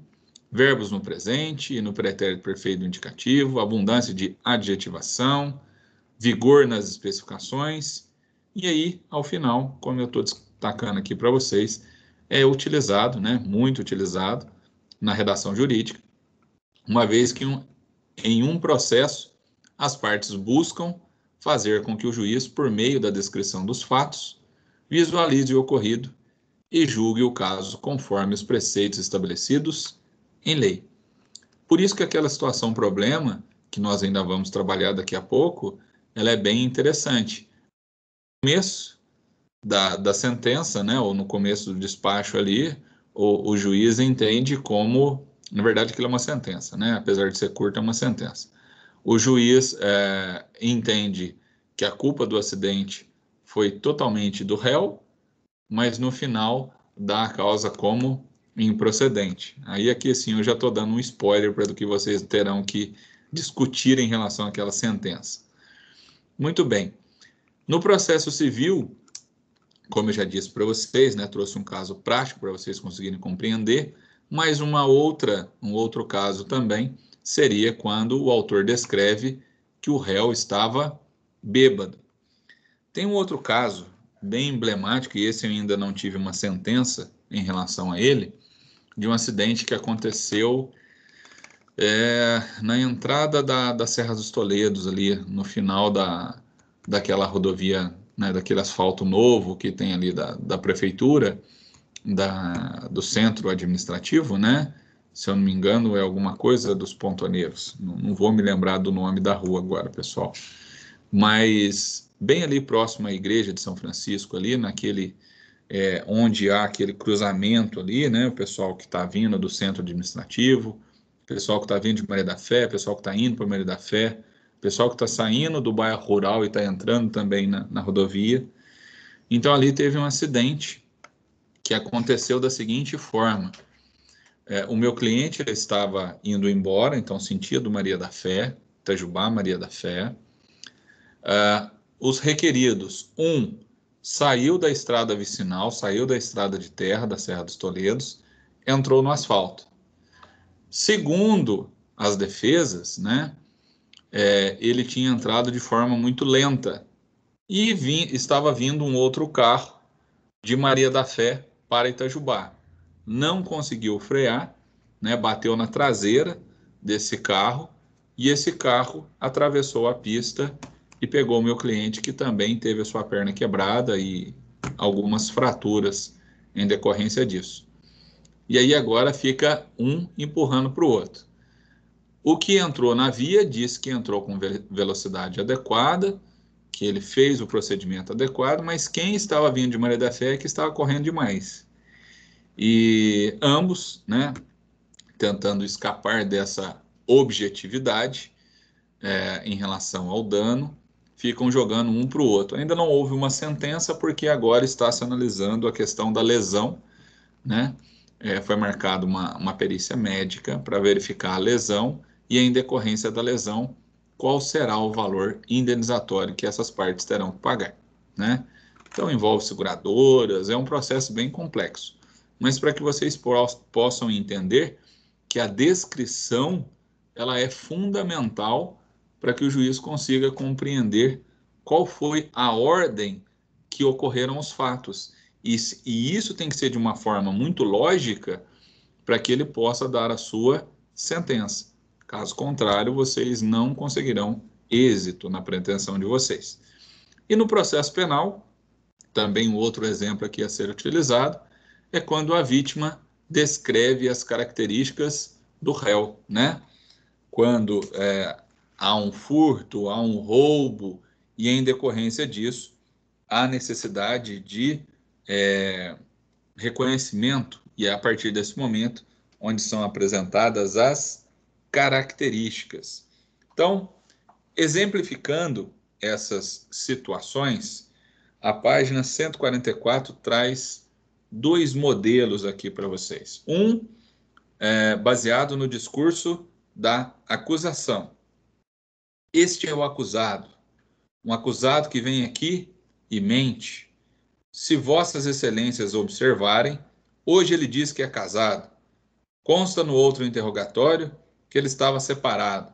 verbos no presente e no pretérito perfeito indicativo, abundância de adjetivação, vigor nas especificações, e aí, ao final, como eu estou destacando aqui para vocês, é utilizado, né, muito utilizado na redação jurídica, uma vez que um, em um processo as partes buscam fazer com que o juiz, por meio da descrição dos fatos, visualize o ocorrido e julgue o caso conforme os preceitos estabelecidos em lei. Por isso que aquela situação problema, que nós ainda vamos trabalhar daqui a pouco, ela é bem interessante. No começo, da, da sentença, né, ou no começo do despacho ali, o, o juiz entende como, na verdade, aquilo é uma sentença, né, apesar de ser curta, é uma sentença. O juiz é, entende que a culpa do acidente foi totalmente do réu, mas no final dá a causa como improcedente. Aí aqui assim eu já estou dando um spoiler para do que vocês terão que discutir em relação àquela sentença. Muito bem. No processo civil, como eu já disse para vocês, né, trouxe um caso prático para vocês conseguirem compreender, mas uma outra, um outro caso também seria quando o autor descreve que o réu estava bêbado. Tem um outro caso bem emblemático, e esse eu ainda não tive uma sentença em relação a ele, de um acidente que aconteceu é, na entrada da, da Serra dos Toledos, ali no final da, daquela rodovia né, daquele asfalto novo que tem ali da, da prefeitura, da, do centro administrativo, né? se eu não me engano, é alguma coisa dos Pontoneiros. Não, não vou me lembrar do nome da rua agora, pessoal. Mas bem ali próximo à igreja de São Francisco, ali naquele é, onde há aquele cruzamento ali, né? O pessoal que está vindo do centro administrativo, pessoal que está vindo de Maria da Fé, pessoal que está indo para Maria da Fé, pessoal que está saindo do bairro rural e está entrando também na, na rodovia. Então ali teve um acidente que aconteceu da seguinte forma: é, o meu cliente estava indo embora, então sentido Maria da Fé, Itajubá, Maria da Fé. Uh, os requeridos, um saiu da estrada vicinal, saiu da estrada de terra da Serra dos Toledos, entrou no asfalto. Segundo as defesas, né, é, ele tinha entrado de forma muito lenta e vim, estava vindo um outro carro de Maria da Fé para Itajubá. Não conseguiu frear, né, bateu na traseira desse carro e esse carro atravessou a pista e pegou meu cliente que também teve a sua perna quebrada e algumas fraturas em decorrência disso. E aí agora fica um empurrando para o outro. O que entrou na via disse que entrou com velocidade adequada, que ele fez o procedimento adequado, mas quem estava vindo de Maria da Fé é que estava correndo demais. E ambos, né, tentando escapar dessa objetividade é, em relação ao dano, ficam jogando um para o outro. Ainda não houve uma sentença, porque agora está se analisando a questão da lesão, né? É, foi marcada uma, uma perícia médica para verificar a lesão e, em decorrência da lesão, qual será o valor indenizatório que essas partes terão que pagar, né? Então, envolve seguradoras, é um processo bem complexo. Mas para que vocês possam entender que a descrição ela é fundamental para que o juiz consiga compreender qual foi a ordem que ocorreram os fatos. E, e isso tem que ser de uma forma muito lógica para que ele possa dar a sua sentença. Caso contrário, vocês não conseguirão êxito na pretensão de vocês. E no processo penal, também um outro exemplo aqui a ser utilizado é quando a vítima descreve as características do réu, né? Quando é, há um furto, há um roubo, e em decorrência disso, há necessidade de é, reconhecimento, e é a partir desse momento onde são apresentadas as características. Então, exemplificando essas situações, a página 144 traz dois modelos aqui para vocês. Um é, baseado no discurso da acusação, este é o acusado, um acusado que vem aqui e mente. Se vossas excelências observarem, hoje ele diz que é casado. Consta no outro interrogatório que ele estava separado.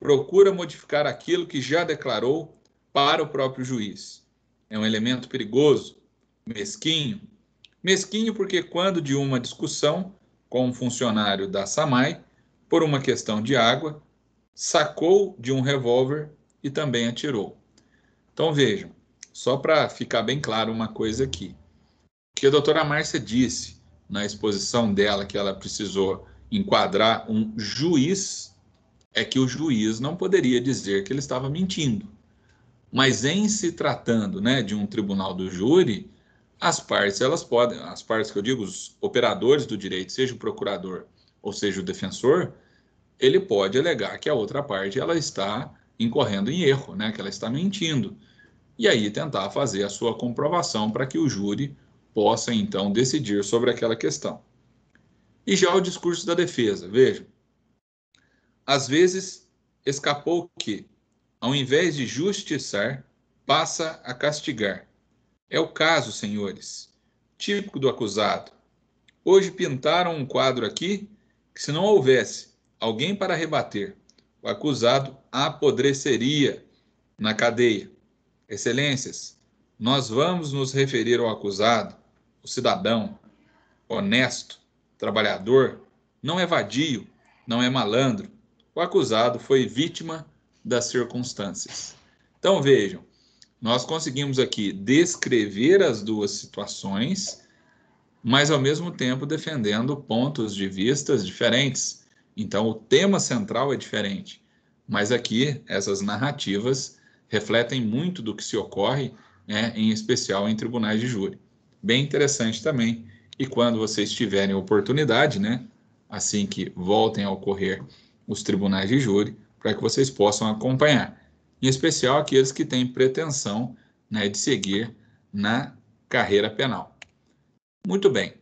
Procura modificar aquilo que já declarou para o próprio juiz. É um elemento perigoso, mesquinho. Mesquinho porque, quando de uma discussão com um funcionário da SAMAI, por uma questão de água, sacou de um revólver e também atirou. Então vejam, só para ficar bem claro uma coisa aqui. O que a doutora Márcia disse na exposição dela que ela precisou enquadrar um juiz é que o juiz não poderia dizer que ele estava mentindo. Mas em se tratando, né, de um tribunal do júri, as partes, elas podem, as partes que eu digo, os operadores do direito, seja o procurador ou seja o defensor, ele pode alegar que a outra parte ela está incorrendo em erro, né? que ela está mentindo. E aí tentar fazer a sua comprovação para que o júri possa então decidir sobre aquela questão. E já o discurso da defesa, veja. Às vezes escapou que, ao invés de justiçar, passa a castigar. É o caso, senhores, típico do acusado. Hoje pintaram um quadro aqui que, se não houvesse alguém para rebater, o acusado apodreceria na cadeia. Excelências, nós vamos nos referir ao acusado, o cidadão, honesto, trabalhador, não é vadio, não é malandro. O acusado foi vítima das circunstâncias. Então vejam, nós conseguimos aqui descrever as duas situações mas ao mesmo tempo defendendo pontos de vistas diferentes. Então, o tema central é diferente, mas aqui essas narrativas refletem muito do que se ocorre, né, em especial em tribunais de júri. Bem interessante também. E quando vocês tiverem oportunidade, né, assim que voltem a ocorrer os tribunais de júri, para que vocês possam acompanhar. Em especial aqueles que têm pretensão né, de seguir na carreira penal. Muito bem.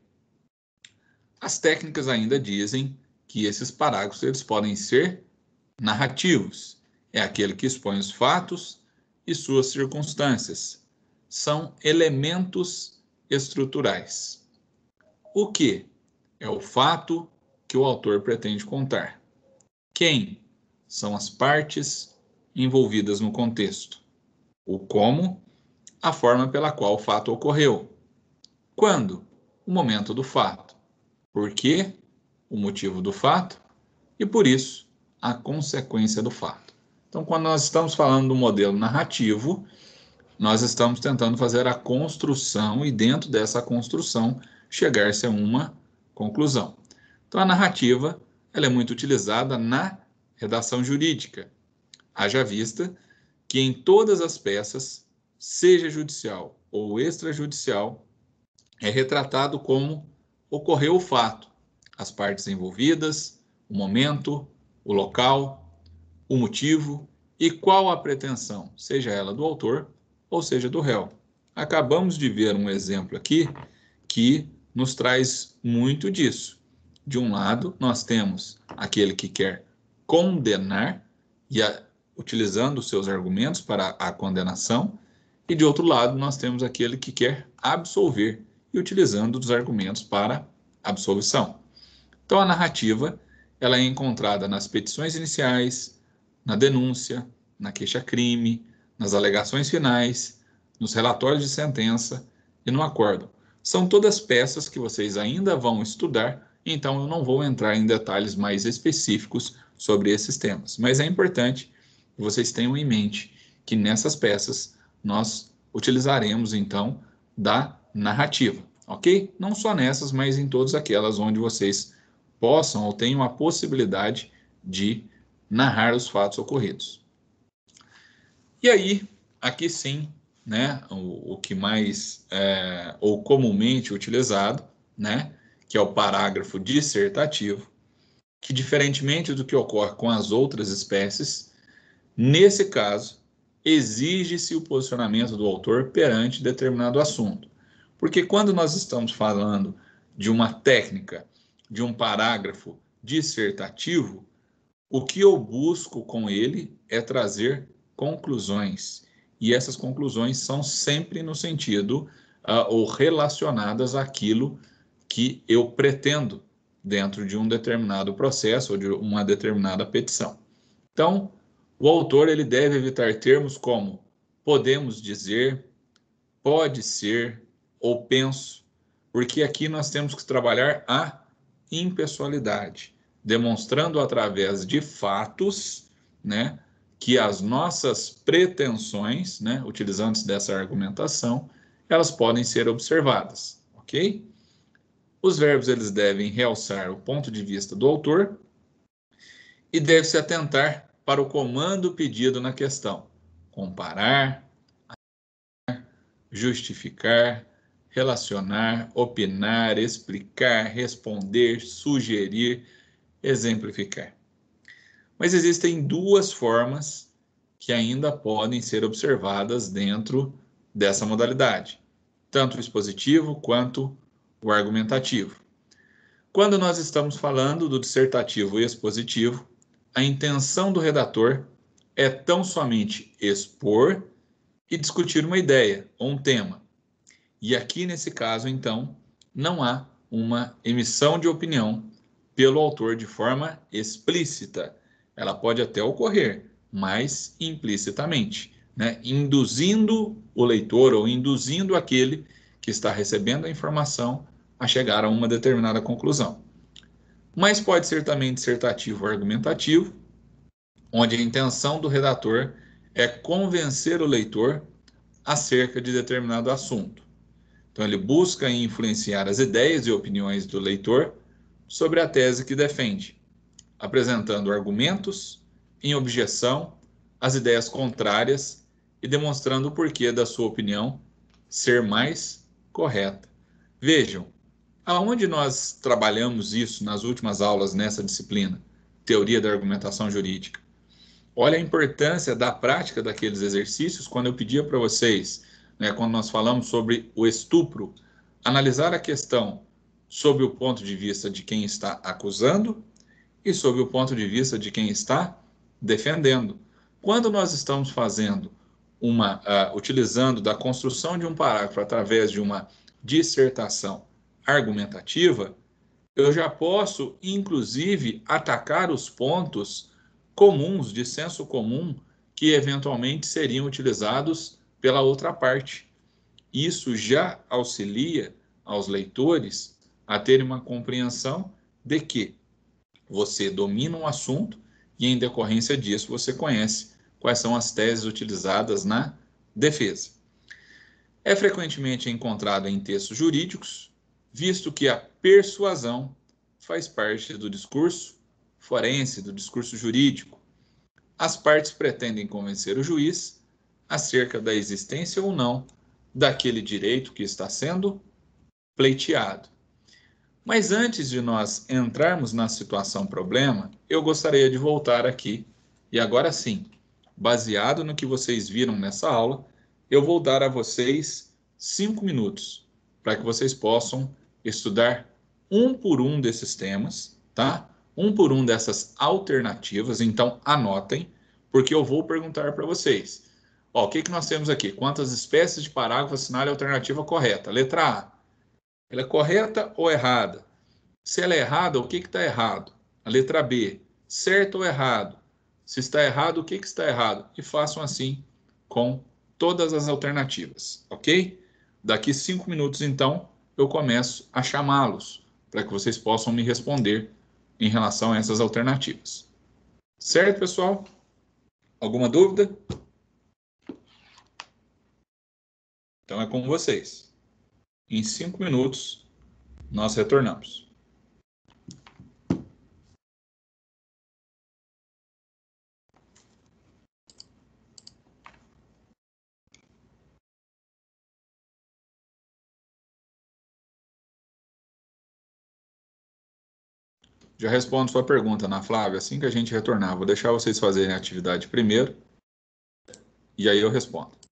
As técnicas ainda dizem que esses parágrafos eles podem ser narrativos. É aquele que expõe os fatos e suas circunstâncias. São elementos estruturais. O que é o fato que o autor pretende contar? Quem são as partes envolvidas no contexto? O como, a forma pela qual o fato ocorreu. Quando? O momento do fato. Por quê? O motivo do fato. E por isso, a consequência do fato. Então, quando nós estamos falando do modelo narrativo, nós estamos tentando fazer a construção e, dentro dessa construção, chegar-se a uma conclusão. Então, a narrativa ela é muito utilizada na redação jurídica. Haja vista que em todas as peças, seja judicial ou extrajudicial, é retratado como ocorreu o fato, as partes envolvidas, o momento, o local, o motivo e qual a pretensão, seja ela do autor ou seja do réu. Acabamos de ver um exemplo aqui que nos traz muito disso. De um lado, nós temos aquele que quer condenar e a, utilizando os seus argumentos para a condenação, e de outro lado, nós temos aquele que quer absolver e utilizando os argumentos para absolvição. Então, a narrativa ela é encontrada nas petições iniciais, na denúncia, na queixa-crime, nas alegações finais, nos relatórios de sentença e no acordo. São todas peças que vocês ainda vão estudar, então eu não vou entrar em detalhes mais específicos sobre esses temas. Mas é importante que vocês tenham em mente que nessas peças nós utilizaremos então da narrativa, ok? Não só nessas, mas em todas aquelas onde vocês possam ou tenham a possibilidade de narrar os fatos ocorridos. E aí, aqui sim, né, o, o que mais é, ou comumente utilizado, né, que é o parágrafo dissertativo, que, diferentemente do que ocorre com as outras espécies, nesse caso, exige-se o posicionamento do autor perante determinado assunto. Porque quando nós estamos falando de uma técnica, de um parágrafo dissertativo, o que eu busco com ele é trazer conclusões. E essas conclusões são sempre no sentido uh, ou relacionadas àquilo que eu pretendo dentro de um determinado processo ou de uma determinada petição. Então, o autor ele deve evitar termos como podemos dizer, pode ser ou penso, porque aqui nós temos que trabalhar a impessoalidade, demonstrando através de fatos, né, que as nossas pretensões, né, utilizando dessa argumentação, elas podem ser observadas, ok? Os verbos eles devem realçar o ponto de vista do autor e deve-se atentar para o comando pedido na questão: comparar, justificar, relacionar, opinar, explicar, responder, sugerir, exemplificar. Mas existem duas formas que ainda podem ser observadas dentro dessa modalidade, tanto o expositivo quanto o argumentativo. Quando nós estamos falando do dissertativo e expositivo, a intenção do redator é tão somente expor e discutir uma ideia ou um tema. E aqui, nesse caso, então, não há uma emissão de opinião pelo autor de forma explícita. Ela pode até ocorrer, mas implicitamente, né? induzindo o leitor ou induzindo aquele que está recebendo a informação a chegar a uma determinada conclusão. Mas pode ser também dissertativo ou argumentativo, onde a intenção do redator é convencer o leitor acerca de determinado assunto. Então, ele busca influenciar as ideias e opiniões do leitor sobre a tese que defende, apresentando argumentos em objeção às ideias contrárias e demonstrando o porquê da sua opinião ser mais correta. Vejam, aonde nós trabalhamos isso nas últimas aulas nessa disciplina, teoria da argumentação jurídica. Olha a importância da prática daqueles exercícios quando eu pedia para vocês, né, quando nós falamos sobre o estupro, analisar a questão sob o ponto de vista de quem está acusando e sob o ponto de vista de quem está defendendo. Quando nós estamos fazendo uma, uh, utilizando da construção de um parágrafo através de uma dissertação argumentativa, eu já posso, inclusive, atacar os pontos comuns, de senso comum, que eventualmente seriam utilizados pela outra parte. Isso já auxilia aos leitores a terem uma compreensão de que você domina um assunto e, em decorrência disso, você conhece quais são as teses utilizadas na defesa. É frequentemente encontrado em textos jurídicos, visto que a persuasão faz parte do discurso forense, do discurso jurídico. As partes pretendem convencer o juiz acerca da existência ou não daquele direito que está sendo pleiteado. Mas antes de nós entrarmos na situação problema, eu gostaria de voltar aqui e agora sim, baseado no que vocês viram nessa aula, eu vou dar a vocês cinco minutos para que vocês possam estudar um por um desses temas, tá? um por um dessas alternativas, então anotem, porque eu vou perguntar para vocês. Ó, o que, que nós temos aqui? Quantas espécies de parágrafo assinale a alternativa correta? Letra A. Ela é correta ou errada? Se ela é errada, o que está errado? A letra B. Certo ou errado? Se está errado, o que, que está errado? E façam assim com todas as alternativas, ok? Daqui cinco minutos, então, eu começo a chamá-los para que vocês possam me responder em relação a essas alternativas. Certo, pessoal? Alguma dúvida? Então é com vocês. Em cinco minutos, nós retornamos. Já respondo sua pergunta, Ana Flávia, assim que a gente retornar. Vou deixar vocês fazerem a atividade primeiro e aí eu respondo.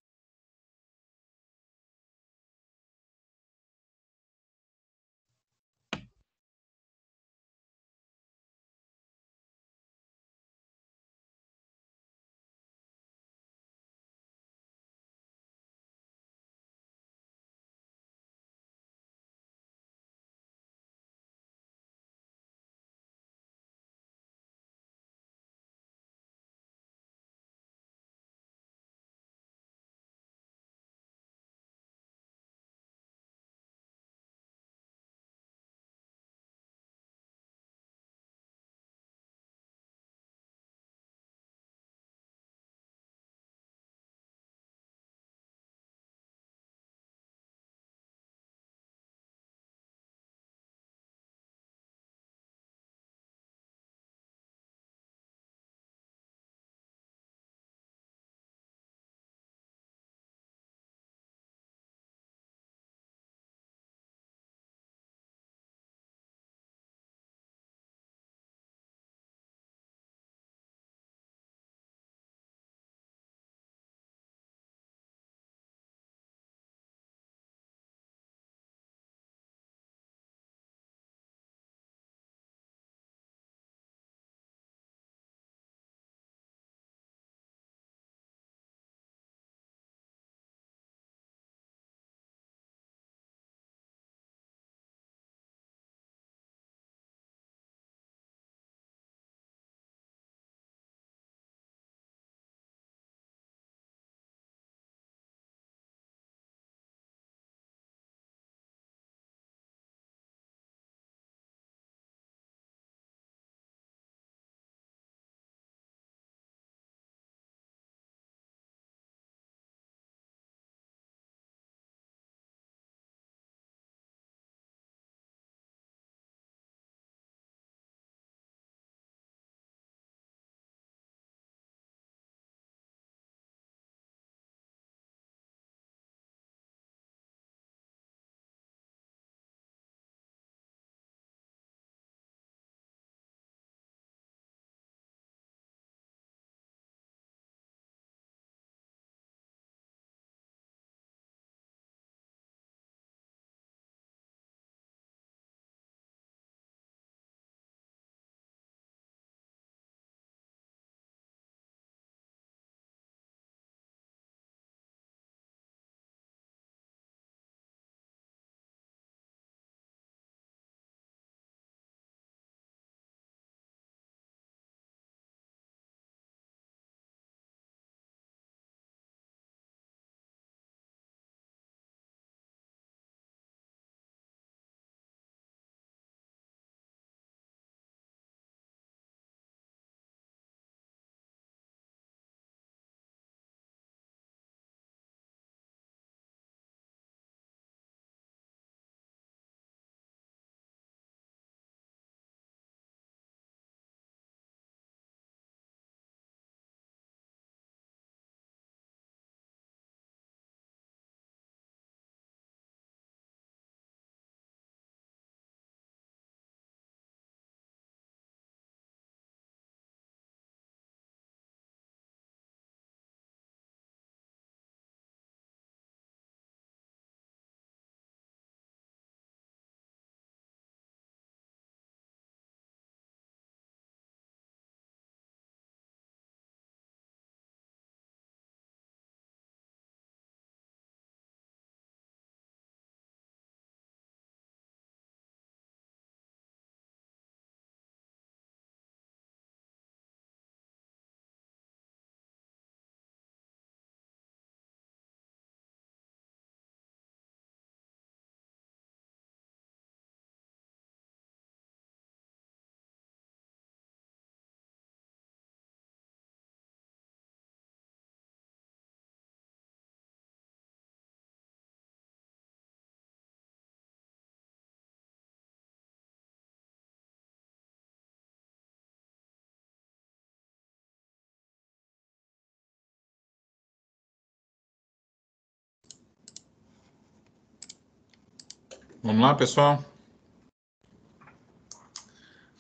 Vamos lá, pessoal?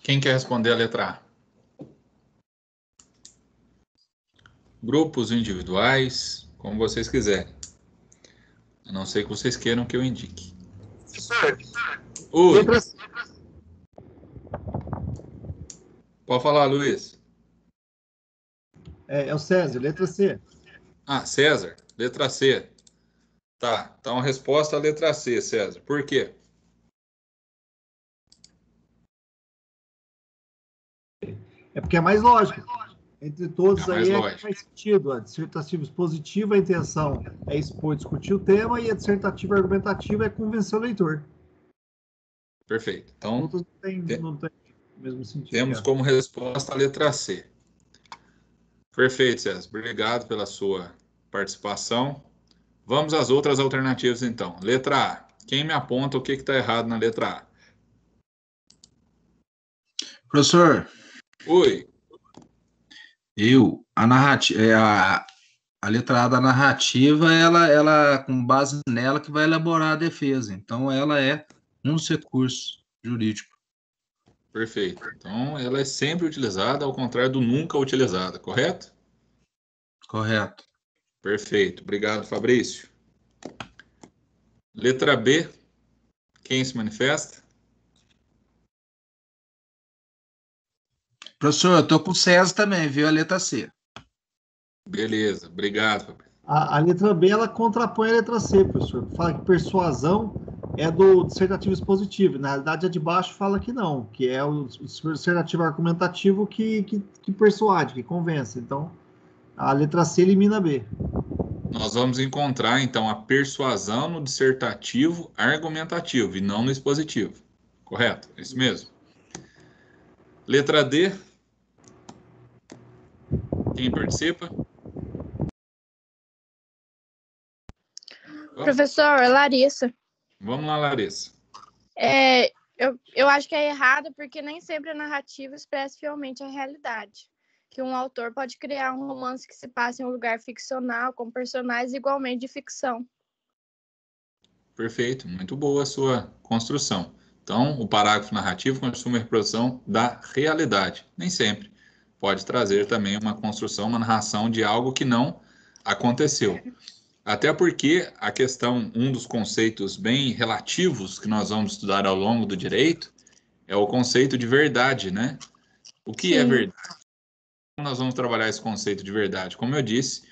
Quem quer responder a letra A? Grupos individuais, como vocês quiserem. A não ser que vocês queiram que eu indique. Oi. Pode falar, Luiz. É, é o César, letra C. Ah, César, letra C. Tá, então a resposta é a letra C, César. Por quê? É porque é mais lógico. Entre todos é aí é que faz sentido. A dissertativa expositiva, a intenção é expor, discutir o tema, e a dissertativa argumentativa é convencer o leitor. Perfeito. Então, não tem, não tem o mesmo sentido. Temos como resposta a letra C. Perfeito, César. Obrigado pela sua participação. Vamos às outras alternativas, então. Letra A. Quem me aponta o que está errado na letra A? Professor. Oi. Eu, a narrativa, é a, a letra A da narrativa, ela, ela, com base nela, que vai elaborar a defesa. Então, ela é um recurso jurídico. Perfeito. Então, ela é sempre utilizada, ao contrário do nunca utilizada, correto? Correto. Perfeito. Obrigado, Fabrício. Letra B. Quem se manifesta? Professor, eu estou com o César também, viu? A letra C. Beleza, obrigado, Fabrício. A, a, letra B, ela contrapõe a letra C, professor. Fala que persuasão é do dissertativo expositivo. Na realidade, a de baixo fala que não, que é o dissertativo argumentativo que, que, que persuade, que convence. Então, a letra C elimina B. Nós vamos encontrar, então, a persuasão no dissertativo argumentativo e não no expositivo. Correto? É isso mesmo. Letra D. Quem participa? Professor, Larissa. Vamos lá, Larissa. É, eu, eu acho que é errado porque nem sempre a narrativa expressa fielmente a realidade. Que um autor pode criar um romance que se passa em um lugar ficcional, com personagens igualmente de ficção. Perfeito, muito boa a sua construção. Então, o parágrafo narrativo constitui uma reprodução da realidade. Nem sempre. Pode trazer também uma construção, uma narração de algo que não aconteceu. Até porque a questão, um dos conceitos bem relativos que nós vamos estudar ao longo do direito é o conceito de verdade, né? O que é Sim. é verdade? Nós vamos trabalhar esse conceito de verdade. Como eu disse,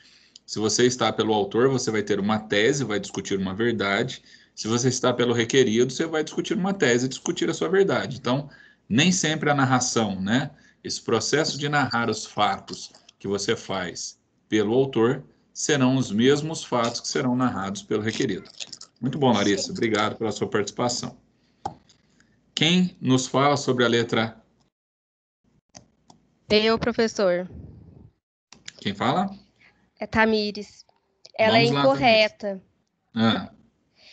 se você está pelo autor, você vai ter uma tese, vai discutir uma verdade. Se você está pelo requerido, você vai discutir uma tese discutir a sua verdade. Então, nem sempre a narração, né? Esse processo de narrar os fatos que você faz pelo autor serão os mesmos fatos que serão narrados pelo requerido. Muito bom, Larissa. Obrigado pela sua participação. Quem nos fala sobre a letra? Eu, professor. Quem fala? É Tamires. Ela Vamos é incorreta. Lá, ah.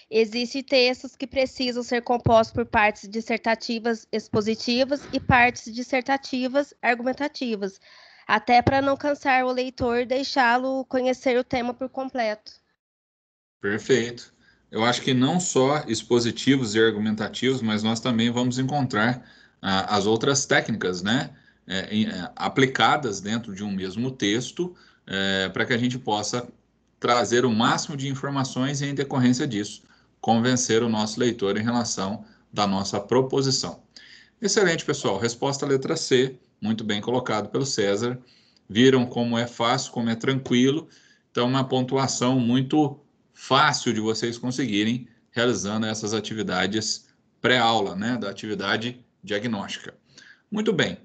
Existem textos que precisam ser compostos por partes dissertativas expositivas e partes dissertativas argumentativas até para não cansar o leitor, deixá-lo conhecer o tema por completo. Perfeito. Eu acho que não só expositivos e argumentativos, mas nós também vamos encontrar ah, as outras técnicas, né, é, é, aplicadas dentro de um mesmo texto, é, para que a gente possa trazer o máximo de informações e, em decorrência disso, convencer o nosso leitor em relação da nossa proposição. Excelente, pessoal. Resposta letra C muito bem colocado pelo César. Viram como é fácil, como é tranquilo. Então, uma pontuação muito fácil de vocês conseguirem realizando essas atividades pré-aula, né, da atividade diagnóstica. Muito bem.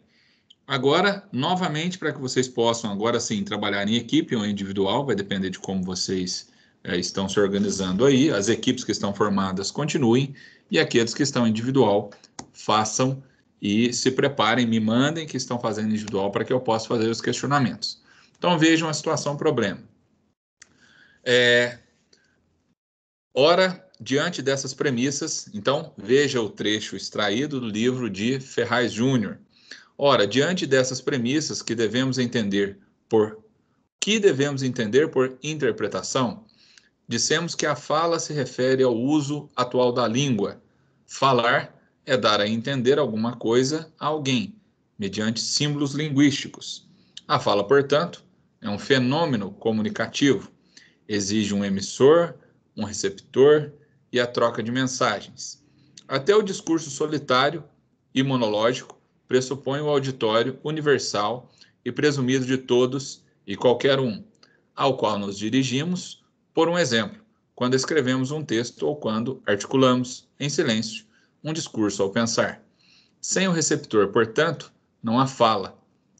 Agora, novamente, para que vocês possam agora sim trabalhar em equipe ou individual, vai depender de como vocês é, estão se organizando aí. As equipes que estão formadas continuem e aqueles que estão individual façam e se preparem, me mandem que estão fazendo individual para que eu possa fazer os questionamentos. Então vejam a situação problema. É, ora, diante dessas premissas, então veja o trecho extraído do livro de Ferraz Júnior. Ora, diante dessas premissas que devemos entender por que devemos entender por interpretação, dissemos que a fala se refere ao uso atual da língua, Falar é dar a entender alguma coisa a alguém, mediante símbolos linguísticos. A fala, portanto, é um fenômeno comunicativo. Exige um emissor, um receptor e a troca de mensagens. Até o discurso solitário e monológico pressupõe o auditório universal e presumido de todos e qualquer um, ao qual nos dirigimos, por um exemplo, quando escrevemos um texto ou quando articulamos, em silêncio, um discurso ao pensar. Sem o receptor, portanto, não há fala.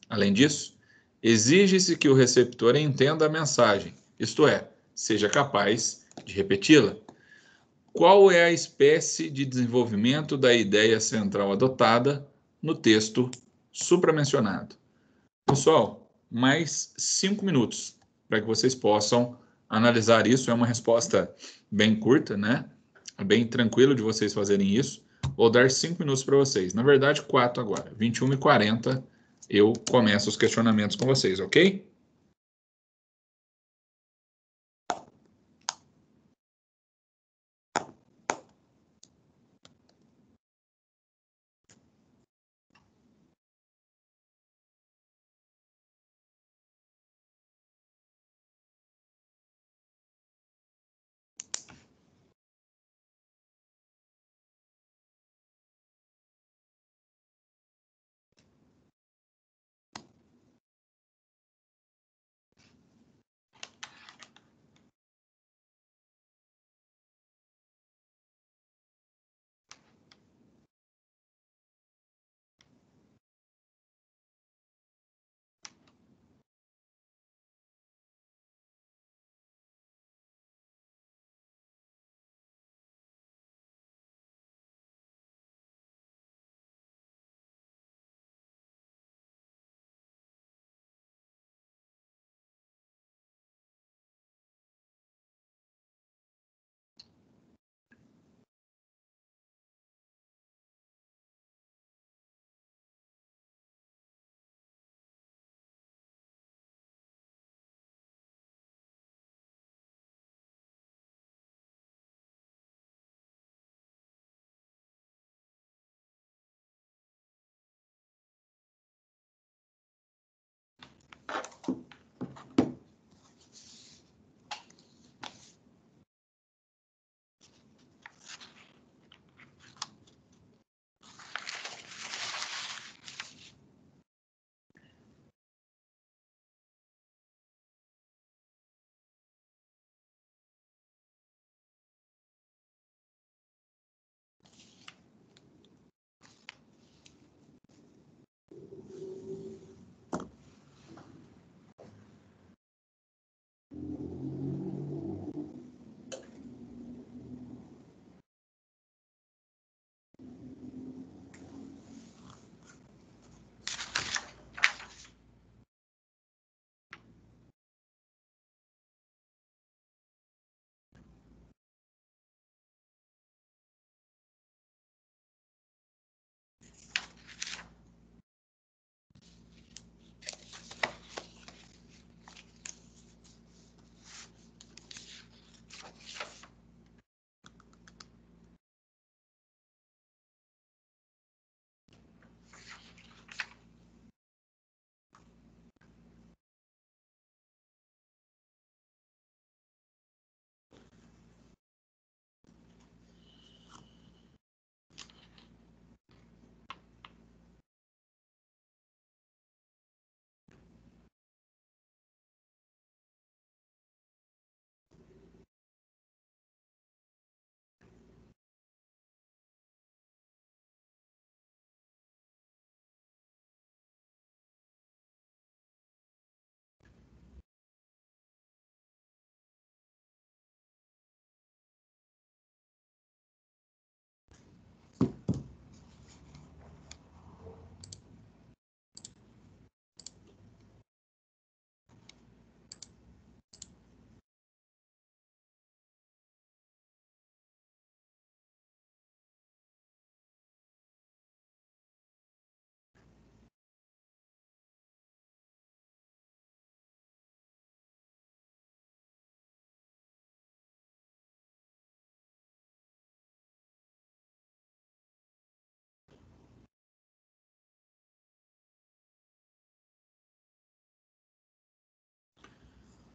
Além disso, exige-se que o receptor entenda a mensagem, isto é, seja capaz de repeti-la. Qual é a espécie de desenvolvimento da ideia central adotada no texto supramencionado? Pessoal, mais cinco minutos para que vocês possam analisar isso. É uma resposta bem curta, né? É bem tranquilo de vocês fazerem isso. Vou dar cinco minutos para vocês. Na verdade, quatro agora. 21 e 40 eu começo os questionamentos com vocês, ok?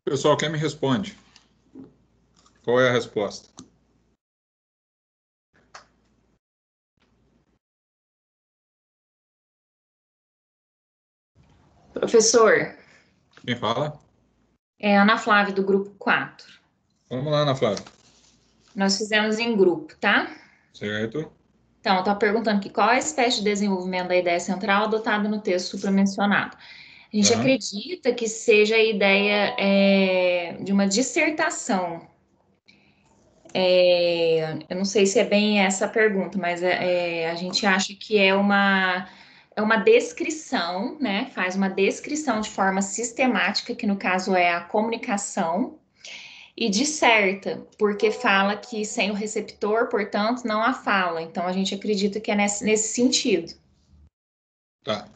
Pessoal, quem me responde? Qual é a resposta? Professor. Quem fala? É Ana Flávia, do grupo 4. Vamos lá, Ana Flávia. Nós fizemos em grupo, tá? Certo. Então, está perguntando aqui qual é a espécie de desenvolvimento da ideia central adotada no texto supramencionado. A gente uhum. acredita que seja a ideia é, de uma dissertação. É, eu não sei se é bem essa a pergunta, mas é, é, a gente acha que é uma, é uma descrição, né? Faz uma descrição de forma sistemática, que no caso é a comunicação, e disserta, porque fala que sem o receptor, portanto, não há fala. Então a gente acredita que é nesse, nesse sentido. Tá.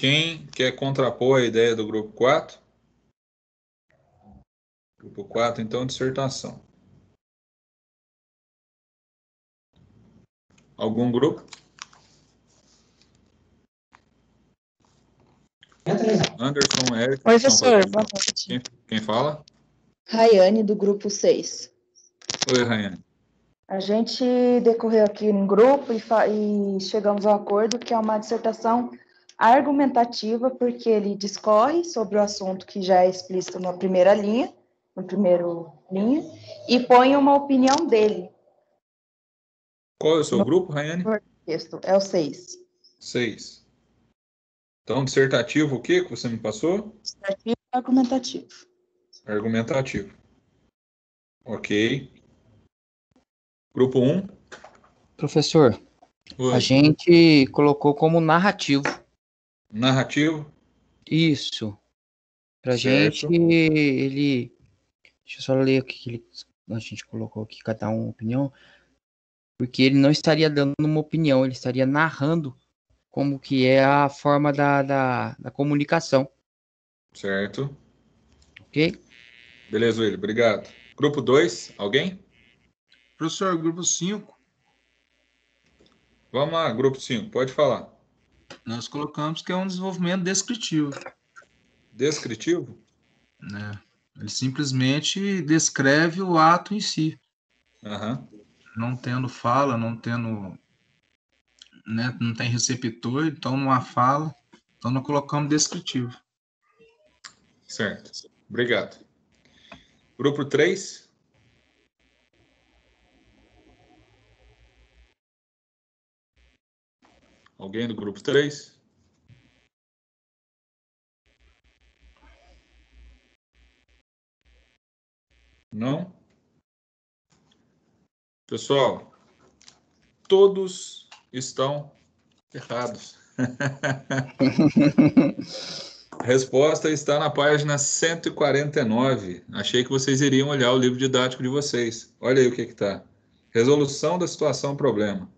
Quem quer contrapor a ideia do grupo 4? Grupo 4, então, dissertação. Algum grupo? Anderson, Eric. Oi, professor. Boa noite. Quem, quem fala? Rayane, do grupo 6. Oi, Rayane. A gente decorreu aqui em grupo e, e, chegamos ao acordo que é uma dissertação argumentativa, porque ele discorre sobre o assunto que já é explícito na primeira linha, no primeiro linha, e põe uma opinião dele. Qual é o seu no grupo, Rayane? Texto, é o 6. 6. Então, dissertativo, o que que você me passou? Dissertativo e argumentativo. Argumentativo. Ok. Grupo 1. Professor, Oi. a gente colocou como narrativo. Narrativo? Isso. Pra certo. gente, ele. Deixa eu só ler o que ele... a gente colocou aqui, cada um opinião. Porque ele não estaria dando uma opinião, ele estaria narrando como que é a forma da, da, da comunicação. Certo. Ok? Beleza, William, obrigado. Grupo 2, alguém? Professor, grupo 5. Vamos lá, grupo 5, pode falar. Nós colocamos que é um desenvolvimento descritivo. Descritivo? Né? Ele simplesmente descreve o ato em si. Uhum. Não tendo fala, não tendo. Né, não tem receptor, então não há fala. Então nós colocamos descritivo. Certo. Obrigado. Grupo 3. Alguém do grupo 3? Não? Pessoal, todos estão errados. A (laughs) resposta está na página 149. Achei que vocês iriam olhar o livro didático de vocês. Olha aí o que está. Resolução da situação problema.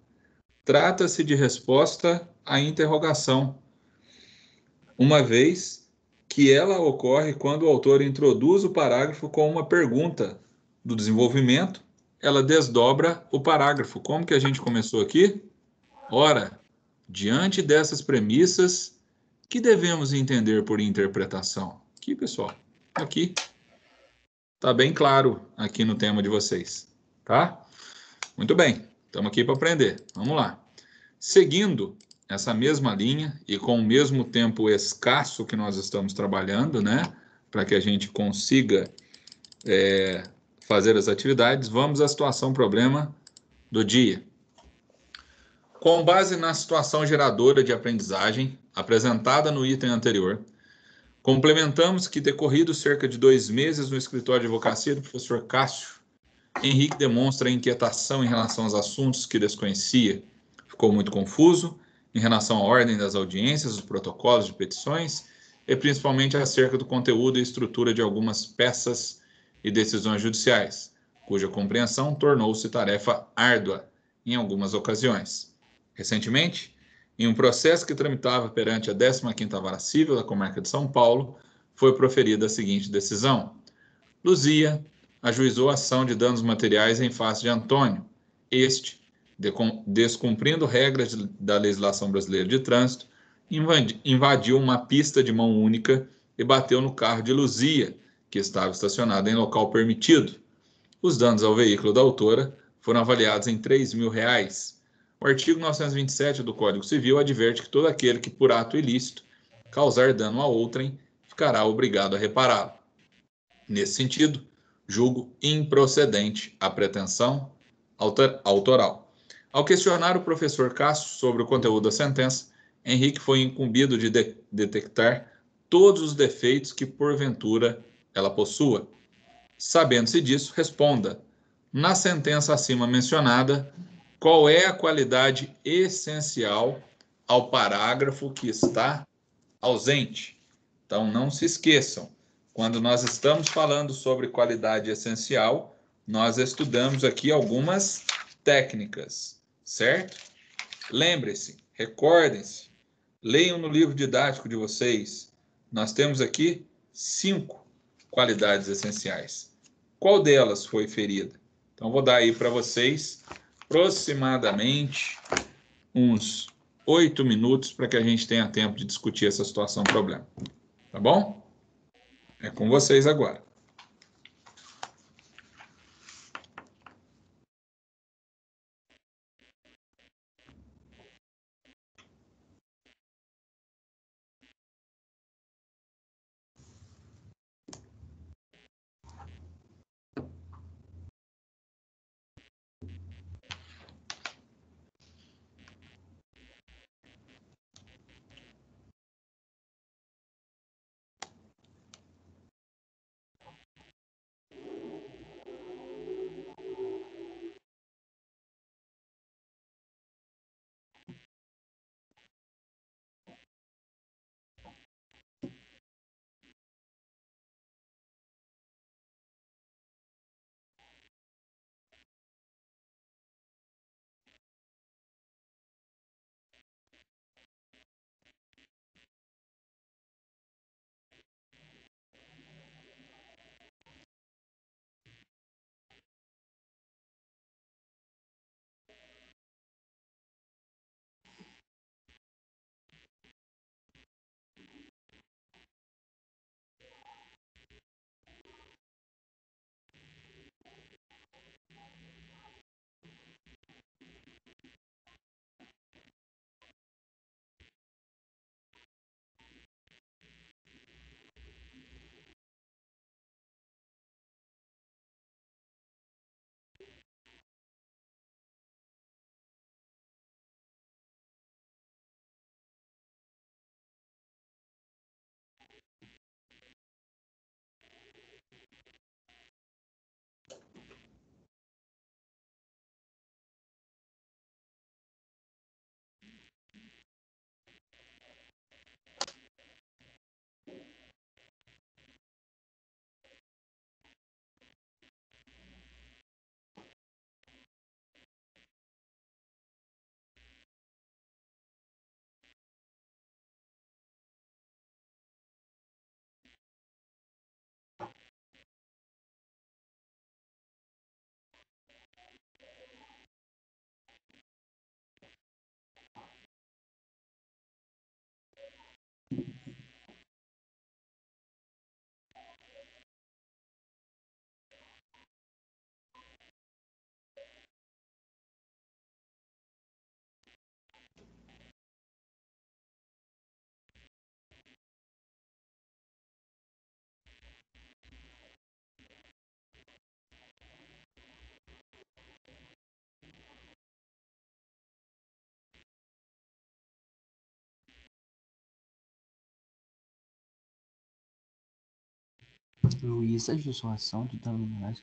Trata-se de resposta à interrogação, uma vez que ela ocorre quando o autor introduz o parágrafo com uma pergunta do desenvolvimento, ela desdobra o parágrafo. Como que a gente começou aqui? Ora, diante dessas premissas, que devemos entender por interpretação? Aqui, pessoal, aqui. Está bem claro aqui no tema de vocês, tá? Muito bem, estamos aqui para aprender. Vamos lá. Seguindo essa mesma linha e com o mesmo tempo escasso que nós estamos trabalhando, né? Para que a gente consiga é, fazer as atividades, vamos à situação problema do dia. Com base na situação geradora de aprendizagem, apresentada no item anterior, complementamos que, decorrido cerca de dois meses no escritório de advocacia do professor Cássio, Henrique demonstra inquietação em relação aos assuntos que desconhecia. Ficou muito confuso em relação à ordem das audiências, os protocolos de petições e principalmente acerca do conteúdo e estrutura de algumas peças e decisões judiciais, cuja compreensão tornou-se tarefa árdua em algumas ocasiões. Recentemente, em um processo que tramitava perante a 15ª Vara Civil da Comarca de São Paulo, foi proferida a seguinte decisão. Luzia ajuizou ação de danos materiais em face de Antônio. Este, descumprindo regras da legislação brasileira de trânsito, invadiu uma pista de mão única e bateu no carro de Luzia, que estava estacionado em local permitido. Os danos ao veículo da autora foram avaliados em 3 mil reais. O artigo 927 do Código Civil adverte que todo aquele que, por ato ilícito, causar dano a outrem, ficará obrigado a repará-lo. Nesse sentido, julgo improcedente a pretensão autoral. Ao questionar o professor Cássio sobre o conteúdo da sentença, Henrique foi incumbido de, de detectar todos os defeitos que, porventura, ela possua. Sabendo-se disso, responda: na sentença acima mencionada, qual é a qualidade essencial ao parágrafo que está ausente? Então, não se esqueçam, quando nós estamos falando sobre qualidade essencial, nós estudamos aqui algumas técnicas, certo? Lembre-se, recordem-se, leiam no livro didático de vocês. Nós temos aqui cinco qualidades essenciais. Qual delas foi ferida? Então, vou dar aí para vocês aproximadamente uns oito minutos para que a gente tenha tempo de discutir essa situação problema. Tá bom? É com vocês agora. Luísa de sua ação de dano morais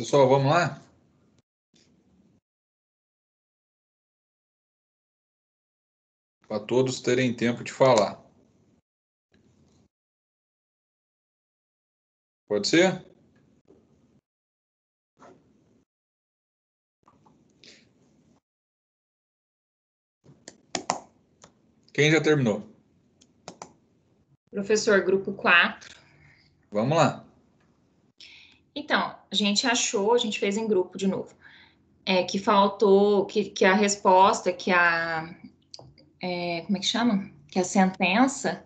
Pessoal, vamos lá? Para todos terem tempo de falar. Pode ser? Quem já terminou? Professor, grupo 4. Vamos lá. Então, a gente achou, a gente fez em grupo de novo, é, que faltou, que, que a resposta, que a. É, como é que chama? Que a sentença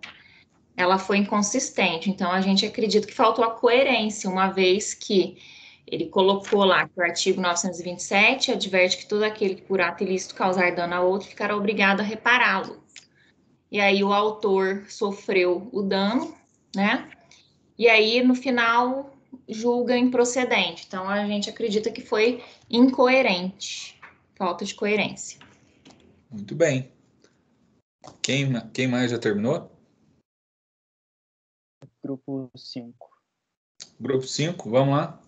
ela foi inconsistente. Então, a gente acredita que faltou a coerência, uma vez que ele colocou lá que o artigo 927 adverte que todo aquele que por ato ilícito causar dano a outro ficará obrigado a repará-lo. E aí o autor sofreu o dano, né? E aí, no final, julga improcedente. Então, a gente acredita que foi incoerente, falta de coerência. Muito bem. Quem, quem mais já terminou? Grupo 5. Grupo 5, vamos lá.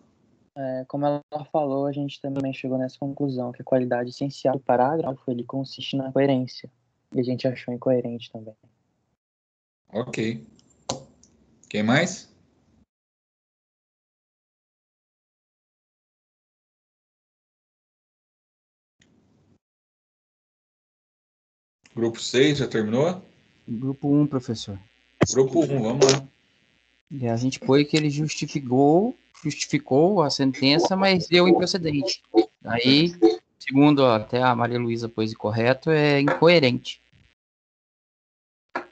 É, como ela falou, a gente também chegou nessa conclusão que a qualidade essencial do parágrafo ele consiste na coerência. E a gente achou incoerente também. Ok. Quem mais? Grupo 6, já terminou? Grupo 1, professor. Grupo 1, vamos lá. E a gente foi que ele justificou, justificou a sentença, mas deu improcedente. Aí, segundo até a Maria Luísa pôs correto, é incoerente.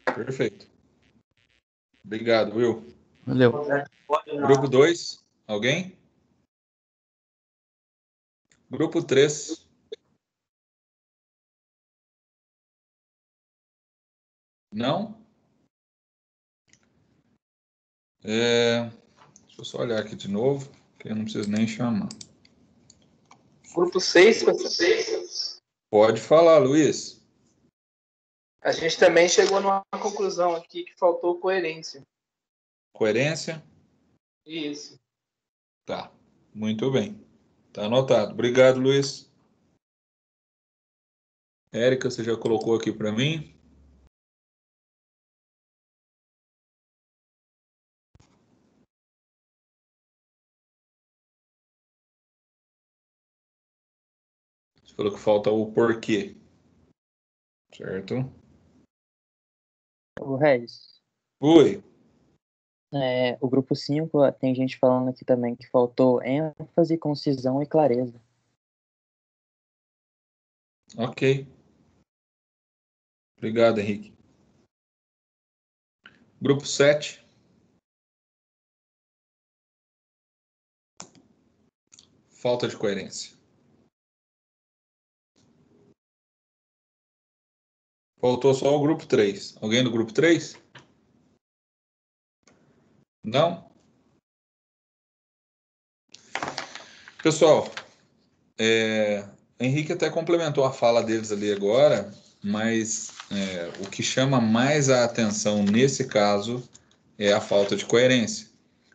Perfeito. Obrigado, Will. Valeu. Grupo 2, alguém? Grupo 3. Não? É, deixa eu só olhar aqui de novo, que eu não preciso nem chamar. Grupo 6, professor. Pode falar, Luiz. A gente também chegou numa conclusão aqui que faltou coerência. Coerência? Isso. Tá, muito bem. Tá anotado. Obrigado, Luiz. Érica, você já colocou aqui para mim? Você falou que falta o porquê. Certo? O Regis. Oi. É, o grupo 5 tem gente falando aqui também que faltou ênfase, concisão e clareza. Ok. Obrigado, Henrique. Grupo 7. Falta de coerência. Faltou só o grupo 3. Alguém do grupo 3? Não? Pessoal, é, Henrique até complementou a fala deles ali agora, mas é, o que chama mais a atenção nesse caso é a falta de coerência.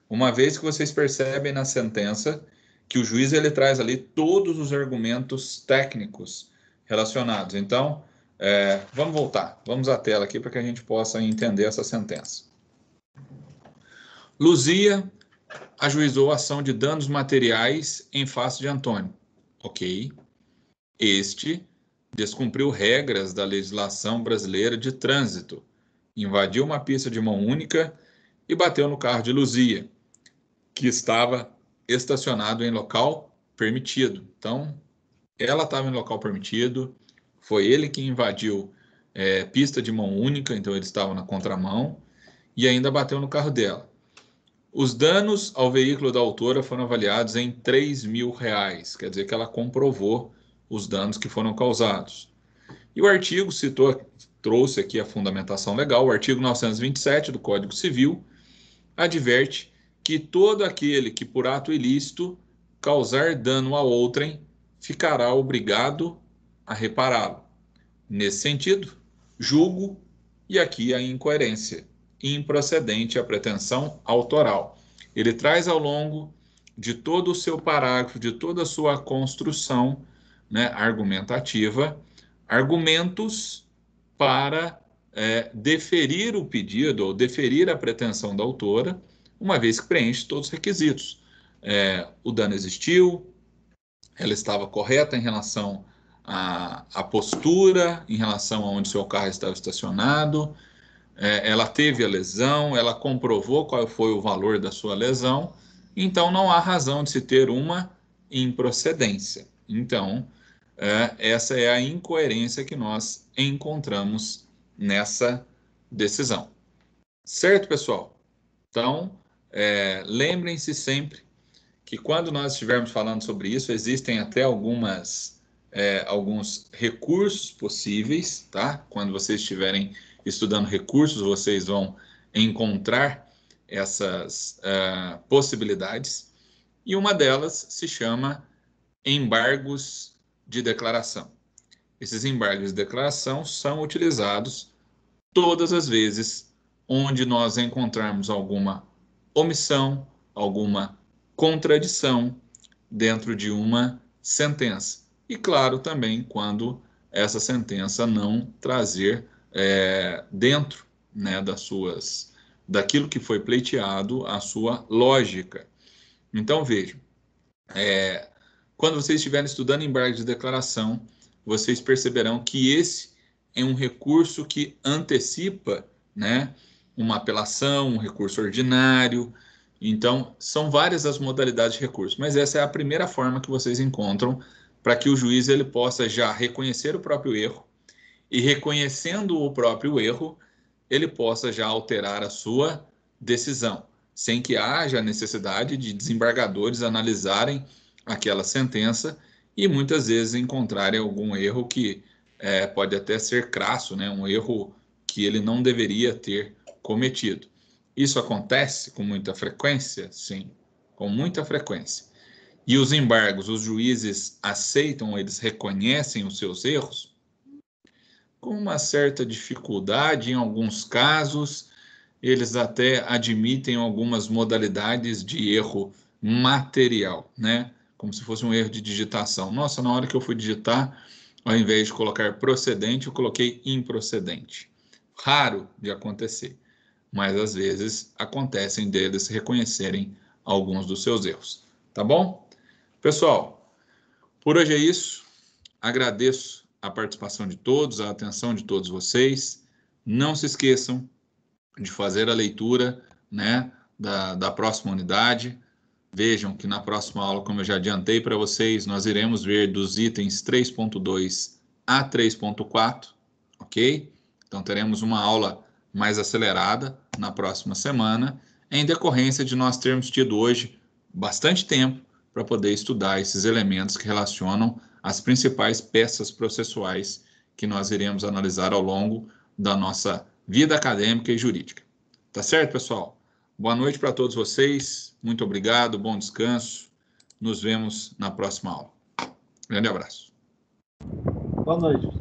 Uma vez que vocês percebem na sentença que o juiz ele traz ali todos os argumentos técnicos relacionados. Então, é, vamos voltar, vamos à tela aqui para que a gente possa entender essa sentença. Luzia ajuizou ação de danos materiais em face de Antônio. Ok. Este descumpriu regras da legislação brasileira de trânsito, invadiu uma pista de mão única e bateu no carro de Luzia, que estava estacionado em local permitido. Então, ela estava em local permitido, foi ele que invadiu é, pista de mão única, então ele estava na contramão, e ainda bateu no carro dela. Os danos ao veículo da autora foram avaliados em 3 mil reais, quer dizer que ela comprovou os danos que foram causados. E o artigo citou, trouxe aqui a fundamentação legal, o artigo 927 do Código Civil adverte que todo aquele que por ato ilícito causar dano a outrem ficará obrigado a repará-lo. Nesse sentido, julgo, e aqui a incoerência, improcedente a pretensão autoral. Ele traz ao longo de todo o seu parágrafo, de toda a sua construção né, argumentativa, argumentos para é, deferir o pedido ou deferir a pretensão da autora, uma vez que preenche todos os requisitos. É, o dano existiu, ela estava correta em relação à, à postura, em relação a onde seu carro estava estacionado, é, ela teve a lesão, ela comprovou qual foi o valor da sua lesão, então não há razão de se ter uma improcedência. Então, é, essa é a incoerência que nós encontramos nessa decisão. Certo, pessoal? Então, é, lembrem-se sempre que quando nós estivermos falando sobre isso, existem até algumas, é, alguns recursos possíveis, tá? Quando vocês estiverem estudando recursos, vocês vão encontrar essas uh, possibilidades, e uma delas se chama embargos de declaração. Esses embargos de declaração são utilizados todas as vezes onde nós encontrarmos alguma omissão, alguma contradição dentro de uma sentença. E, claro, também quando essa sentença não trazer é, dentro né, das suas daquilo que foi pleiteado, a sua lógica. Então, vejam, é, quando vocês estiverem estudando embargo de declaração, vocês perceberão que esse é um recurso que antecipa né, uma apelação, um recurso ordinário. Então, são várias as modalidades de recurso, mas essa é a primeira forma que vocês encontram para que o juiz ele possa já reconhecer o próprio erro e reconhecendo o próprio erro, ele possa já alterar a sua decisão, sem que haja necessidade de desembargadores analisarem aquela sentença e muitas vezes encontrarem algum erro que é, pode até ser crasso, né? um erro que ele não deveria ter cometido. Isso acontece com muita frequência? Sim, com muita frequência. E os embargos, os juízes aceitam, eles reconhecem os seus erros? com uma certa dificuldade em alguns casos. Eles até admitem algumas modalidades de erro material, né? Como se fosse um erro de digitação. Nossa, na hora que eu fui digitar, ao invés de colocar procedente, eu coloquei improcedente. Raro de acontecer, mas às vezes acontecem deles reconhecerem alguns dos seus erros. Tá bom? Pessoal, por hoje é isso. Agradeço a participação de todos, a atenção de todos vocês. Não se esqueçam de fazer a leitura né, da, da próxima unidade. Vejam que na próxima aula, como eu já adiantei para vocês, nós iremos ver dos itens 3.2 a 3.4, ok? Então teremos uma aula mais acelerada na próxima semana, em decorrência de nós termos tido hoje bastante tempo para poder estudar esses elementos que relacionam as principais peças processuais que nós iremos analisar ao longo da nossa vida acadêmica e jurídica. Tá certo, pessoal? Boa noite para todos vocês. Muito obrigado, bom descanso. Nos vemos na próxima aula. Grande abraço. Boa noite.